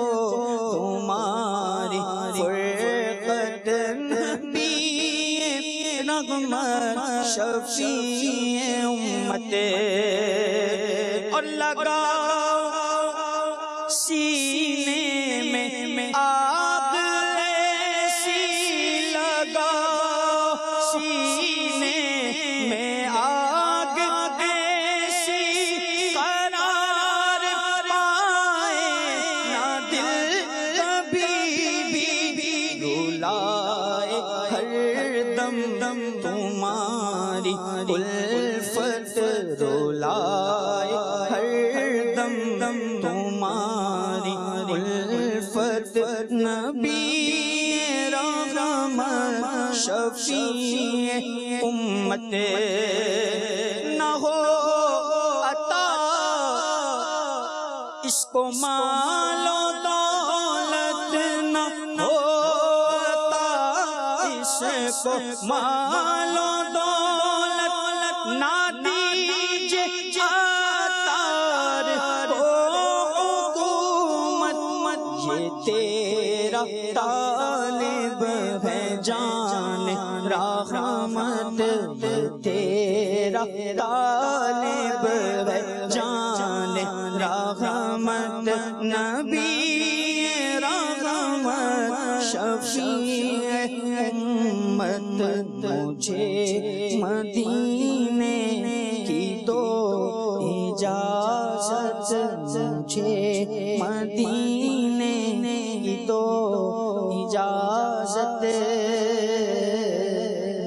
تمہاری فرقت نبی رحمت شفیع امت اور لگا اس دولت نہ دیجے عطار کو حکومت یہ تیرا طالب ہے جان، رحمت تیرا طالب ہے جان، رحمت نبی مجھے مدینے کی دو اجازت مجھے مدینے کی دو اجازت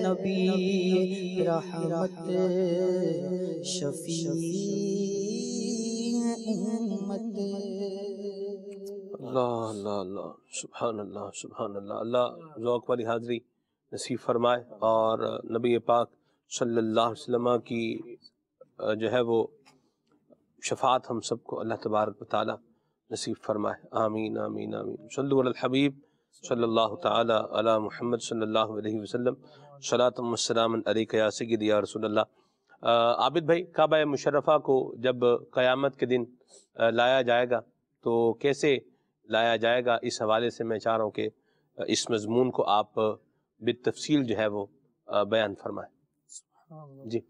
نبی رحمت شفیع امت اللہ اللہ اللہ سبحان اللہ سبحان اللہ اللہ ذوق والی حاضری نصیب فرمائے اور نبی پاک صلی اللہ علیہ وسلم کی جو ہے وہ شفاعت ہم سب کو اللہ تبارک و تعالی نصیب فرمائے۔ آمین آمین آمین۔ صلو علی الحبیب صلی اللہ تعالی علی محمد صلی اللہ علیہ وسلم۔ صلاۃ والسلام علیک یا سیدی یا رسول اللہ۔ عابد بھائی، کعبہ مشرفہ کو جب قیامت کے دن لایا جائے گا تو کیسے لایا جائے گا؟ اس حوالے سے میں چاہ رہا ہوں کہ اس مضمون کو آپ بالتفصیل جو ہے وہ بیان فرمائیں جی۔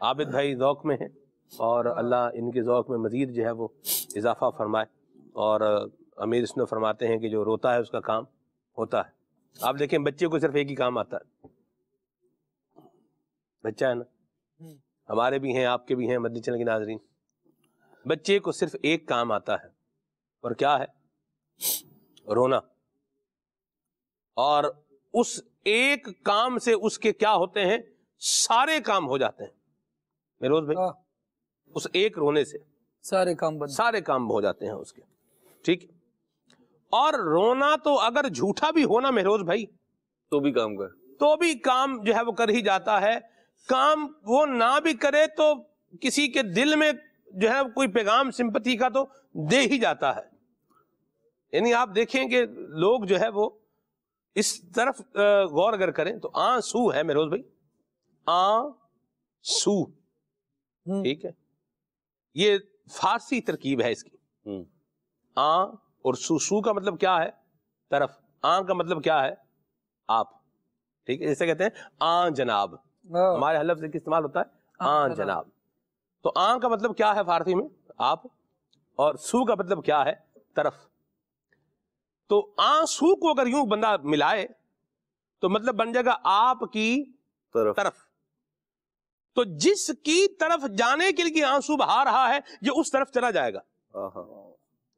عابد بھائی ذوق میں ہیں اور اللہ ان کے ذوق میں مزید جو ہے وہ اضافہ فرمائے۔ اور امیر اس نے فرماتے ہیں کہ جو روتا ہے اس کا کام ہوتا ہے۔ آپ دیکھیں بچے کو صرف ایک ہی کام آتا ہے۔ بچہ ہے نا؟ ہمارے بھی ہیں آپ کے بھی ہیں مدنی چینل کے ناظرین۔ بچے کو صرف ایک کام آتا ہے اور کیا ہے؟ رونا۔ اور اس ایک کام سے اس کے کیا ہوتے ہیں؟ سارے کام ہو جاتے ہیں۔ میروز بھائی اس ایک رونے سے سارے کام سارے کام ہو جاتے ہیں اس کے۔ ٹھیک۔ اور رونا تو اگر جھوٹا بھی ہونا مہروز بھائی تو بھی کام کر۔ تو بھی کام جو ہے وہ کر ہی جاتا ہے۔ کام وہ نہ بھی کرے تو کسی کے دل میں جو ہے کوئی پیغام سمپتی کا تو دے ہی جاتا ہے۔ یعنی آپ دیکھیں کہ لوگ جو ہے وہ اس طرف غور اگر کریں تو آنسو ہے میروز بھائی۔ آنسو ٹھیک ہے۔ یہ فارسی ترکیب ہے اس کی۔ آ اور سو سو کا مطلب کیا ہے؟ طرف۔ آ کا مطلب کیا ہے؟ آپ۔ ٹھیک ہے جیسے کہتے ہیں آ جناب۔ ہمارے حلف سے استعمال ہوتا ہے؟ آ جناب۔ تو آ کا مطلب کیا ہے فارسی میں؟ آپ۔ اور سو کا مطلب کیا ہے؟ طرف۔ تو آنسو کو اگر یوں بندہ ملائے تو مطلب بن جائے گا آپ کی طرف۔ طرف۔ تو جس کی طرف جانے کے لیے آنسو بہا رہا ہے یہ اس طرف چلا جائے گا۔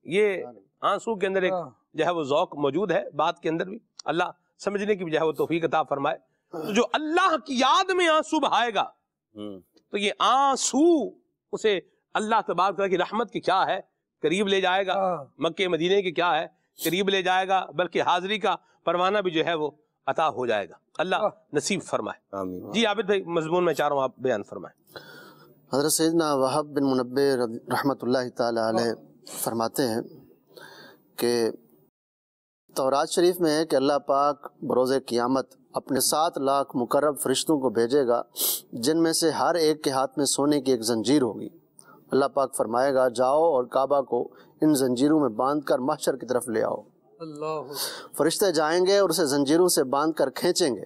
یہ آنسو کے اندر ایک جو ہے وہ ذوق موجود ہے بات کے اندر بھی۔ اللہ سمجھنے کی جو ہے وہ توفیق عطا فرمائے۔ تو جو اللہ کی یاد میں آنسو بہائے گا تو یہ آنسو اسے اللہ تبارک کی رحمت کی کیا ہے؟ قریب لے جائے گا۔ مکے مدینے کی کیا ہے؟ قریب لے جائے گا بلکہ حاضری کا پروانہ بھی جو ہے وہ عطا ہو جائے گا۔ اللہ نصیب فرمائے۔ جی عابد بھائی مضمون میں چاہ رہا ہوں آپ بیان فرمائیں۔ حضرت سیدنا وحب بن منبع رحمۃ اللہ تعالی علیہ فرماتے ہیں کہ تورات شریف میں ہے کہ اللہ پاک بروز قیامت اپنے سات لاکھ مقرب فرشتوں کو بھیجے گا جن میں سے ہر ایک کے ہاتھ میں سونے کی ایک زنجیر ہوگی۔ اللہ پاک فرمائے گا جاؤ اور کعبہ کو ان زنجیروں میں باندھ کر محشر کی طرف لے آؤ۔ اللہ۔ فرشتے جائیں گے اور اسے زنجیروں سے باندھ کر کھینچیں گے۔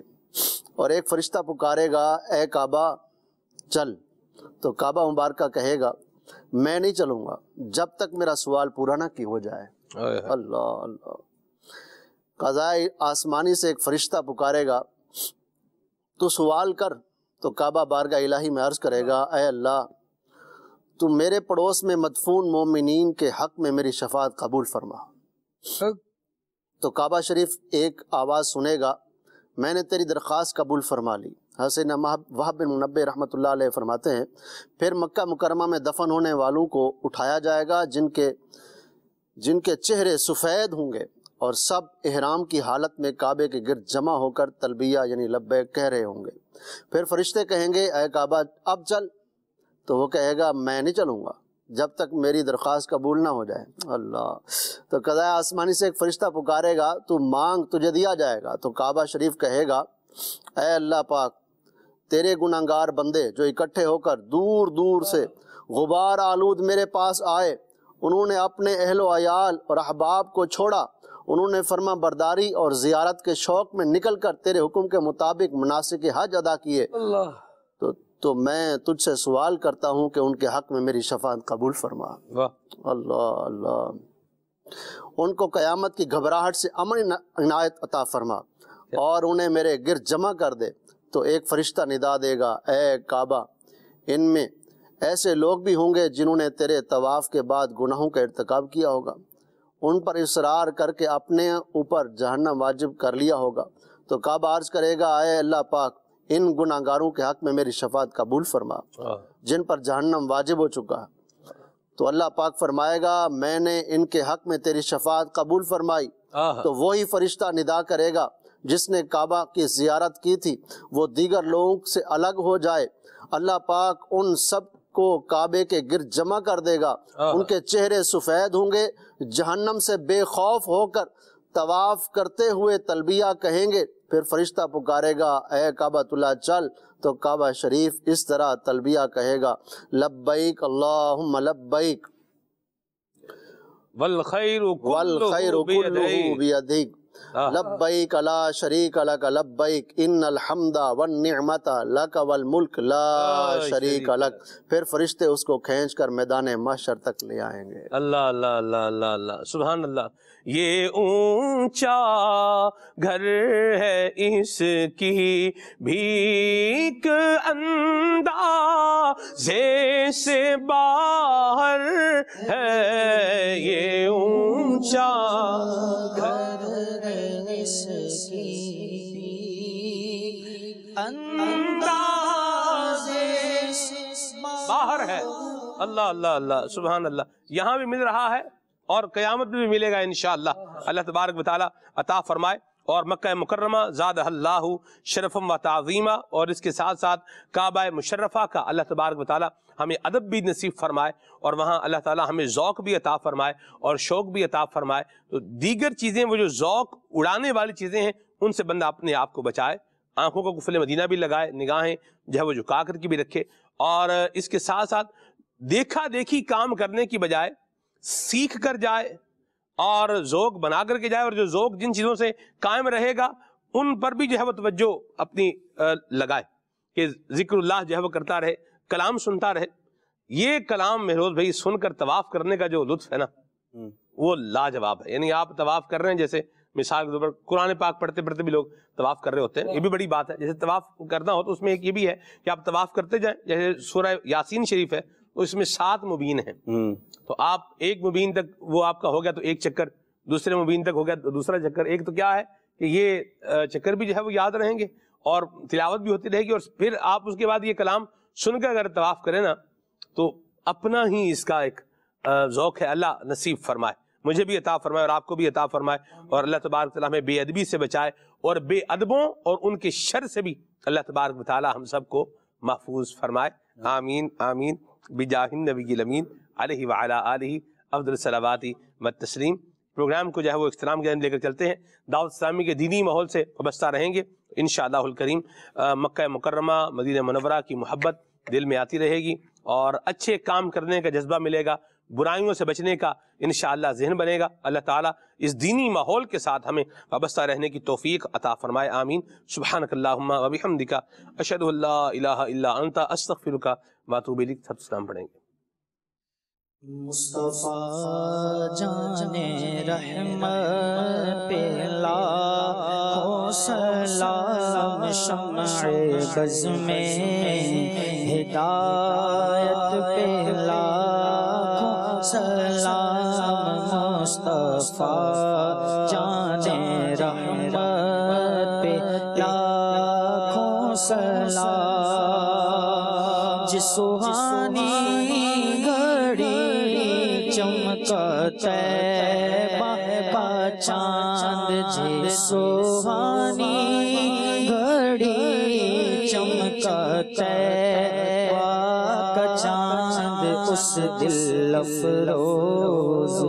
اور ایک فرشتہ پکارے گا اے کعبہ چل۔ تو کعبہ مبارکہ کہے گا میں نہیں چلوں گا جب تک میرا سوال پورا نہ کی ہو جائے۔ اللہ اللہ۔ قضائے آسمانی سے ایک فرشتہ پکارے گا تو سوال کر تو کعبہ بارگاہ الہی میں عرض کرے گا اے اللہ تو میرے پڑوس میں مدفون مومنین کے حق میں میری شفاعت قبول فرما۔ تو کعبہ شریف ایک آواز سنے گا میں نے تیری درخواست قبول فرما لی۔ حسین وحب بن منبع رحمۃ اللہ علیہ فرماتے ہیں پھر مکہ مکرمہ میں دفن ہونے والوں کو اٹھایا جائے گا جن کے جن کے چہرے سفید ہوں گے اور سب احرام کی حالت میں کعبے کے گرد جمع ہو کر تلبیہ یعنی لبے کہہ رہے ہوں گے۔ پھر فرشتے کہیں گے اے کعبہ اب چل۔ تو وہ کہے گا، میں نہیں چلوں گا جب تک میری درخواست قبول نہ ہو جائے۔ اللہ۔ تو قضاء آسمانی سے ایک فرشتہ پکارے گا، تو مانگ تجھے دیا جائے گا۔ تو کعبہ شریف کہے گا، اے اللہ پاک، تیرے گناہ گار بندے جو اکٹھے ہو کر دور دور سے غبار آلود میرے پاس آئے، انہوں نے اپنے اہل و عیال اور احباب کو چھوڑا۔ انہوں نے فرما برداری اور زیارت کے شوق میں نکل کر تیرے حکم کے مطابق مناسب حج ادا کیے۔ اللہ۔ تو میں تجھ سے سوال کرتا ہوں کہ ان کے حق میں میری شفاعت قبول فرما۔ اللہ اللہ۔ ان کو قیامت کی گھبراہٹ سے امن عنایت عطا فرما اور انہیں میرے گرد جمع کر دے تو ایک فرشتہ ندا دے گا۔ اے کعبہ ان میں ایسے لوگ بھی ہوں گے جنہوں نے تیرے طواف کے بعد گناہوں کا ارتکاب کیا ہوگا۔ ان پر اصرار کر کے اپنے اوپر جہنم واجب کر لیا ہوگا۔ تو کعبہ عرض کرے گا اے اللہ پاک ان گناہ گاروں کے حق میں میری شفاعت قبول فرما۔ جن پر جہنم واجب ہو چکا۔ تو اللہ پاک فرمائے گا میں نے ان کے حق میں تیری شفاعت قبول فرمائی۔ تو وہی فرشتہ ندا کرے گا جس نے کعبہ کی زیارت کی تھی۔ وہ دیگر لوگوں سے الگ ہو جائے۔ اللہ پاک ان سب کو کعبے کے گرد جمع کر دے گا۔ ان کے چہرے سفید ہوں گے۔ جہنم سے بے خوف ہو کر طواف کرتے ہوئے تلبیہ کہیں گے۔ پھر فرشتہ پکارے گا اے کعبہ اللہ چل۔ تو کعبہ شریف اس طرح تلبیہ کہے گا لبیک اللہم لبیک۔ والخیر کلہ بیدیک۔ لبیک لا شریک لک لبیک ان الحمد والنعمت لک والملک لا شریک لک۔ پھر فرشتے اس کو کھینچ کر میدان محشر تک لے آئیں گے۔ اللہ اللہ اللہ اللہ اللہ۔ سبحان اللہ۔ یہ اونچا گھر ہے اس کی بھیک اندازے سے باہر ہے یہ اونچا گھر باہر ہے اللہ اللہ اللہ سبحان اللہ یہاں بھی مل رہا ہے اور قیامت میں بھی ملے گا انشاءاللہ۔ اللہ تبارک و تعالی عطا فرمائے اور مکہ مکرمہ زاد اللہ شرفم و تعظیمہ اور اس کے ساتھ ساتھ کعبہ مشرفہ کا اللہ تبارک و تعالی ہمیں ادب بھی نصیب فرمائے اور وہاں اللہ تعالی ہمیں ذوق بھی عطا فرمائے اور شوق بھی عطا فرمائے۔ تو دیگر چیزیں وہ جو ذوق اڑانے والی چیزیں ہیں، ان سے بندہ اپنے آپ کو بچائے۔ آنکھوں کو قفل مدینہ بھی لگائے، نگاہیں جو ہے وہ جھکا کر کے بھی رکھے اور اس کے ساتھ ساتھ دیکھا دیکھی کام کرنے کی بجائے سیکھ کر جائے اور ذوق بنا کر کے جائے اور جو ذوق جن چیزوں سے قائم رہے گا ان پر بھی جو ہے وہ توجہ اپنی لگائے کہ ذکر اللہ جو ہے وہ کرتا رہے کلام سنتا رہے۔ یہ کلام مہروز بھائی سن کر طواف کرنے کا جو لطف ہے نا وہ لاجواب ہے۔ یعنی آپ طواف کر رہے ہیں جیسے مثال کے طور پر قرآن پاک پڑھتے پڑھتے بھی لوگ طواف کر رہے ہوتے ہیں یہ بھی بڑی بات ہے۔ جیسے طواف کرنا ہو تو اس میں ایک یہ بھی ہے کہ آپ طواف کرتے جائیں جیسے سورہ یاسین شریف ہے تو اس میں سات مبین ہیں۔ تو آپ ایک مبین تک وہ آپ کا ہو گیا تو ایک چکر دوسرے مبین تک ہو گیا تو دوسرا چکر۔ ایک تو کیا ہے کہ یہ چکر بھی جو ہے وہ یاد رہیں گے اور تلاوت بھی ہوتی رہے گی اور پھر آپ اس کے بعد یہ کلام سن کر اگر طواف کریں نا تو اپنا ہی اس کا ایک ذوق ہے۔ اللہ نصیب فرمائے۔ مجھے بھی عطا فرمائے اور آپ کو بھی عطا فرمائے اور اللہ تبارک تعالیٰ ہمیں بے ادبی سے بچائے اور بے ادبوں اور ان کے شر سے بھی اللہ تبارک تعالیٰ ہم سب کو محفوظ فرمائے۔ آمین آمین۔ بجاہ النبی الامین علیہ وعلا آلہ افضل الصلوات والتسلیم پروگرام کو جو ہے وہ اخترام کے لے کر چلتے ہیں۔ دعوت اسلامی کے دینی ماحول سے وابستہ رہیں گے۔ ان شاء اللہ الکریم مکہ مکرمہ، مدینہ منورہ کی محبت دل میں آتی رہے گی اور اچھے کام کرنے کا جذبہ ملے گا۔ برائیوں سے بچنے کا انشاءاللہ ذہن بنے گا۔ اللہ تعالیٰ اس دینی ماحول کے ساتھ ہمیں وابستہ رہنے کی توفیق عطا فرمائے، آمین۔ سبحانک اللہم و بحمدک اشہدو اللہ الہ الا انت، استغفرک واتوب الیک۔ سب سلام پڑھیں گے۔ مصطفیٰ جان رحمت پلا ہو سلام شمع بز میں، ہدایت پلا ہو سلام مصطفیٰ جان رحمت پہ لاکھوں سلام جسو اس دل افروز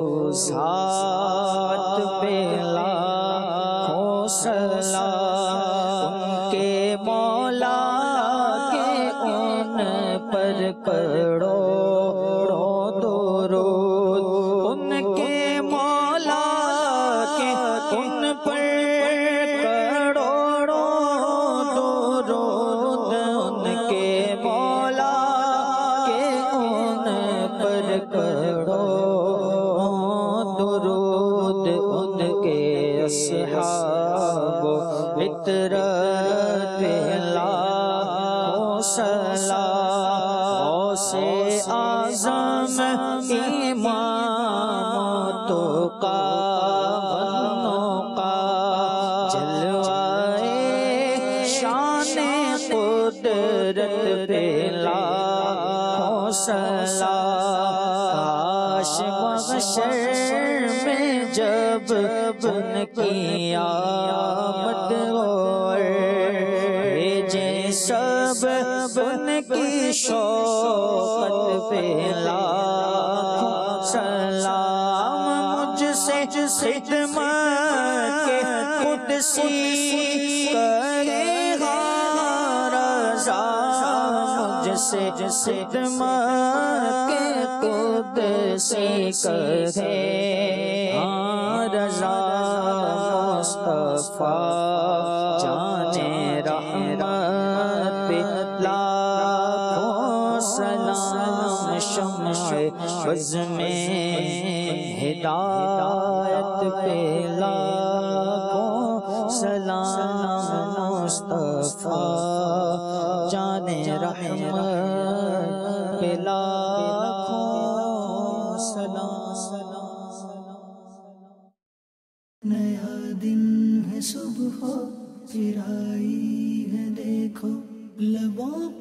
قدسی کرے ہاں رضا مصطفیٰ جان رحمت پہ لاکھوں سلام شمع چرائی ہے دیکھو لبوں پر